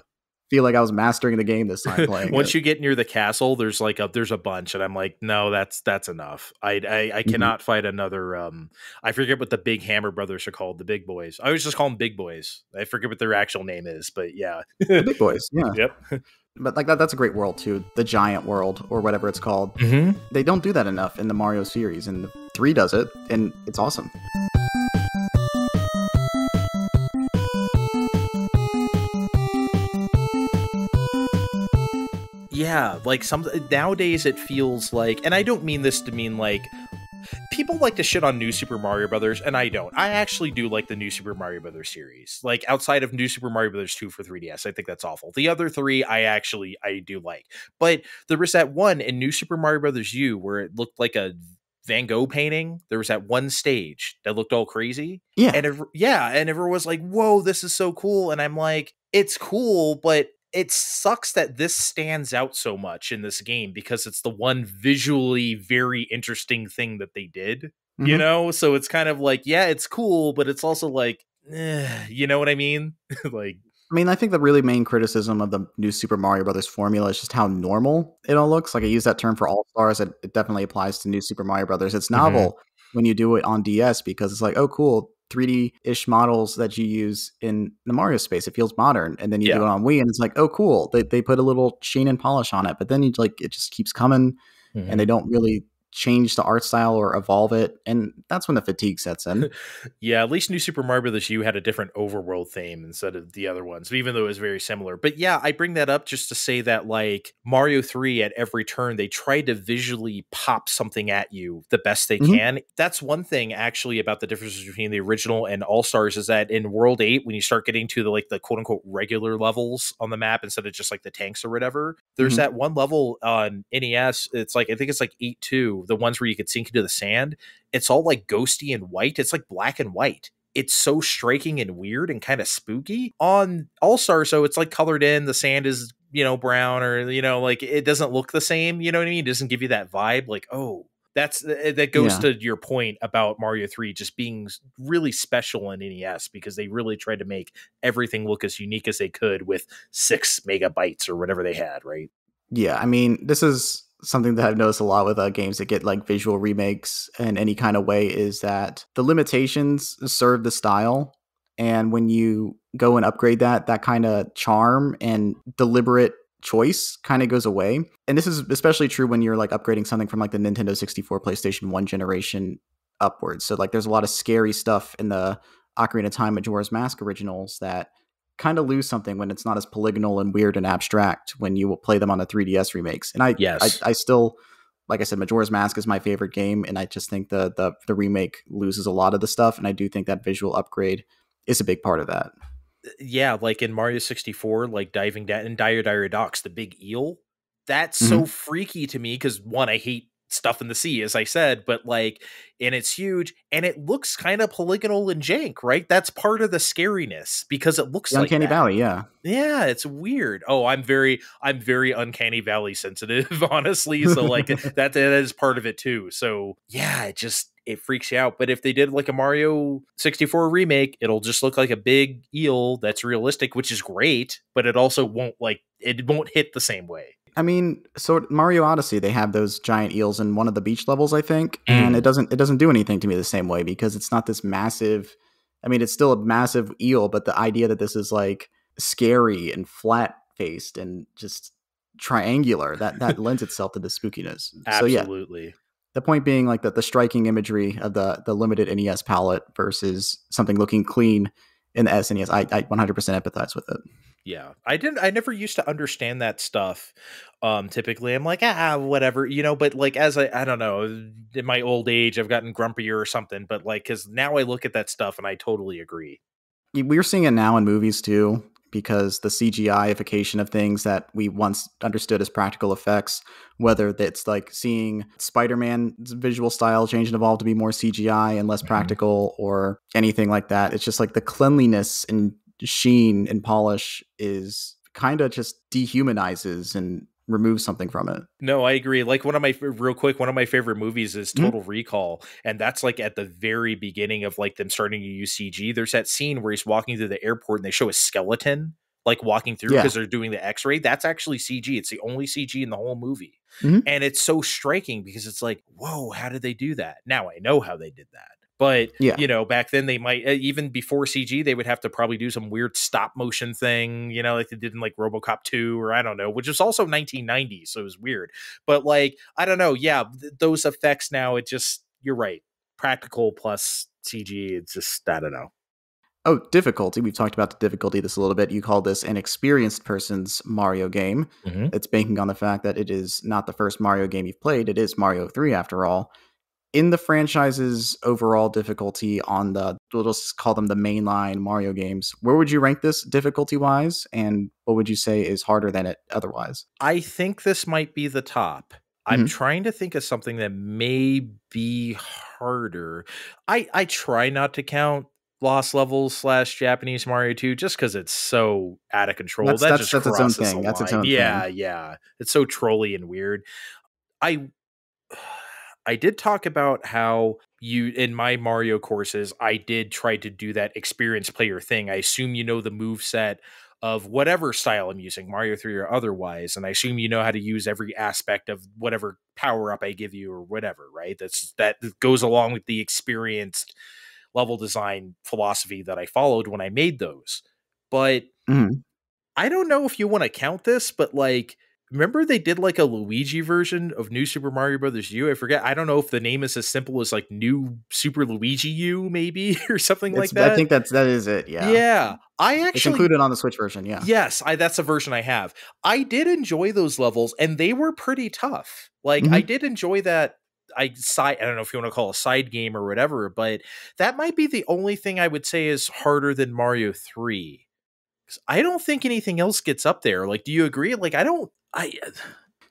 Feel like I was mastering the game this time (laughs) playing. Once it. you get near the castle, there's like a there's a bunch, and I'm like, no, that's that's enough. I I, Mm-hmm. Cannot fight another. Um, I forget what the big Hammer brothers are called, the big boys. I always just call them big boys. I forget what their actual name is, but yeah. the big boys, (laughs) yeah. Yep. But like that, that's a great world too. The giant world or whatever it's called. Mm-hmm. They don't do that enough in the Mario series, and the three does it, and it's awesome. Yeah, like some nowadays it feels like, and I don't mean this to mean like people like to shit on New Super Mario Brothers, and I don't. I actually do like the New Super Mario Brothers series. Like outside of New Super Mario Brothers 2 for 3DS, I think that's awful. The other three I actually I do like. But there was that one in New Super Mario Brothers U where it looked like a Van Gogh painting. There was that one stage that looked all crazy. Yeah, And ev- yeah, and everyone was like, "Whoa, this is so cool!" And I'm like, "It's cool, but it sucks that this stands out so much in this game because it's the one visually very interesting thing that they did. You Mhm. know, so it's kind of like, yeah, it's cool, but it's also like, eh, you know what I mean? (laughs) like, I mean, I think the really main criticism of the new Super Mario Brothers formula is just how normal it all looks. Like I use that term for All Stars. It, it definitely applies to New Super Mario Brothers. It's novel when you do it on DS because it's like, oh, cool, 3D ish models that you use in the Mario space. It feels modern, and then you do it on Wii, and it's like, oh, cool. They they put a little sheen and polish on it, but then you like it just keeps coming, and mm-hmm. they don't really change the art style or evolve it, and that's when the fatigue sets in. (laughs) Yeah, at least New Super Mario Bros. U had a different overworld theme instead of the other ones, even though it was very similar. But yeah, I bring that up just to say that like Mario 3 at every turn, they tried to visually pop something at you the best they Mhm. can. That's one thing actually about the difference between the original and All Stars is that in World 8, when you start getting to the like the quote unquote regular levels on the map instead of just like the tanks or whatever, there's Mhm. that one level on NES. It's like I think it's like 8 2, the ones where you could sink into the sand it's all like ghosty and white. It's like black and white. It's so striking and weird and kind of spooky. On All Star, so it's like colored in. The sand is, you know, brown or, you know, like it doesn't look the same. You know what I mean? It doesn't give you that vibe. Like, oh, that's uh, uh, that goes Yeah. to your point about Mario 3 just being really special in NES because they really tried to make everything look as unique as they could with six megabytes or whatever they had, right? Yeah, I mean, this is something that I've noticed a lot with uh, games that get like visual remakes in any kind of way is that the limitations serve the style. And when you go and upgrade that, that kind of charm and deliberate choice kind of goes away. And this is especially true when you're like upgrading something from like the Nintendo 64, PlayStation 1 generation upwards. So, like, there's a lot of scary stuff in the Ocarina of Time Majora's Mask originals that kind of lose something when it's not as polygonal and weird and abstract when you will play them on the 3DS remakes. And I, Yes. I, I still, like I said, Majora's Mask is my favorite game, and I just think the the the remake loses a lot of the stuff, and I do think that visual upgrade is a big part of that. yeah, like in Mario 64, like diving down in Dire Dire Docks, the big eel. That's so Mm-hmm. freaky to me because one, I hate stuff in the sea, as I said, but like, and it's huge and it looks kind of polygonal and jank, right? That's part of the scariness because it looks The like Uncanny that. Valley, yeah. Yeah, it's weird. Oh, I'm very, I'm very uncanny valley sensitive, (laughs) honestly. So like (laughs) that, that is part of it too. So yeah, it just it freaks you out. But if they did like a Mario 64 remake, it'll just look like a big eel that's realistic, which is great. But it also won't like it won't hit the same way. I mean, so Mario Odyssey, they have those giant eels in one of the beach levels, I think, Mm. and it doesn't it doesn't do anything to me the same way because it's not this massive. I mean, it's still a massive eel, but the idea that this is like scary and flat faced and just triangular that that lends (laughs) itself to the spookiness. So yeah, Absolutely. the point being like that the striking imagery of the the limited NES palette versus something looking clean in the SNES, I, I 100% empathize with it. Yeah. I didn't I never used to understand that stuff. Um typically I'm like, ah, whatever, you know, but like as I I don't know, in my old age I've gotten grumpier or something, but like cuz now I look at that stuff and I totally agree. We're seeing it now in movies too because the CGIification of things that we once understood as practical effects, whether it's like seeing Spider Man's visual style change and evolve to be more CGI and less Mhm. practical or anything like that, it's just like the cleanliness and sheen and polish is kind of just dehumanizes and removes something from it. No, I agree. Like one of my real quick, one of my favorite movies is Mhm. Total Recall, and that's like at the very beginning of like them starting to use CG. There's that scene where he's walking through the airport and they show a skeleton like walking through Yeah. because they're doing the X-ray. That's actually CG. It's the only CG in the whole movie, Mhm. and it's so striking because it's like, whoa, how did they do that? Now I know how they did that. But Yeah. you know, back then they might uh, even before CG, they would have to probably do some weird stop motion thing, you know, like they did in like RoboCop 2 or I don't know, which was also 1990, so it was weird. But like, I don't know, yeah, th- those effects now, it just you're right, practical plus CG. It's just I don't know. Oh, difficulty. We've talked about the difficulty this a little bit. You call this an experienced person's Mario game. Mhm. It's banking on the fact that it is not the first Mario game you've played. It is Mario 3 after all. In the franchise's overall difficulty on the, we'll just call them the mainline Mario games, where would you rank this difficulty wise? And what would you say is harder than it otherwise? I think this might be the top. I'm Mhm. trying to think of something that may be harder. I I try not to count Lost Levels slash Japanese Mario 2 just because it's so out of control. That's- that that's- just that's its own thing. the That's its line. own yeah, thing. yeah. It's so trolly and weird. I I did talk about how you in my Mario courses, I did try to do that experience player thing. I assume you know the move set of whatever style I'm using, Mario 3 or otherwise, and I assume you know how to use every aspect of whatever power up I give you or whatever, right? That's that goes along with the experienced level design philosophy that I followed when I made those. But Mhm. I don't know if you want to count this, but like remember they did like a Luigi version of New Super Mario Brothers U? I forget. I don't know if the name is as simple as like New Super Luigi U, maybe (laughs) or something like that. I think that's that is it. Yeah. yeah. I It's actually included on the Switch version. Yeah. Yes, I that's a version I have. I did enjoy those levels and they were pretty tough. Like Mm-hmm. I did enjoy that I side I don't know if you want to call it a side game or whatever, but that might be the only thing I would say is harder than Mario 3. I don't think anything else gets up there. Like do you agree? Like I don't I uh,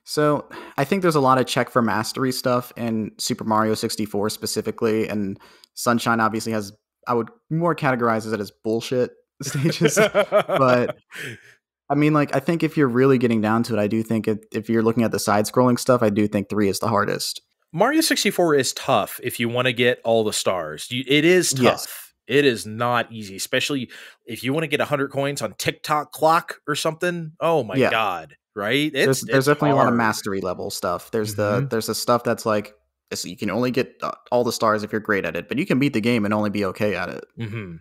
So I think there's a lot of check for mastery stuff in Super Mario 64 specifically, and Sunshine obviously has. I would more categorize it as bullshit (laughs) stages, but (laughs) I mean, like I think if you're really getting down to it, I do think it, if you're looking at the side-scrolling stuff, I do think three is the hardest. Mario 64 is tough if you want to get all the stars. You, it is tough. Yes. It is not easy, especially if you want to get 100 coins on Tick Tock Clock or something. Oh my Yeah. god, right? It's, there's there's it's definitely a lot of mastery level stuff. There's the Mhm. there's the stuff that's like you can only get uh, all the stars if you're great at it, but you can beat the game and only be okay at it. Mhm.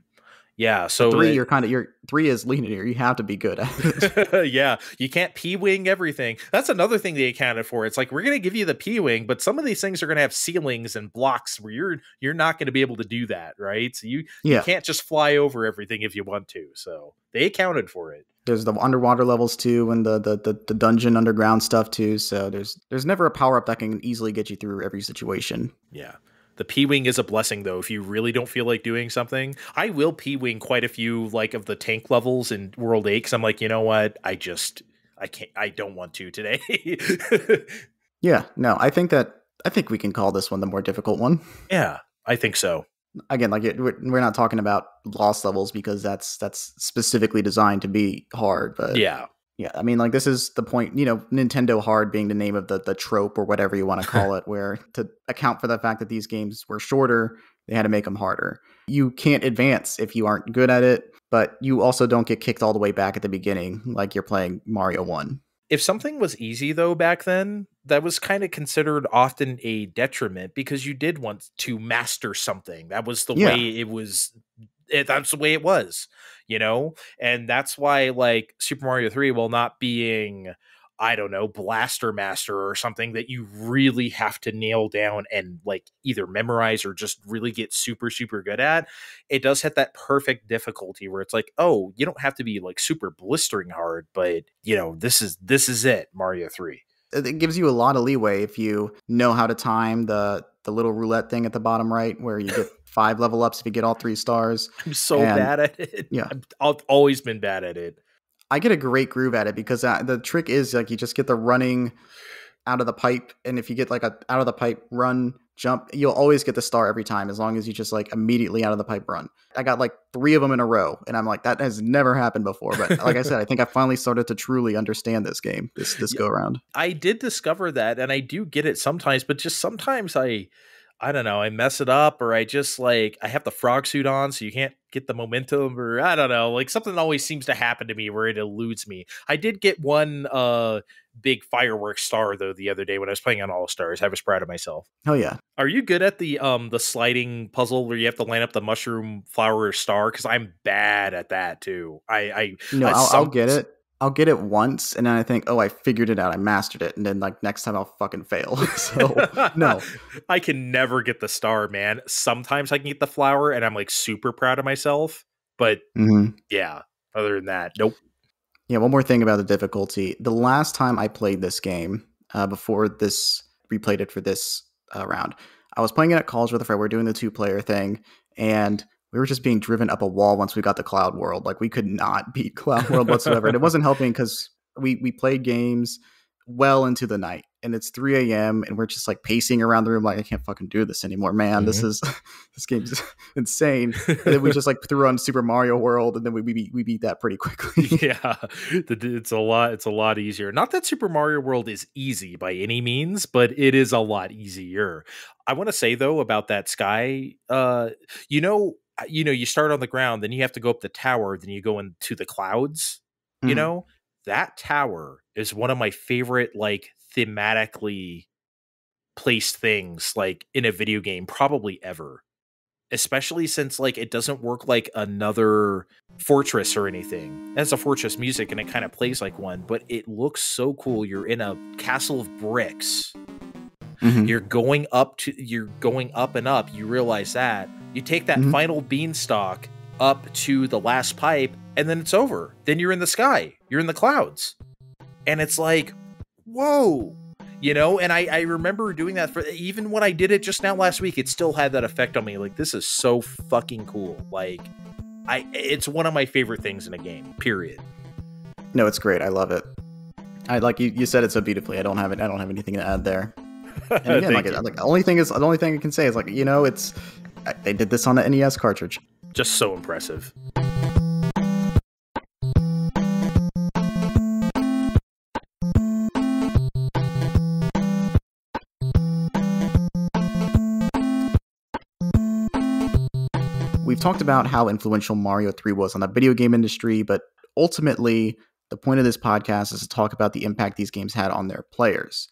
Yeah, so three, it- you're kind of you're three is linear. You have to be good at (laughs) it. (laughs) yeah, you can't P wing everything. That's another thing they accounted for. It's like we're gonna give you the P wing, but some of these things are gonna have ceilings and blocks where you're you're not gonna be able to do that, right? So you, you can't just fly over everything if you want to. So they accounted for it. There's the underwater levels too and the, the the the dungeon underground stuff too so there's there's never a power up that can easily get you through every situation Yeah. The P Wing is a blessing though. If you really don't feel like doing something, I will P Wing quite a few like of the tank levels in World 8 cuz I'm like, you know what? I just I can't I don't want to today. (laughs) yeah no i think that i think we can call this one the more difficult one yeah, I think so. Again like it, we're, we're not talking about Lost Levels because that's that's specifically designed to be hard but Yeah. yeah i mean like this is the point you know nintendo hard being the name of the the trope or whatever you want to call (laughs) it where to account for the fact that these games were shorter they had to make them harder you can't advance if you aren't good at it but you also don't get kicked all the way back at the beginning like you're playing mario 1 If something was easy though back then, that was kind of considered often a detriment because you did want to master something. That was the Yeah. way it was it, that's the way it was, you know? And that's why like Super Mario 3 while not being I don't know, Blaster Master or something that you really have to nail down and like either memorize or just really get super, super good at. It does hit that perfect difficulty where it's like, oh, you don't have to be like super blistering hard, but you know, this is this is it, Mario 3. It gives you a lot of leeway if you know how to time the the little roulette thing at the bottom right where you get (laughs) five level ups if you get all three stars. I'm so And- bad at it. yeah. I've, I've always been bad at it. I get a great groove at it because uh, the trick is like you just get the running out of the pipe, and if you get like a out of the pipe run jump, you'll always get the star every time as long as you just like immediately out of the pipe run. I got like three of them in a row, and I'm like that has never happened before. But like I said, I think I finally started to truly understand this game this this Yeah. go around. I did discover that and I do get it sometimes, but just sometimes I I don't know, I mess it up or I just like I have the frog suit on so you can't get the momentum or I don't know, like something always seems to happen to me where it eludes me. I did get one uh big fireworks star though the other day when I was playing on All Stars. I was proud of myself. Oh yeah, Are you good at the um the sliding puzzle where you have to line up the mushroom flower star? Because I'm bad at that too. I I no, I I'll, I'll get it. I'll get it once, and then I think, oh, I figured it out. I mastered it, and then like next time I'll fucking fail. (laughs) so no, (laughs) I can never get the star, man. Sometimes I can get the flower and I'm like super proud of myself. But hmm yeah, other than that, nope. Yeah, one more thing about the difficulty. The last time I played this game, uh, before this replayed it for this uh, round, I was playing it at college with a friend. We are doing the two player thing, and we were just being driven up a wall once we got to Cloud World. Like we could not beat (laughs) Cloud World whatsoever, and it wasn't helping because we we played games well into the night, and it's 3 a.m. and we're just like pacing around the room like I can't fucking do this anymore, man. This is (laughs) this game's (laughs) insane. And then we just like threw on Super Mario World, and then we we beat, we beat that pretty quickly. yeah, it's a lot. It's a lot easier. Not that Super Mario World is easy by any means, but it is a lot easier. I want to say though about that sky. Uh, you know, you know, you start on the ground, then you have to go up the tower, then you go into the clouds. You Mhm. know, that tower is one of my favorite, like thematically placed things, like in a video game, probably ever. Especially since like it doesn't work like another fortress or anything. It has a fortress music and it kind of plays like one, but it looks so cool. You're in a castle of bricks. Mhm. You're going up to you're going up and up. You realize that. You take that Mhm. final beanstalk up to the last pipe, and then it's over. Then you're in the sky. You're in the clouds. And it's like, whoa. You know, and I, I remember doing that for even when I did it just now last week, it still had that effect on me. Like, this is so fucking cool. Like, I it's one of my favorite things in a game, period. No, it's great. I love it. I like you. You said it so beautifully. I don't have it. I don't have anything to add there. And (laughs) again, like, you. like the only thing is the only thing I can say is like you know it's they did this on the NES cartridge. just so impressive. We've talked about how influential Mario 3 was on the video game industry, but ultimately, the point of this podcast is to talk about the impact these games had on their players.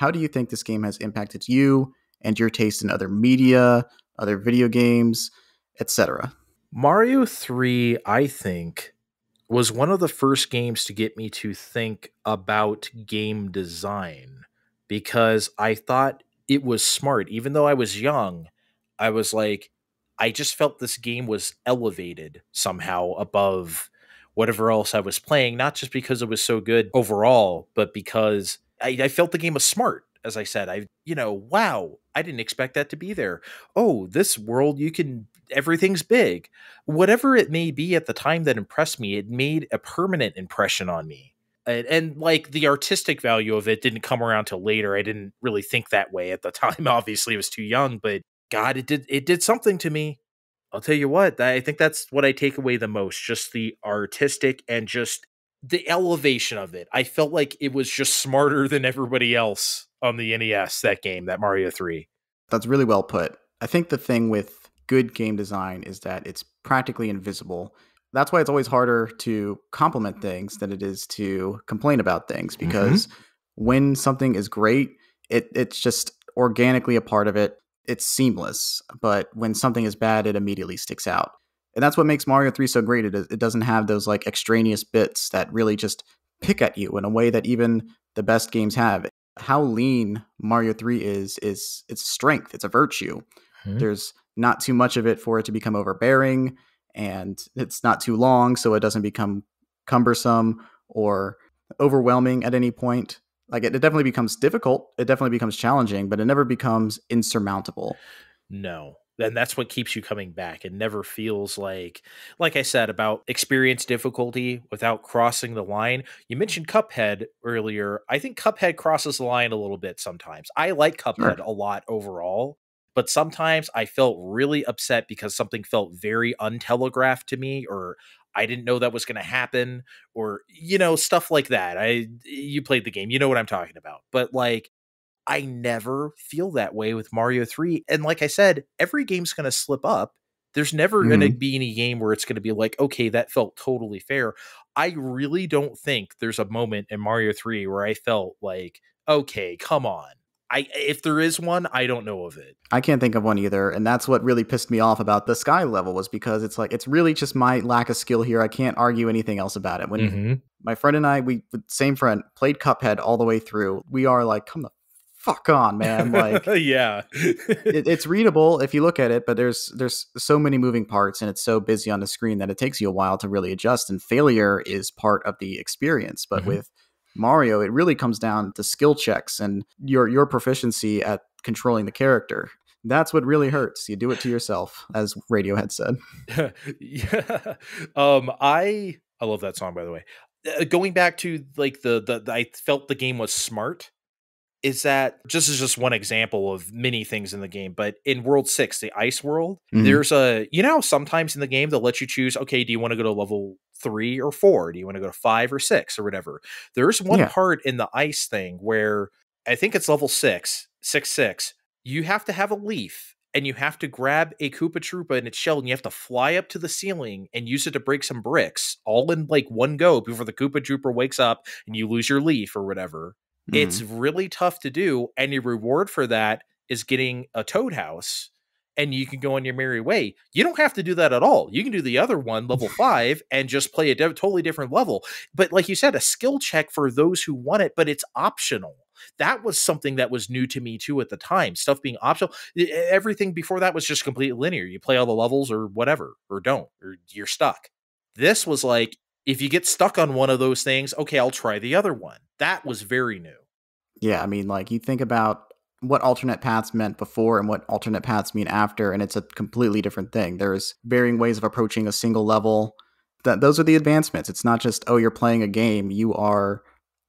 How do you think this game has impacted you and your taste in other media, other video games, etc.? Mario 3, I think, was one of the first games to get me to think about game design because I thought it was smart. Even though I was young, I was like, I just felt this game was elevated somehow above whatever else I was playing, not just because it was so good overall, but because I, I felt the game was smart. As I said, I, you know, wow, I didn't expect that to be there. Oh, this world, you can, everything's big whatever it may be at the time that impressed me, it made a permanent impression on me. And, and like the artistic value of it didn't come around till later. I didn't really think that way at the (laughs) time. Obviously, I was too young, but God, it did it did something to me. I'll tell you what, I think that's what I take away the most, just the artistic and just the elevation of it. I felt like it was just smarter than everybody else on the NES that game, that Mario 3. That's really well put. I think the thing with good game design is that it's practically invisible. That's why it's always harder to compliment things than it is to complain about things mm-hmm. because when something is great, it it's just organically a part of it. It's seamless. But when something is bad, it immediately sticks out. And that's what makes Mario 3 so great. It, it doesn't have those like extraneous bits that really just pick at you in a way that even the best games have. How lean Mario 3 is is it's strength, it's a virtue. Mhm. There's not too much of it for it to become overbearing and it's not too long so it doesn't become cumbersome or overwhelming at any point. Like it, it definitely becomes difficult, it definitely becomes challenging, but it never becomes insurmountable. No. And that's what keeps you coming back. It never feels like, like I said, about experience difficulty without crossing the line. You mentioned Cuphead earlier. I think Cuphead crosses the line a little bit sometimes. I like Cuphead a lot overall, but sometimes I felt really upset because something felt very untelegraphed to me or I didn't know that was going to happen or you know stuff like that. I you played the game, you know what I'm talking about. But like I never feel that way with Mario 3. And like I said, every game's going to slip up. There's never going to be any game where it's going to be like, okay, that felt totally fair. I really don't think there's a moment in Mario 3 where I felt like, okay, come on. I if there is one, I don't know of it. I can't think of one either, and that's what really pissed me off about the sky level was because it's like it's really just my lack of skill here. I can't argue anything else about it. When Mm-hmm. my friend and I, we same friend, played Cuphead all the way through. We are like, come the fuck on, man! Like (laughs) yeah. (laughs) it, it's readable if you look at it, but there's there's so many moving parts and it's so busy on the screen that it takes you a while to really adjust. And failure is part of the experience. But Mhm. with Mario, it really comes down to skill checks and your your proficiency at controlling the character. That's what really hurts. You do it to yourself, as Radiohead said. (laughs) yeah. Um, I I love that song by the way. Uh, going back to like the, the the I felt the game was smart. Is that just is just one example of many things in the game, but in World Six, the Ice World, Mhm. there's a you know sometimes in the game they'll let you choose. Okay, do you want to go to level three or four? Do you want to go to five or six or whatever? There's one Yeah. part in the ice thing where I think it's level six, six six. You have to have a leaf and you have to grab a Koopa Troopa in its shell and you have to fly up to the ceiling and use it to break some bricks all in like one go before the Koopa Troopa wakes up and you lose your leaf or whatever. Mhm. It's really tough to do. And your reward for that is getting a Toad House and you can go on your merry way. You don't have to do that at all. You can do the other one, level (laughs) five, and just play a de- totally different level. But like you said, a skill check for those who want it, but it's optional. That was something that was new to me too at the time. Stuff being optional. Everything before that was just completely linear. You play all the levels or whatever, or don't, or you're stuck. This was like, if you get stuck on one of those things, okay, I'll try the other one. That was very new. Yeah, I mean, like you think about what alternate paths meant before and what alternate paths mean after, and it's a completely different thing. There's varying ways of approaching a single level. That those are the advancements. It's not just oh, you're playing a game. You are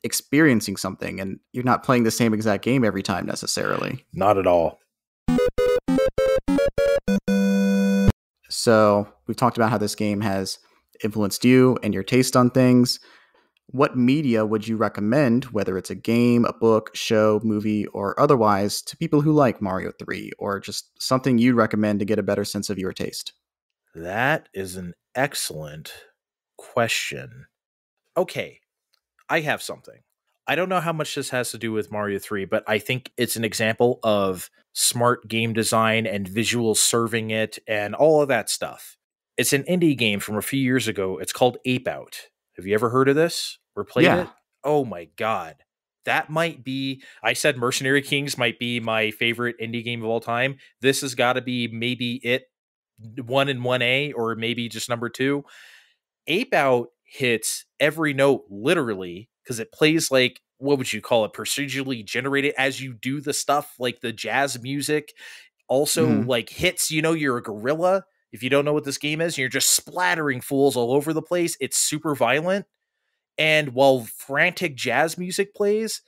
experiencing something, and you're not playing the same exact game every time necessarily. Not at all. So we've talked about how this game has influenced you and your taste on things. What media would you recommend, whether it's a game, a book, show, movie, or otherwise, to people who like Mario 3, or just something you'd recommend to get a better sense of your taste? That is an excellent question. Okay, I have something. I don't know how much this has to do with Mario 3, but I think it's an example of smart game design and visuals serving it and all of that stuff. It's an indie game from a few years ago. It's called Ape Out. Have you ever heard of this or played Yeah. it? Oh my god. That might be I said Mercenary Kings might be my favorite indie game of all time. This has got to be maybe it one and one A or maybe just number two. Ape Out hits every note literally because it plays like what would you call it procedurally generated as you do the stuff like the jazz music also Mhm. like hits you know you're a gorilla if you don't know what this game is you're just splattering fools all over the place it's super violent and while frantic jazz music plays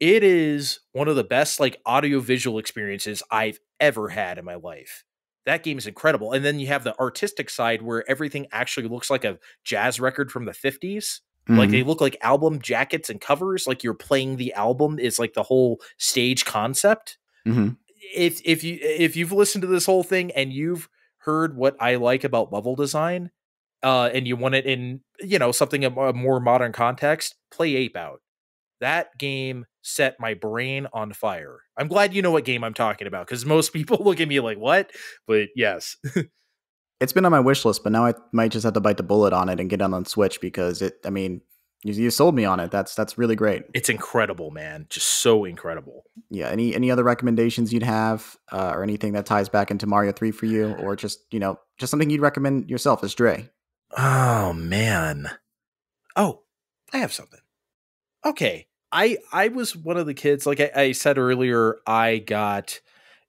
it is one of the best like audio visual experiences i've ever had in my life that game is incredible and then you have the artistic side where everything actually looks like a jazz record from the 50s like Mhm. they look like album jackets and covers like you're playing the album is like the whole stage concept Mhm. if if you if you've listened to this whole thing and you've heard what i like about level design uh and you want it in you know something of a more modern context play ape out. That game set my brain on fire. I'm glad you know what game i'm talking about because most (laughs) people look at me like what? But yes. (laughs) It's been on my wish list, but now I might just have to bite the bullet on it and get it on Switch because it, I mean, You, you sold me on it. That's that's really great. It's incredible, man. Just so incredible. Yeah. Any any other recommendations you'd have, uh, or anything that ties back into Mario Three for you, or just you know just something you'd recommend yourself as Dre? Oh man. Oh, I have something. Okay. I I was one of the kids, like I, I said earlier, I got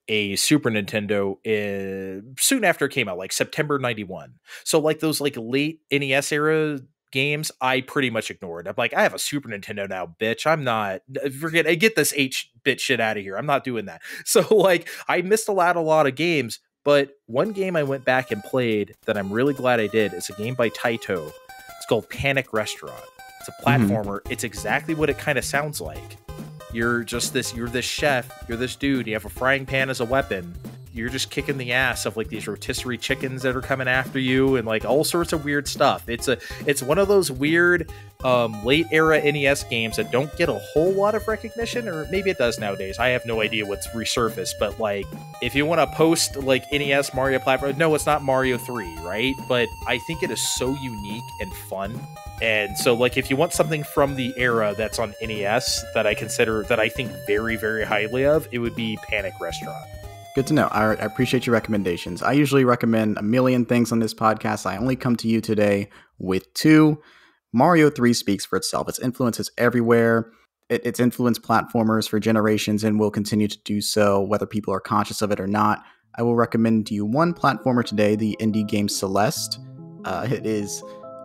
a Super Nintendo in, soon after it came out, like September 91. So like those like late NES era games, I pretty much ignored. I'm like, I have a Super Nintendo now, bitch. I'm not forget I get this H bit shit out of here. I'm not doing that. (laughs) So like I missed a lot a lot of games, but one game I went back and played that I'm really glad I did is a game by Taito. It's called Panic Restaurant. It's a platformer. Mm-hmm. It's exactly what it kind of sounds like. You're just this, you're this chef, you're this dude, you have a frying pan as a weapon. You're just kicking the ass of like these rotisserie chickens that are coming after you and like all sorts of weird stuff. It's a it's one of those weird um, late era NES games that don't get a whole lot of recognition, or maybe it does nowadays. I have no idea what's resurfaced, but like if you want to post like NES Mario platform, no, it's not Mario 3, right? But I think it is so unique and fun and so, like, if you want something from the era that's on NES that I consider that I think very, very highly of, it would be Panic Restaurant. Good to know. I, I, appreciate your recommendations. I usually recommend a million things on this podcast. I only come to you today with two. Mario 3 speaks for itself. Its influence is everywhere. It, it's influenced platformers for generations and will continue to do so, whether people are conscious of it or not. I will recommend to you one platformer today, the indie game Celeste. Uh, it is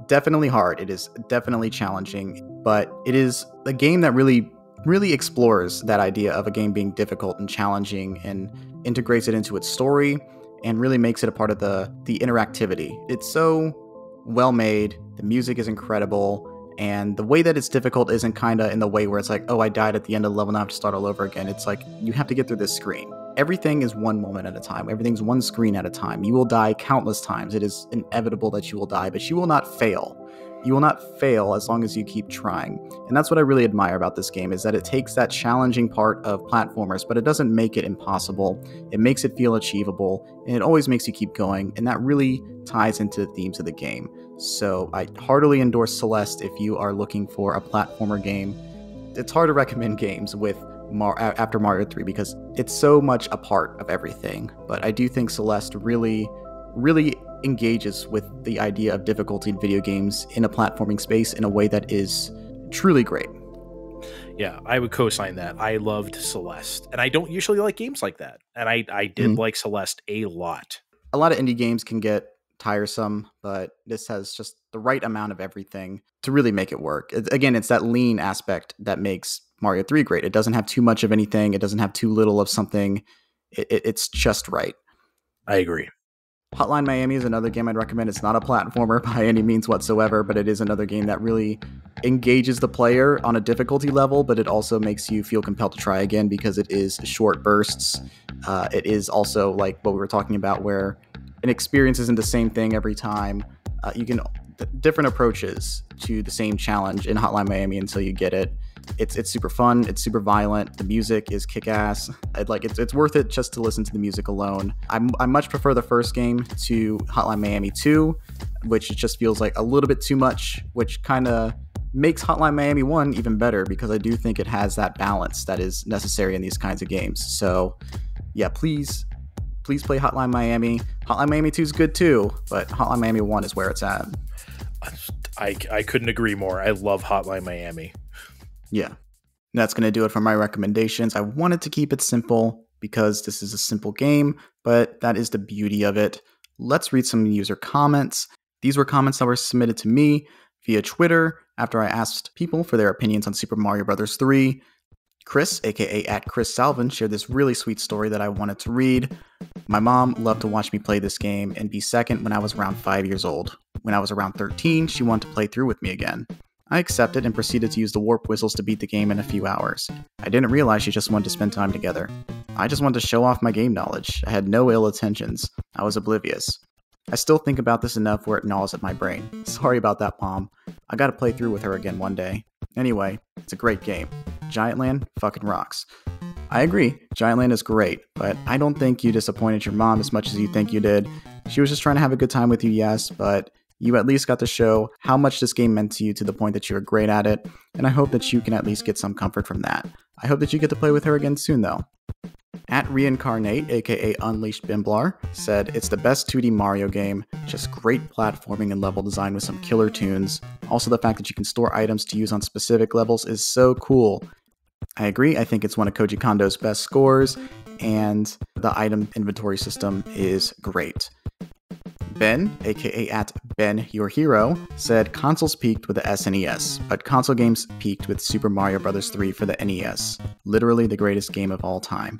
definitely hard. It is definitely challenging, but it is a game that really, really explores that idea of a game being difficult and challenging and integrates it into its story and really makes it a part of the the interactivity. It's so well made. The music is incredible. And the way that it's difficult isn't kind of in the way where it's like, oh, I died at the end of the level, now I have to start all over again. It's like you have to get through this screen everything is one moment at a time. Everything's one screen at a time. You will die countless times. It is inevitable that you will die, but you will not fail. You will not fail as long as you keep trying. And that's what I really admire about this game is that it takes that challenging part of platformers, but it doesn't make it impossible. It makes it feel achievable, and it always makes you keep going, and that really ties into the themes of the game. So I heartily endorse Celeste if you are looking for a platformer game. It's hard to recommend (laughs) games with Mar- after Mario 3 because it's so much a part of everything. But I do think Celeste really, really engages with the idea of difficulty in video games in a platforming space in a way that is truly great. Yeah, I would co-sign that. I loved Celeste, and I don't usually like games like that, and I I did mm-hmm. like Celeste a lot. A lot of indie games can get tiresome, but this has just the right amount of everything to really make it work. It, again, it's that lean aspect that makes Mario 3 great. It doesn't have too much of anything, it doesn't have too little of something. It, it, it's just right. I agree. Hotline Miami is another game I'd recommend. It's not a platformer (laughs) by any means whatsoever, but it is another game that really engages the player on a difficulty level, but it also makes you feel compelled to try again because it is short bursts. Uh, it is also like what we were talking about, where an experience isn't the same thing every time. Uh, you can different approaches to the same challenge in Hotline Miami until you get it. It's it's super fun. It's super violent. The music is kick ass. I'd like it's it's worth it just to listen to the music alone. I I much prefer the first game to Hotline Miami 2, which just feels like a little bit too much, which kind of makes Hotline Miami 1 even better because I do think it has that balance that is necessary in these kinds of games. So, yeah, please please play Hotline Miami. Hotline Miami 2 is good too, but Hotline Miami 1 is where it's at. I, I couldn't agree more. I love Hotline Miami. Yeah. That's going to do it for my recommendations. I wanted to keep it simple because this is a simple game, but that is the beauty of it. Let's read some user comments. These were comments that were submitted to me via Twitter after I asked people for their opinions on Super Mario Bros. 3. Chris, aka at Chris Salvin, shared this really sweet story that I wanted to read. My mom loved to watch me play this game and be second when I was around 5 years old. When I was around 13, she wanted to play through with me again. I accepted and proceeded to use the warp whistles to beat the game in a few hours. I didn't realize she just wanted to spend time together. I just wanted to show off my game knowledge. I had no ill intentions. I was oblivious. I still think about this enough where it gnaws at my brain. (laughs) Sorry about that, Mom. I gotta play through with her again one day. Anyway, it's a great game. Giant Land fucking rocks. I agree, Giant Land is great, but I don't think you disappointed your mom as much as you think you did. She was just trying to have a good time with you, yes, but you at least got to show how much this game meant to you to the point that you were great at it, and I hope that you can at least get some comfort from that. I hope that you get to play with her again soon, though. At Reincarnate, aka Unleashed Bimblar, said it's the best 2D Mario game, just great platforming and level design with some killer tunes. Also, the fact that you can store items to use on specific levels is so cool. I agree, I think it's one of Koji Kondo's best scores, and the item inventory system is great. Ben, aka at Ben Your Hero, said consoles peaked with the SNES, but console games peaked with Super Mario Bros. 3 for the NES. Literally the greatest game of all time.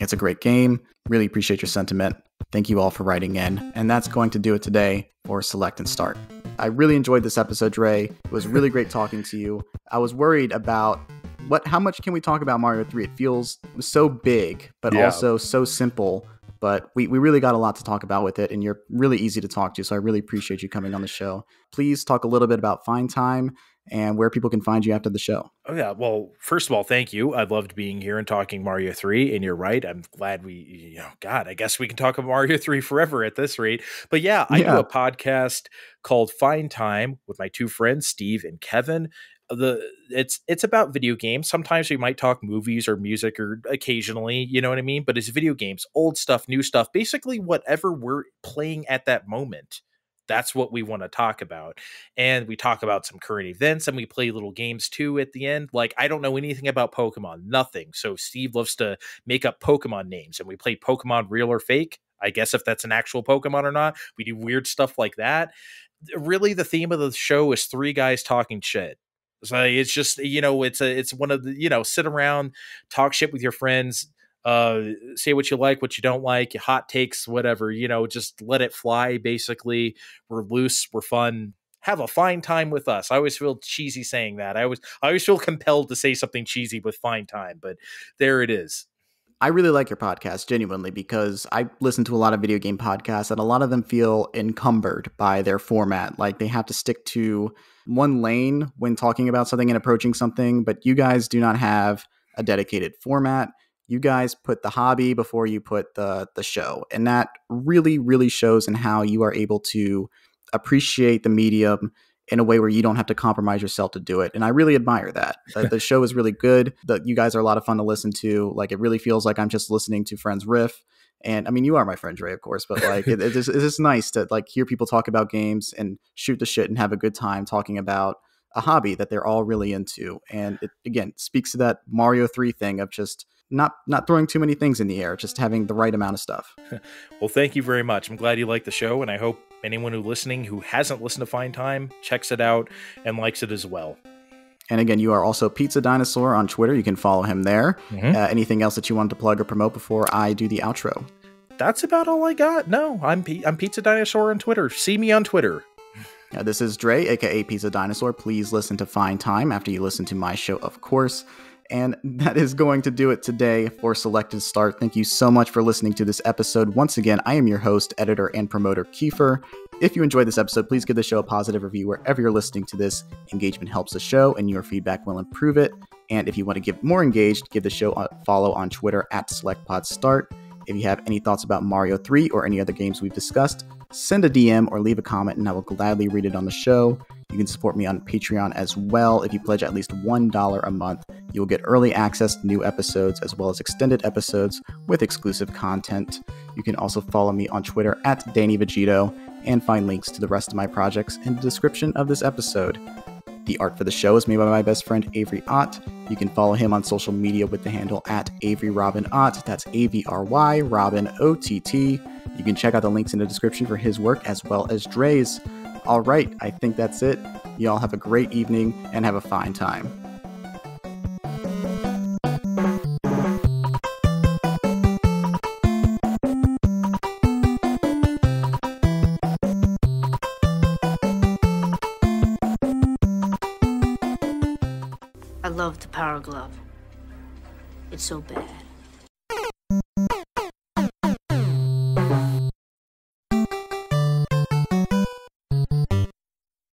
It's a great game. Really appreciate your sentiment. Thank you all for writing in. And that's going to do it today for Select and Start. I really enjoyed this episode, Dre. It was really great talking to you. I was worried about what how much can we talk about Mario 3? It feels so big, but Yeah. also so simple. But we, we really got a lot to talk about with it, and you're really easy to talk to. So I really appreciate you coming on the show. Please talk a little bit about Fine Time and where people can find you after the show. Oh yeah. Well, first of all, thank you. I loved being here and talking Mario 3. And you're right. I'm glad we you know, God, I guess we can talk about Mario 3 forever at this rate. But yeah, I do a podcast called Fine Time with my two friends, Steve and Kevin. The it's it's about video games. Sometimes we might talk movies or music or occasionally, you know what I mean? But it's video games, old stuff, new stuff, basically whatever we're playing at that moment. That's what we want to talk about and we talk about some current events and we play little games too at the end. Like I don't know anything about Pokemon, nothing. So Steve loves to make up Pokemon names and we play Pokemon real or fake. I guess if that's an actual Pokemon or not. We do weird stuff like that. Really the theme of the show is three guys talking shit. So it's just you know it's a it's one of the you know sit around talk shit with your friends uh say what you like what you don't like hot takes whatever you know just let it fly basically. We're loose we're fun. Have a fine time with us. I always feel cheesy saying that. I always i always feel compelled to say something cheesy with fine time but there it is I really like your podcast, genuinely, because I listen to a lot of video game podcasts and a lot of them feel encumbered by their format. Like they have to stick to one lane when talking about something and approaching something, but you guys do not have a dedicated format. You guys put the hobby before you put the the show. And that really, really shows in how you are able to appreciate the medium in a way where you don't have to compromise yourself to do it. And I really admire that. (laughs) The, the show is really good. The, you guys are a lot of fun to listen to. Like it really feels like I'm just listening to friends riff. And I mean, you are my friend Dre, of course, but like it, it's, just, it's just nice to like hear people talk about games and shoot the shit and have a good time talking about a hobby that they're all really into. And it again speaks to that Mario 3 thing of just not not throwing too many things in the air, just having the right amount of stuff. (laughs) well thank you very much i'm glad you like the show and i hope anyone who listening who hasn't listened to fine time checks it out and likes it as well And again, you are also Pizza Dinosaur on Twitter. You can follow him there. Mhm. Uh, anything else that you wanted to plug or promote before I do the outro? that's about all i got no i'm P- i'm pizza dinosaur on twitter see me on twitter Uh, this is Dre, aka Pizza Dinosaur. Please listen to Fine Time after you listen to my show, of course. And that is going to do it today for Select and Start. Thank you so much for listening to this episode. Once again, I am your host, editor, and promoter, Keifer. If you enjoyed this episode, please give the show a positive review wherever you're listening to this. Engagement helps the show, and your feedback will improve it. And if you want to get more engaged, give the show a follow on Twitter at SelectPodStart. If you have any thoughts about Mario 3 or any other games we've discussed, send a DM or leave a comment and I will gladly read it on the show. You can support me on Patreon as well. If you pledge at least $1 a month, you will get early access to new episodes as well as extended episodes with exclusive content. You can also follow me on Twitter at Danny Vegito and find links to the rest of my projects in the description of this episode. The art for the show is made by my best friend Avry Ott. You can follow him on social media with the handle at Avry Robin Ott. That's A V R Y Robin O T T. You can check out the links in the description for his work as well as Dre's. All right, I think that's it. Y'all have a great evening and have a fine time. I love the Power Glove. It's so bad.